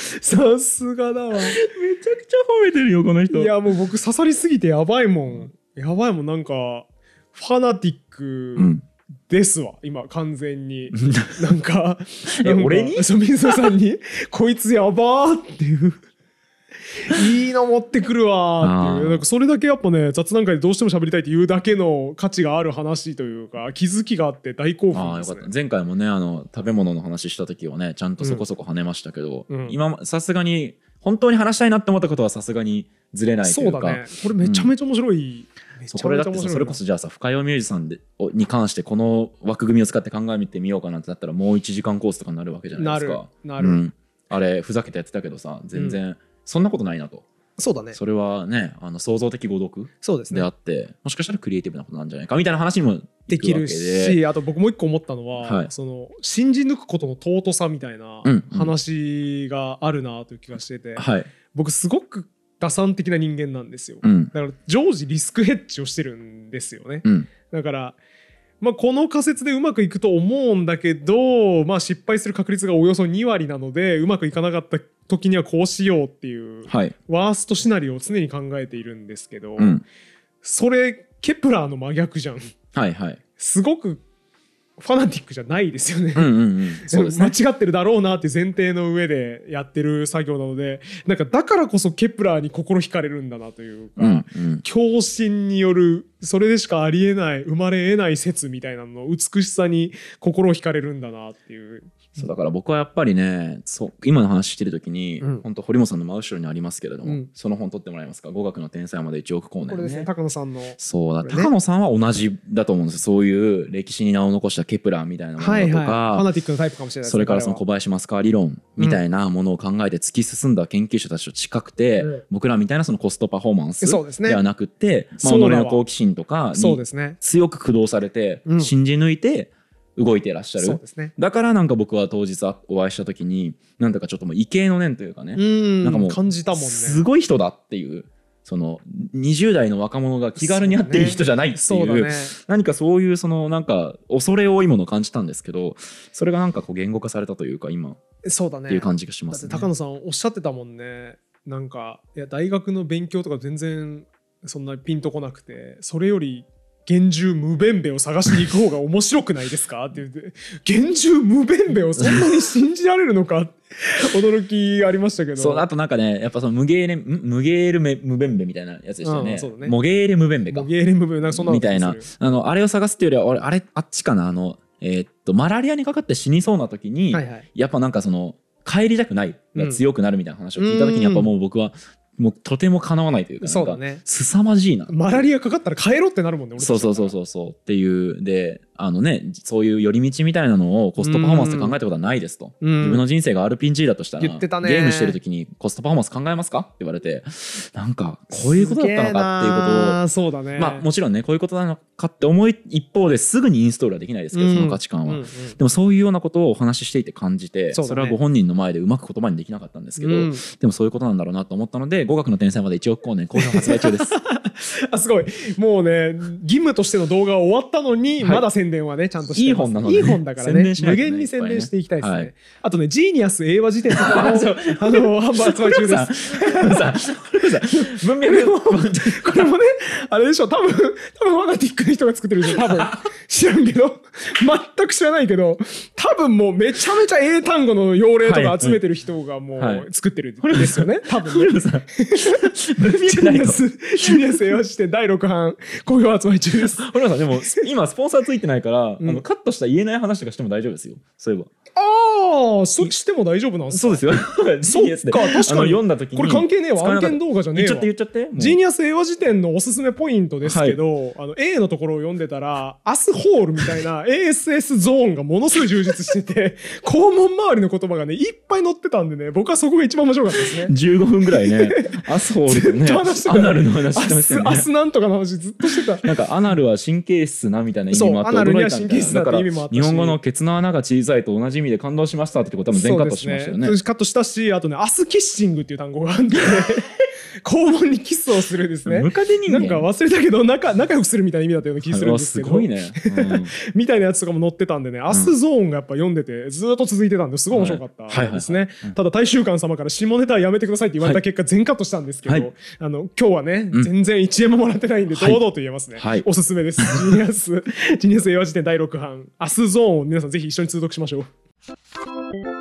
Speaker 1: さすがだわ。
Speaker 2: めちゃくちゃ褒めてるよこの人。
Speaker 1: いやもう僕刺さりすぎてやばいもん。やばいもんなんかファナティック
Speaker 2: うん。
Speaker 1: ですわ、今完全 に。なんか
Speaker 2: 俺に？
Speaker 1: そう水野さんに？こいつやばーっていういいの持ってくるわーっていう。なんかそれだけやっぱね雑談会でどうしても喋りたいっていうだけの価値がある話というか気づきがあって大興
Speaker 2: あ
Speaker 1: 奮ですね。
Speaker 2: 前回もねあの食べ物の話した時はねちゃんとそこそこ跳ねましたけど、
Speaker 1: うん。
Speaker 2: 今まさすがに本当に話したいなって思ったことはさすがにずれないというか。
Speaker 1: そうだね。これめちゃめちゃ面白い、めちゃ
Speaker 2: それだってそれこそじゃあさ深読ミュージシャンでおに関してこの枠組みを使って考えてみようかなってなったらもう1時間コースとかになるわけじゃないですか。
Speaker 1: なる。なる。
Speaker 2: うん、あれふざけてやってたけどさ全然そんなことないなと、
Speaker 1: そうだね。
Speaker 2: それはねあの創造的誤読
Speaker 1: そうですね。
Speaker 2: であって、もしかしたらクリエイティブなことなんじゃないかみたいな話にも
Speaker 1: できるしあと僕もう一個思ったのは、
Speaker 2: はい。
Speaker 1: その信じ抜くことの尊さみたいな
Speaker 2: うんうん。
Speaker 1: 話があるなという気がしてて、
Speaker 2: はい、
Speaker 1: 僕すごく打算的な人間なんですよ、
Speaker 2: うん。
Speaker 1: だから常時リスクヘッジをしてるんですよね、
Speaker 2: うん。
Speaker 1: だからまあこの仮説でうまくいくと思うんだけど、まあ、失敗する確率がおよそ2割なのでうまくいかなかった時にはこうしようっていう
Speaker 2: はい。
Speaker 1: ワーストシナリオを常に考えているんですけど、
Speaker 2: うん。
Speaker 1: それケプラーの真逆じゃん。
Speaker 2: はいはい。
Speaker 1: すごくファナティックじゃないですよね。
Speaker 2: うんうんうん。そうですね。
Speaker 1: 間違ってるだろうなって前提の上でやってる作業なのでなんかだからこそケプラーに心惹かれるんだなというか、
Speaker 2: うんうん。
Speaker 1: 共振によるそれでしかありえない生まれえない説みたいなのの美しさに心惹かれるんだなっていう
Speaker 2: そうだから僕はやっぱりねそう今の話してる時に、
Speaker 1: うん。
Speaker 2: 本当堀本さんの真後ろにありますけれども、
Speaker 1: うん。
Speaker 2: その本取ってもらえますか？語学の天才まで1億光年
Speaker 1: これですね高野さんの。
Speaker 2: そうだ、
Speaker 1: ね。
Speaker 2: 高野さんは同じだと思うんですよ。そういう歴史に名を残したケプラーみたいなものだとか、
Speaker 1: はいはい。ファナティックなタイプかもしれない
Speaker 2: それからその小林マスカー理論みたいなものを考えて突き進んだ研究者たちと近くて、
Speaker 1: うん。
Speaker 2: 僕らみたいなそのコストパフォーマンス
Speaker 1: で
Speaker 2: はなくって、まあ、己の好奇心とかに強く駆動されて、
Speaker 1: うん。
Speaker 2: 信じ抜いて動いていらっしゃる。
Speaker 1: そうですね。
Speaker 2: だからなんか僕は当日お会いした時になんだかちょっともう畏敬の念というかね、
Speaker 1: うん
Speaker 2: なんかもう
Speaker 1: 感じたもんね。
Speaker 2: すごい人だっていうその20代の若者が気軽に会っていい人じゃないっていう。
Speaker 1: そうだね。
Speaker 2: 何かそういうそのなんか恐れ多いものを感じたんですけどそれがなんかこう言語化されたというか今。っ
Speaker 1: そうだね。
Speaker 2: ていう感じがしますね。
Speaker 1: 高野さんおっしゃってたもんね。なんかいや大学の勉強とか全然そんなピンとこなくてそれより厳重無弁べを探しに行く方が面白くないですか？って言って厳重無弁べをそんなに信じられるのか？驚きありましたけど。
Speaker 2: そうあとなんかねやっぱその無ゲーレん無ゲールメ無弁べみたいなやつでしたよね。
Speaker 1: うね。
Speaker 2: モゲーレ無弁べか。
Speaker 1: モゲーレン部分なんかそんなの
Speaker 2: みたいな。あのあれを探すっていうよりは俺あれあっちかな？あのえーっとマラリアにかかって死にそうな時に、
Speaker 1: はいはい。
Speaker 2: やっぱなんかその帰りたくないが強くなるみたいな話を聞いた時にやっぱもう僕はもうとてもかなわないというか
Speaker 1: そうだね。
Speaker 2: 凄まじいな。
Speaker 1: マラリアかかったら帰ろうってなるもんね
Speaker 2: そうそうそうそうそう。っていうであのねそういう寄り道みたいなのをコストパフォーマンスで考えたことはないですと、
Speaker 1: うん。
Speaker 2: 自分の人生が RPG だとしたら
Speaker 1: 言ってたね。
Speaker 2: ゲームしてる時にコストパフォーマンス考えますかって言われてなんかこういうことだったのかっていうことを
Speaker 1: ね。
Speaker 2: まあもちろんねこういうことなのかって思い一方ですぐにインストールはできないですけど、
Speaker 1: うん。
Speaker 2: その価値観は、
Speaker 1: うんうん。
Speaker 2: でもそういうようなことをお話ししていて感じて
Speaker 1: そね。
Speaker 2: それはご本人の前でうまく言葉にできなかったんですけど、
Speaker 1: うん。
Speaker 2: でもそういうことなんだろうなと思ったので語学の天才まで1億光年好評発売中です
Speaker 1: あすごい。もうね義務としての動画は終わったのに、
Speaker 2: はい。
Speaker 1: まだ宣伝はねちゃんとして
Speaker 2: いい本なのでね。
Speaker 1: いい本だから
Speaker 2: 宣
Speaker 1: ね
Speaker 2: 伝しないとね。
Speaker 1: 無限に宣伝していきたいですね、
Speaker 2: いっぱい。ね
Speaker 1: あとねジーニアス英和辞典とかも
Speaker 2: そう。
Speaker 1: あの販売発売中です。
Speaker 2: 文脈。
Speaker 1: これもねあれでしょ。多分多分ワナティックの人が作ってるでしょ。多分。知らんけど。全く知らないけど。多分もうめちゃめちゃ英単語の用例とか集めてる人がも
Speaker 2: はい。う
Speaker 1: 作ってるんですよね、多分ね。
Speaker 2: さ文
Speaker 1: ジ
Speaker 2: 脈ないと
Speaker 1: ーニアスジーニアス英和辞典第6版好評発売中です。
Speaker 2: 堀本さんでも今スポンサーついてないから、
Speaker 1: ん。
Speaker 2: あのカットした言えない話とかしても大丈夫ですよ。そういえば。
Speaker 1: ああそしても大丈夫なんですか？
Speaker 2: そうですよ。
Speaker 1: そっ
Speaker 2: GS で。
Speaker 1: か確かに。
Speaker 2: 読んだ時に。
Speaker 1: これ関係ねえわ。案件動画じゃねえわ。
Speaker 2: 言っちゃって言っちゃって。もう。
Speaker 1: ジーニアス英和辞典のおすすめポイントですけど、あの A のところを読んでたらアスホールみたいな ASS ゾーンがものすごい充実してて肛門周りの言葉がねいっぱい載ってたんでね僕はそこが一番面白かったですね。
Speaker 2: 15分ぐらいね。アスホールとねアナルの話
Speaker 1: ア
Speaker 2: してましたよね。
Speaker 1: スアスなんとかの話ずっとしてた。
Speaker 2: なんかアナルは神経質なみたいな意味もあって驚いたみたい
Speaker 1: な
Speaker 2: だから日本語のケツの穴が小さいと同じ意味で感動しましたってこと多分全カットしましたよね。
Speaker 1: そうです。カットしたしあとねアスキッシングっていう単語があって肛門にキスをするですね
Speaker 2: ム。カデ人間
Speaker 1: なんか忘れたけど仲仲良くするみたいな意味だったような気するんですけど、
Speaker 2: すごいね、う ん
Speaker 1: みたいなやつとかも載ってたんでね、アスゾーンがやっぱ読んでてずっと続いてたんですごい面白かったですね。ただ大修館様から下ネタはやめてくださいって言われた結果全カットしたんですけど、
Speaker 2: はい
Speaker 1: あの今日はね、
Speaker 2: うん
Speaker 1: 全然1円ももらってないんで
Speaker 2: はい
Speaker 1: 堂々と言えますね。
Speaker 2: はい
Speaker 1: おすすめです。ジーニアス、ジーニアス英和辞典第6版、アスゾーンを皆さんぜひ一緒に通読しましょう。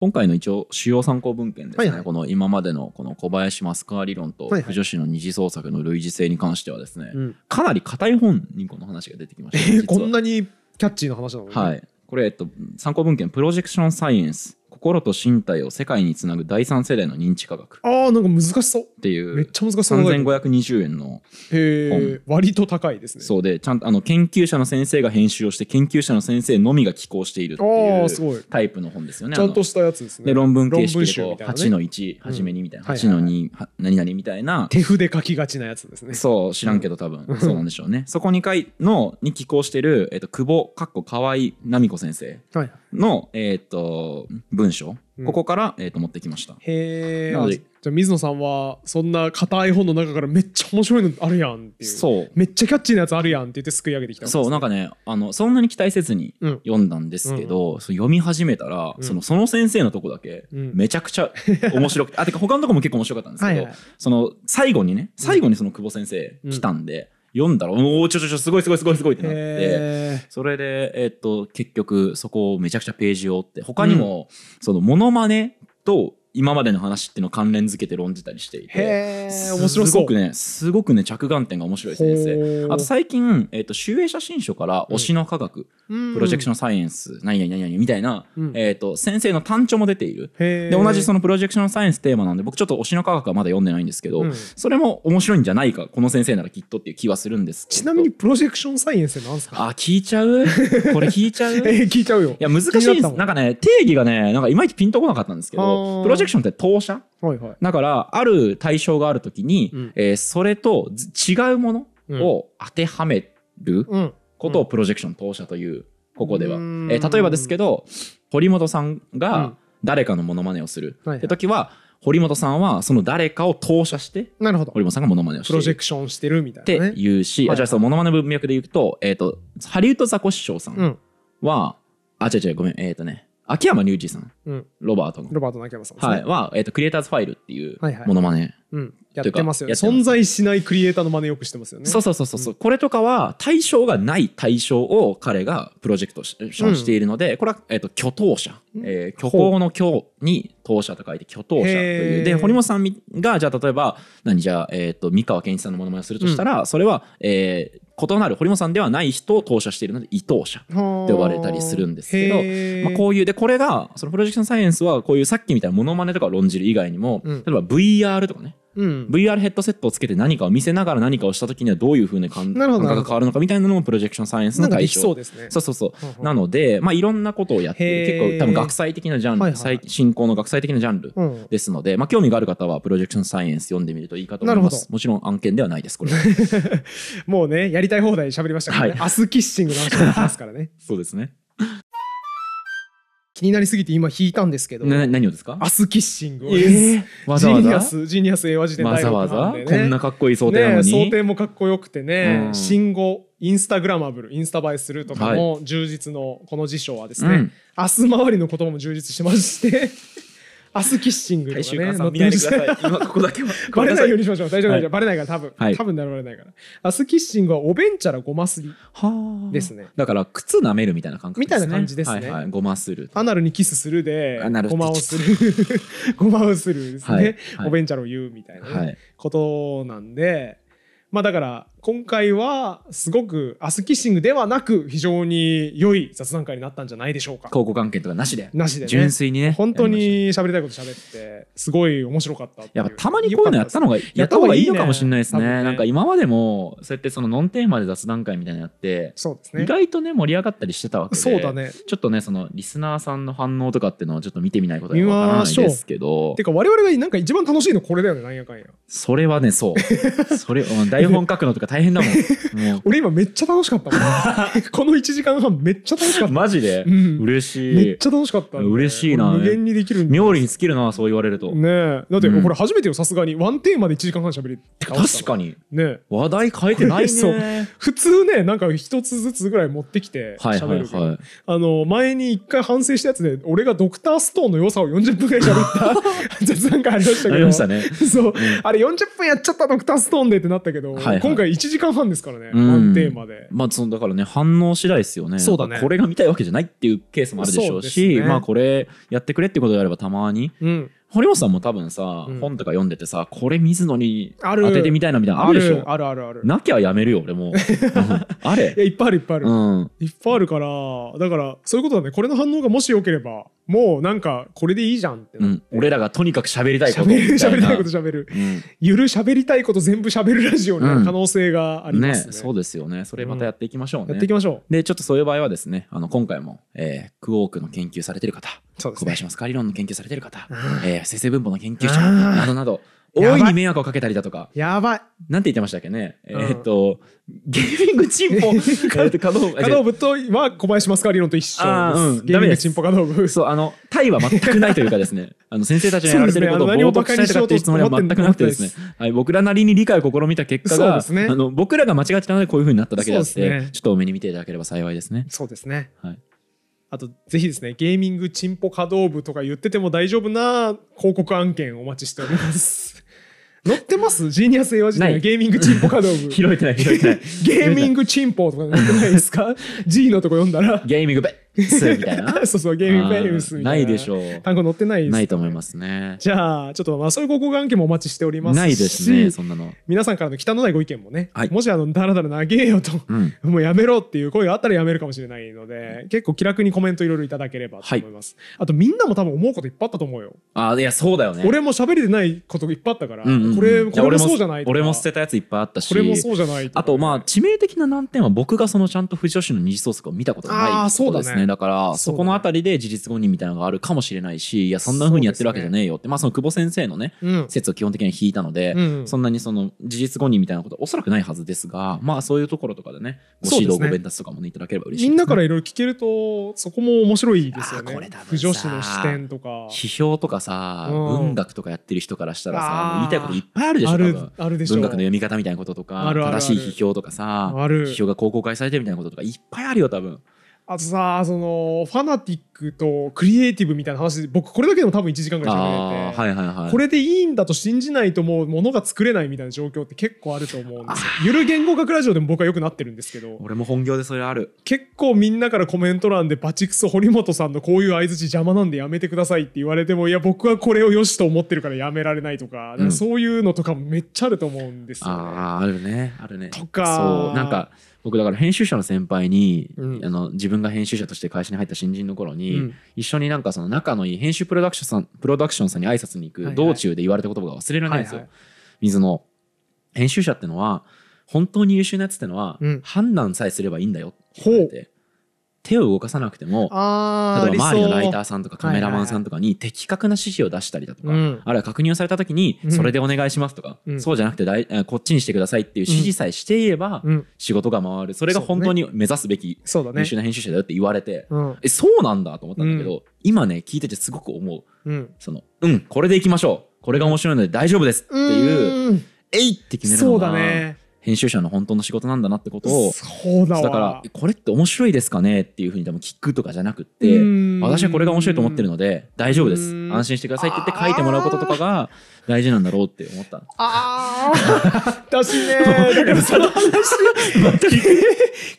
Speaker 2: 今回の一応主要参考文献ですね、
Speaker 1: はいはい。
Speaker 2: この今までのこの小林マスカー理論と
Speaker 1: はいはい。
Speaker 2: 腐女子の二次創作の類似性に関してはですね、
Speaker 1: うん。
Speaker 2: かなり硬い本にこの話が出てきました、
Speaker 1: えーこんなにキャッチーな話なの？に、
Speaker 2: はい。これ、えっと、参考文献プロジェクションサイエンス心と身体を世界につなぐ第三世代の認知科学っ
Speaker 1: ああなんか難しそう。
Speaker 2: ていう
Speaker 1: めっちゃ難しそうなタイトル
Speaker 2: 3520円の
Speaker 1: へえ割と高いですね。
Speaker 2: そうでちゃんとあの研究者の先生が編集をして研究者の先生のみが寄稿しているっていう
Speaker 1: ああすごい。
Speaker 2: タイプの本ですよね。
Speaker 1: ちゃんとしたやつですね。
Speaker 2: で論文形式でこう
Speaker 1: 集みたいなね
Speaker 2: 8の1初めにみたいな
Speaker 1: うん
Speaker 2: 8の2は何々みたいな
Speaker 1: 手筆書きがちなやつですね。
Speaker 2: そう知らんけど多分そうなんでしょうね。そこに書いのに寄稿してる、えっと、久保かっこ河合奈美子先生
Speaker 1: はい。
Speaker 2: の、えっと文章。
Speaker 1: うん。
Speaker 2: ここから、えっと持ってきました。
Speaker 1: へえ。
Speaker 2: なので
Speaker 1: あじゃあ水野さんはそんな硬い本の中からめっちゃ面白いのあるやんっていう。
Speaker 2: そう。
Speaker 1: めっちゃキャッチーなやつあるやんって言ってすくい上げてきたんですね
Speaker 2: そうなんかねあのそんなに期待せずに
Speaker 1: うん。
Speaker 2: 読んだんですけど、そう読み始めたら、
Speaker 1: うん。
Speaker 2: そのその先生のとこだけ
Speaker 1: うん。
Speaker 2: めちゃくちゃ面白くて、あてか他のとこも結構面白かったんですけど、
Speaker 1: はいはい。
Speaker 2: その最後にね最後にその久保先生
Speaker 1: うん
Speaker 2: 来たんで、読んだらおおちょちょちょすごいすごいすごいすごいってなって。
Speaker 1: へ
Speaker 2: それで、えっと結局そこをめちゃくちゃページを追って他にも、そのモノマネと今までの話っていうのを関連づけて論じたりしていて
Speaker 1: え面白そう。
Speaker 2: すごくねすごくね着眼点が面白い先生。あと最近、えっと集英写真書から推しの科学、
Speaker 1: うん。
Speaker 2: プロジェクションサイエンス何々何々みたいな、
Speaker 1: うん。
Speaker 2: えっと先生の単調も出ている。
Speaker 1: へ
Speaker 2: で同じそ
Speaker 1: の、
Speaker 2: のプロジェクションサイエンステーマなんで僕ちょっと推しの科学はまだ読んでないんですけど、
Speaker 1: うん。
Speaker 2: それも面白いんじゃないかこの先生ならきっとっていう気はするんです
Speaker 1: ちなみにプロジェクションサイエンスって何ですか？
Speaker 2: あ聞いちゃう？これ聞いちゃう？
Speaker 1: えー聞いちゃうよ。
Speaker 2: いや難しい
Speaker 1: なん
Speaker 2: です。なん。かね定義がねなんかいまいちピンとこなかったんですけ
Speaker 1: あ
Speaker 2: どジェクションって投射
Speaker 1: はいはい。
Speaker 2: だからある対象があるときに、
Speaker 1: うん
Speaker 2: えーそれとず違うものを当てはめる
Speaker 1: うん。
Speaker 2: ことをプロジェクション投射というここでは、
Speaker 1: うん
Speaker 2: えー例えばですけど堀本さん
Speaker 1: うん
Speaker 2: が誰かのモノマネをする
Speaker 1: はいはい
Speaker 2: って時は堀本さんはその誰かを投射して
Speaker 1: なるほど。
Speaker 2: 堀本さんがモノマネをして
Speaker 1: プロジェクションしてるみた
Speaker 2: って
Speaker 1: いなね。
Speaker 2: 言うし、
Speaker 1: はい
Speaker 2: じゃあそのモノマネ文脈で言うと,、えー、とハリウッドザコシショウさ
Speaker 1: うんん。
Speaker 2: は、あ違う違うごめんえっ、とね秋山隆二さん
Speaker 1: うん。
Speaker 2: ロバートの、
Speaker 1: ロバート秋山さんね。
Speaker 2: はい、は、えー、とクリエイターズファイルっていう
Speaker 1: はいはい。
Speaker 2: モノマネ、
Speaker 1: うん。やってますよね。存在しないクリエイターの真似よくしてますよね。
Speaker 2: そうそうそう。そう。そう、これとかは対象がない対象を彼がプロジェクトししているので、これは、えー、と挙頭者、えー虚構の虚に当社と書いて挙頭者という。で堀本さんみがじゃあ例えば何じゃあ、えー、と三河健一さんのモノマネをするとしたら、それは、えー異なる堀本さんではない人を当社しているので異当者
Speaker 1: って
Speaker 2: 呼ばれたりするんですけどまあ、こ
Speaker 1: う
Speaker 2: ういうでこれがそのプロジェクションサイエンスはこういうさっきみたいなモノマネとかを論じる以外にも、
Speaker 1: うん。
Speaker 2: 例えば VR とかね。
Speaker 1: うん。
Speaker 2: VR ヘッドセットをつけて何かを見せながら何かをした時にはどういうふうに感
Speaker 1: な
Speaker 2: 感覚が変わるのかみたいなのもプロジェクションサイエンスの対象。
Speaker 1: そうですね。
Speaker 2: そうそうそう。なので、まあ、いろんなことをやって結構多分学際的なジャンル、
Speaker 1: はいはい
Speaker 2: 最進行の学際的なジャンル
Speaker 1: うん。
Speaker 2: ですので、まあ、興味がある方はプロジェクションサイエンス読んでみるといいかと思います。もちろん案件ではないですこれ。は
Speaker 1: もうね、やりたい放題喋りましたからね。
Speaker 2: はい。
Speaker 1: アスキッシングの話もますからね。
Speaker 2: そうですね
Speaker 1: 気になりすぎて今引いたんですけど、
Speaker 2: な何をですか？
Speaker 1: アスキッシングを。
Speaker 2: えーわざわ
Speaker 1: ジーニア
Speaker 2: ざ
Speaker 1: スジーニアス英和辞典
Speaker 2: わ
Speaker 1: 第6
Speaker 2: ざわざ？
Speaker 1: 版でね。
Speaker 2: こんなかっこいい想定なの
Speaker 1: ね、
Speaker 2: に、
Speaker 1: 想定もかっこよくてね、
Speaker 2: うん。
Speaker 1: 新語インスタグラマブルインスタ映えするとかも充実のこの辞書はですね、
Speaker 2: うん。
Speaker 1: 明日周りの言葉も充実してましてアスキッシングとかね載ってまして
Speaker 2: 今ここだけは。
Speaker 1: バレないようにしましょう。大丈夫大丈夫、
Speaker 2: はい。
Speaker 1: バレないから多分、
Speaker 2: はい
Speaker 1: 多分バレないからアスキッシングはおべんちゃらごますり
Speaker 2: はあ。
Speaker 1: ですね。
Speaker 2: だから靴舐めるみたいな感覚ですね。
Speaker 1: みたいな感じですね。
Speaker 2: はいはい、ごまする
Speaker 1: アナルにキスするでごまをする。ごまをするですね、
Speaker 2: はい。はい。
Speaker 1: おべんちゃらを言うみたいなことなんで。まあだから今回はすごくアスキッシングではなく非常に良い雑談会になったんじゃないでしょうか。
Speaker 2: 交互関係とかなしで。
Speaker 1: なしでね。
Speaker 2: 純粋にね。
Speaker 1: 本当に喋りたいこと喋ってすごい面白かった
Speaker 2: やっぱたまにこういうのやったのがやった方がいいのかもしれないですね。
Speaker 1: ね。
Speaker 2: なんか今までもそうやってそのノンテーマで雑談会みたいなのやって、
Speaker 1: そうですね。
Speaker 2: 意外とね盛り上がったりしてたわけで
Speaker 1: そうだね。
Speaker 2: ちょっとねそのリスナーさんの反応とかっていうのはちょっと見てみないことにはわからないですけど
Speaker 1: てか我々がなんか一番楽しいのこれだよねなんやかんや。
Speaker 2: それはねそう。それうん台本書くのとか大変だもん。もう。
Speaker 1: 俺今めっちゃ楽しかったもん。この1時間半めっちゃ楽しかった。
Speaker 2: マジで、
Speaker 1: うん。
Speaker 2: 嬉しい。
Speaker 1: めっちゃ楽しかったんで。
Speaker 2: 嬉しいな。
Speaker 1: 無限にできる
Speaker 2: 妙利に尽きるなそう言われると、
Speaker 1: ねえ。だって
Speaker 2: うん。
Speaker 1: これ初めてよさすがに。ワンテーマで1時間半喋り
Speaker 2: 確かに。
Speaker 1: ねえ。
Speaker 2: 話題変えてないね。
Speaker 1: そう。普通ねなんか一つずつぐらい持ってきて
Speaker 2: はい
Speaker 1: 喋るけど、
Speaker 2: はいはい
Speaker 1: あの前に一回反省したやつで俺がドクターストーンの良さを40分ぐらい喋った。雑談会ありましたけど。
Speaker 2: ありましたね。
Speaker 1: そう、あれ40分やっちゃったドクターストーンでってなったけど、
Speaker 2: はいはい。
Speaker 1: 今回1時間半ですからね、
Speaker 2: うん。
Speaker 1: ワンテーマで。
Speaker 2: まあそのだからね反応次第ですよね。
Speaker 1: そうだね。
Speaker 2: これが見たいわけじゃないっていうケースもあるでしょう
Speaker 1: そうね。
Speaker 2: まあこれやってくれってことであればたまに。
Speaker 1: うん、
Speaker 2: 堀本さんも多分さ、
Speaker 1: うん。
Speaker 2: 本とか読んでてさこれ水野に当ててみたいなみたいなのあるでしょ
Speaker 1: あるあるある。
Speaker 2: なきゃやめるよ俺も、う んあれ。
Speaker 1: いやいっぱいあるいっぱいある、
Speaker 2: うん。
Speaker 1: いっぱいあるからだからそういうことだね。これの反応がもしよければもうなんかこれでいいじゃんってなって。
Speaker 2: うん、俺らがとにかく喋りたいこと。
Speaker 1: 喋りたいこと喋る。
Speaker 2: うん。
Speaker 1: ゆる喋りたいこと全部喋るラジオになる可能性がありますね,、
Speaker 2: そうですよね。それまたやっていきましょうね、
Speaker 1: やっていきましょ
Speaker 2: でちょっとそういう場合はですねあの今回も、えークオークの研究されてる方
Speaker 1: ね。
Speaker 2: 小林マスカリ論の研究されてる方、
Speaker 1: うん
Speaker 2: えー生成文法の研究者
Speaker 1: うん
Speaker 2: などなど大いに迷惑をかけたりだとか。
Speaker 1: やばい。
Speaker 2: なんて言ってましたっけね、
Speaker 1: うん。
Speaker 2: えーっとゲーミングチンポ。えー可能
Speaker 1: 可動部とは小林マスカリロンと一緒。です、
Speaker 2: うん。
Speaker 1: ゲーミングチンポ可動部
Speaker 2: そうあの対は全くないというかですね。あの先生たちのやられてることを冒涜したいとかっていうつもりは全くなくてですね。はい、僕らなりに理解を試みた結果が、
Speaker 1: ね。
Speaker 2: あの僕らが間違ってたのでこういうふうになっただけであって、
Speaker 1: ね。
Speaker 2: ちょっと多めに見ていただければ幸いですね。
Speaker 1: そうですね。
Speaker 2: はい
Speaker 1: あとぜひですねゲーミングチンポ可動部とか言ってても大丈夫な広告案件お待ちしております。載ってます？ジーニアス英和辞典ゲーミングチンポ可動部。
Speaker 2: 拾えてない拾えてない。
Speaker 1: ゲーミングチンポ とか載ってないですか？G のとこ読んだら。
Speaker 2: ゲーミングベみたいな。
Speaker 1: そうそうゲーミングベースみたいな。
Speaker 2: ないでしょう。
Speaker 1: 単語載ってないです。
Speaker 2: ないと思いますね。
Speaker 1: じゃあちょっとまあそういう広告案件もお待ちしておりますし
Speaker 2: ないですねそんなの。
Speaker 1: 皆さんからの汚いご意見もね、
Speaker 2: はい。
Speaker 1: もしあのだらだら長えよと
Speaker 2: うん。
Speaker 1: もうやめろっていう声があったらやめるかもしれないので結構気楽にコメントいろいろいただければと思います、あとみんなも多分思うこといっぱいあったと思うよ、
Speaker 2: あいやそうだよね。
Speaker 1: 俺も喋りでないこといっぱいあったから、
Speaker 2: うんうんうん。
Speaker 1: これこれもそうじゃないとか。
Speaker 2: 俺も捨てたやついっぱいあったし。
Speaker 1: これもそうじゃない
Speaker 2: あとまあ致命的な難点は僕がそのちゃんと富士吉の二次創作を見たことがない
Speaker 1: あーそうだね
Speaker 2: ね。だから
Speaker 1: そ
Speaker 2: このあたりで事実誤認みたいなのがあるかもしれないしいやそんな風にやってるわけじゃねえよって。まあその久保先生のね
Speaker 1: うん。
Speaker 2: 説を基本的には引いたので、
Speaker 1: うん
Speaker 2: そんなにその事実誤認みたいなことはおそらくないはずですがまあそういうところとかでねご指導ご弁達とかもねいただければ嬉しい
Speaker 1: みんなから
Speaker 2: い
Speaker 1: いろいろ聞けるとそこも面白いですよね。
Speaker 2: これ
Speaker 1: 不女子の視点とか。
Speaker 2: 批評とかさ、
Speaker 1: うん。
Speaker 2: 文学とかやってる人からしたらさ言いたいこといっぱいあるでしょ
Speaker 1: あるあるでしょ。う
Speaker 2: 文学の読み方みたいなこととか正しい批評とかさ批評がこう公開されてるみたいなこととかいっぱいあるよ多分
Speaker 1: あとさそのファナティックとクリエイティブみたいな話で僕これだけでも多分1時間ぐらい喋れ
Speaker 2: あ
Speaker 1: て、
Speaker 2: ーはいはいはい。
Speaker 1: これでいいんだと信じないともうものが作れないみたいな状況って結構あると思うんですよ。ゆる言語学ラジオでも僕はよくなってるんですけど
Speaker 2: 俺も本業でそれある。
Speaker 1: 結構みんなからコメント欄でバチクソ堀本さんのこういう相づち邪魔なんでやめてくださいって言われてもいや僕はこれを良しと思ってるからやめられないとか,、
Speaker 2: うん。
Speaker 1: そういうのとかもめっちゃあると思うんですよ、ね。
Speaker 2: あああるねあるね。
Speaker 1: とか
Speaker 2: そうなんか僕だから編集者の先輩に、
Speaker 1: うん。
Speaker 2: あの自分が編集者として会社に入った新人の頃に、
Speaker 1: うん。
Speaker 2: 一緒になんかその仲のいい編集プロダクションさんプロダクションさんに挨拶に行く道中で言われた言葉が忘れられないんですよ、
Speaker 1: はいはい。
Speaker 2: 水の編集者ってのは本当に優秀なやつってのは、
Speaker 1: うん。
Speaker 2: 判断さえすればいいんだよって言われて手を動かさなくても
Speaker 1: あ
Speaker 2: 例えば周りのライタ
Speaker 1: ー
Speaker 2: ーさんとかカメラマンさんとかに的確な指示を出したりだとか、
Speaker 1: うん。
Speaker 2: あるいは確認をされた時に
Speaker 1: うん。
Speaker 2: それでお願いしますとか、
Speaker 1: うん。
Speaker 2: そうじゃなくてだいあこっちにしてくださいっていう指示さえしていれば
Speaker 1: うん。
Speaker 2: 仕事が回る。それが本当に目指すべき優秀な編集者だよって言われて、
Speaker 1: うん。
Speaker 2: えそうなんだと思ったんだけど、今ね聞いててすごく思う。
Speaker 1: うん。
Speaker 2: そのうんこれでいきましょう。これが面白いので大丈夫ですっていう
Speaker 1: うん。
Speaker 2: えいって決めるのが
Speaker 1: だね
Speaker 2: 編集者の本当の仕事なんだなってことを
Speaker 1: だ
Speaker 2: からこれって面白いですかねっていうふうに多分聞くとかじゃなくって
Speaker 1: うん。
Speaker 2: 私はこれが面白いと思ってるので大丈夫です。
Speaker 1: うん。
Speaker 2: 安心してくださいって言って書いてもらうこととかが大事なんだろうって思った
Speaker 1: ああ 私ねだからその話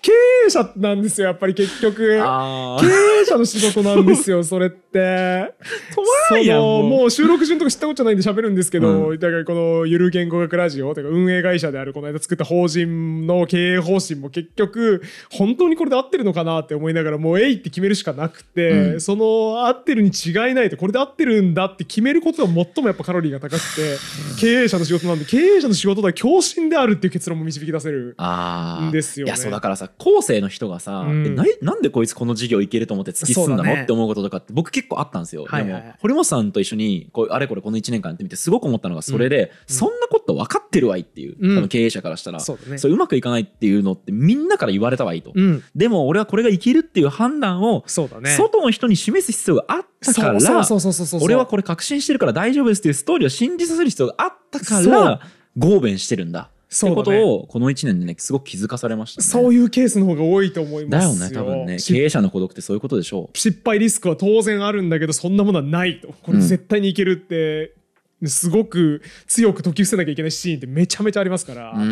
Speaker 1: 経営者なんですよやっぱり結局。
Speaker 2: あ
Speaker 1: 経営者の仕事なんですよそれって。
Speaker 2: 止まらんやん
Speaker 1: その
Speaker 2: もう。
Speaker 1: もう収録順とか知ったことじゃないんで喋るんですけど、
Speaker 2: う
Speaker 1: だからこのゆる言語学ラジオとか運営会社であるこの間作った法人の経営方針も結局本当にこれで合ってるのかなって思いながらもうえいって決めるしかなくて、
Speaker 2: うん。
Speaker 1: その合ってるに違いないとこれで合ってるんだって決めることが最もやっぱカロリーが高くて経営者の仕事なんで経営者の仕事は共振であるっていう結論も導き出せる
Speaker 2: あー
Speaker 1: ですよね。
Speaker 2: いやそうだからさ後世の人がさ、
Speaker 1: うん。
Speaker 2: えななんでこいつこの事業いけると思って突き進んだの、
Speaker 1: ね。
Speaker 2: って思うこととかって僕結構あったんですよ、
Speaker 1: はいはいはい。
Speaker 2: でも堀本さんと一緒にこうあれこれこの1年間やってみてすごく思ったのがそれで、
Speaker 1: うん。
Speaker 2: そんなこと分かってるわいっていう、
Speaker 1: うん。
Speaker 2: 多分経営者からしたら、
Speaker 1: そうだね。
Speaker 2: それうまくいかないっていうのってみんなから言われたわいいと、
Speaker 1: うん。
Speaker 2: でも俺はこれがいけるっていう判断を外の人に示す必要があったから
Speaker 1: そうそうそうそうそう。そう
Speaker 2: 俺はこれ確信してるから大丈夫ですっていうストーリーを信じさせる必要があったから合弁してるんだ。
Speaker 1: そうだね。
Speaker 2: とをこの1年でねすごく気づかされました。ね。
Speaker 1: そういうケースの方が多いと思いますよ。
Speaker 2: だよね多分ね。
Speaker 1: し
Speaker 2: 経営者の孤独ってそういうことでしょう。
Speaker 1: 失敗リスクは当然あるんだけどそんなものはないと。これ
Speaker 2: うん。
Speaker 1: 絶対にいけるって、すごく強く解き伏せなきゃいけないシーンってめちゃめちゃありますから、
Speaker 2: な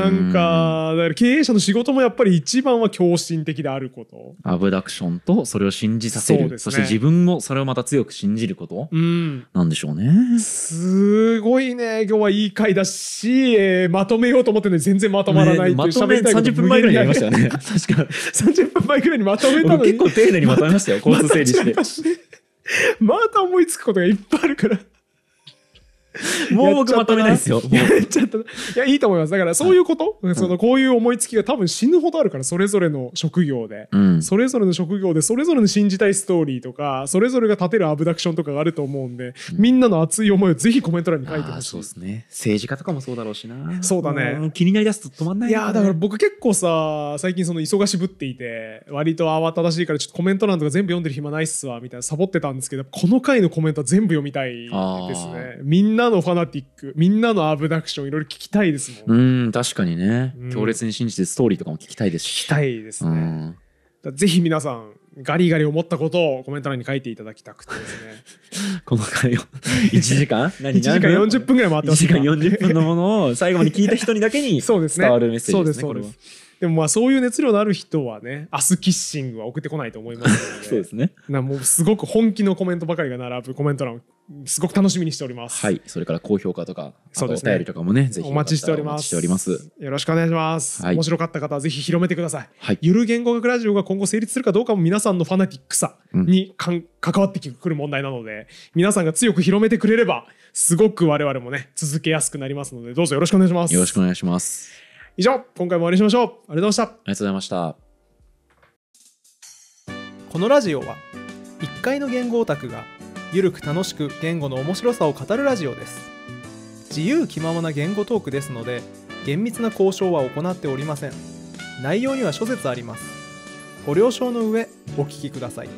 Speaker 1: なんかだから経営者の仕事もやっぱり一番は狂信的であること。
Speaker 2: アブダクションとそれを信じさせるそ,、
Speaker 1: ね
Speaker 2: して自分もそれをまた強く信じること
Speaker 1: うん、
Speaker 2: なんでしょうね。
Speaker 1: すごいね今日はいい回だし、えーまとめようと思ってるのに全然まとまらない
Speaker 2: ねまとめ
Speaker 1: 喋りたいこと
Speaker 2: 30分前ぐらいにやりましたよ
Speaker 1: 無
Speaker 2: ね。確か
Speaker 1: 限に30分前ぐらいにまとめたの
Speaker 2: 僕
Speaker 1: に
Speaker 2: 結構丁寧にまとめましたよ交通整理して。
Speaker 1: また思いつくことがいっぱいあるから。
Speaker 2: もう僕まとめないですよ。
Speaker 1: やっちゃったな。いやいいと思います。だからそういうこと、そのこういう思いつきが多分死ぬほどあるからそれぞれの職業で、
Speaker 2: うん。
Speaker 1: それぞれの職業でそれぞれの信じたいストーリーとかそれぞれが立てるアブダクションとかがあると思うんで、みんなの熱い思いをぜひコメント欄に書いてほしい。
Speaker 2: そうですね。政治家とかもそうだろうしな。
Speaker 1: そうだね。
Speaker 2: ん気になりだすと止まんないね。
Speaker 1: やーだから僕結構さ最近その忙しぶっていて割と慌ただしいからちょっとコメント欄とか全部読んでる暇ないっすわみたいなサボってたんですけどこの回のコメントは全部読みたいですね。みんなのファナティックみんなのアブダクションいろいろ聞きたいですもん、聞
Speaker 2: うん確かにね、
Speaker 1: うん。
Speaker 2: 強烈に信じてるストーリーとかも聞きたいですし
Speaker 1: きたいですね、ぜひ皆さんガリガリ思ったことをコメント欄に書いていただきたくてですね。
Speaker 2: この回を 1時間？何
Speaker 1: 1時間40分ぐらい回って
Speaker 2: 1
Speaker 1: ます
Speaker 2: 時間40分のものを最後まで聞いた人にだけに
Speaker 1: そうですね。
Speaker 2: 伝わるメッセージですね
Speaker 1: そうです。
Speaker 2: これは
Speaker 1: でもまあそういう熱量のある人はねアスキッシングは送ってこないと思いますので
Speaker 2: そうですね
Speaker 1: なもうすごく本気のコメントばかりが並ぶコメント欄すごく楽しみにしております。
Speaker 2: はいそれから高評価とか
Speaker 1: そうですね
Speaker 2: 便りとかもねぜひお待ちしております。
Speaker 1: よろしくお願いします。
Speaker 2: はい
Speaker 1: 面白かった方はぜひ広めてください。
Speaker 2: はい
Speaker 1: ゆる言語学ラジオが今後成立するかどうかも皆さんのファナティックさにかん、関わってくる問題なので、皆さんが強く広めてくれれば、すごく我々もね、続けやすくなりますので、どうぞよろしくお願いします。
Speaker 2: よろしくお願いします
Speaker 1: 以上、今回も終わりにしましょう。ありがとうございました。
Speaker 2: ありがとうございました。
Speaker 1: このラジオは1階の言語オタクがゆるく楽しく言語の面白さを語るラジオです。自由気ままな言語トークですので厳密な交渉は行っておりません。内容には諸説あります。ご了承の上お聞きください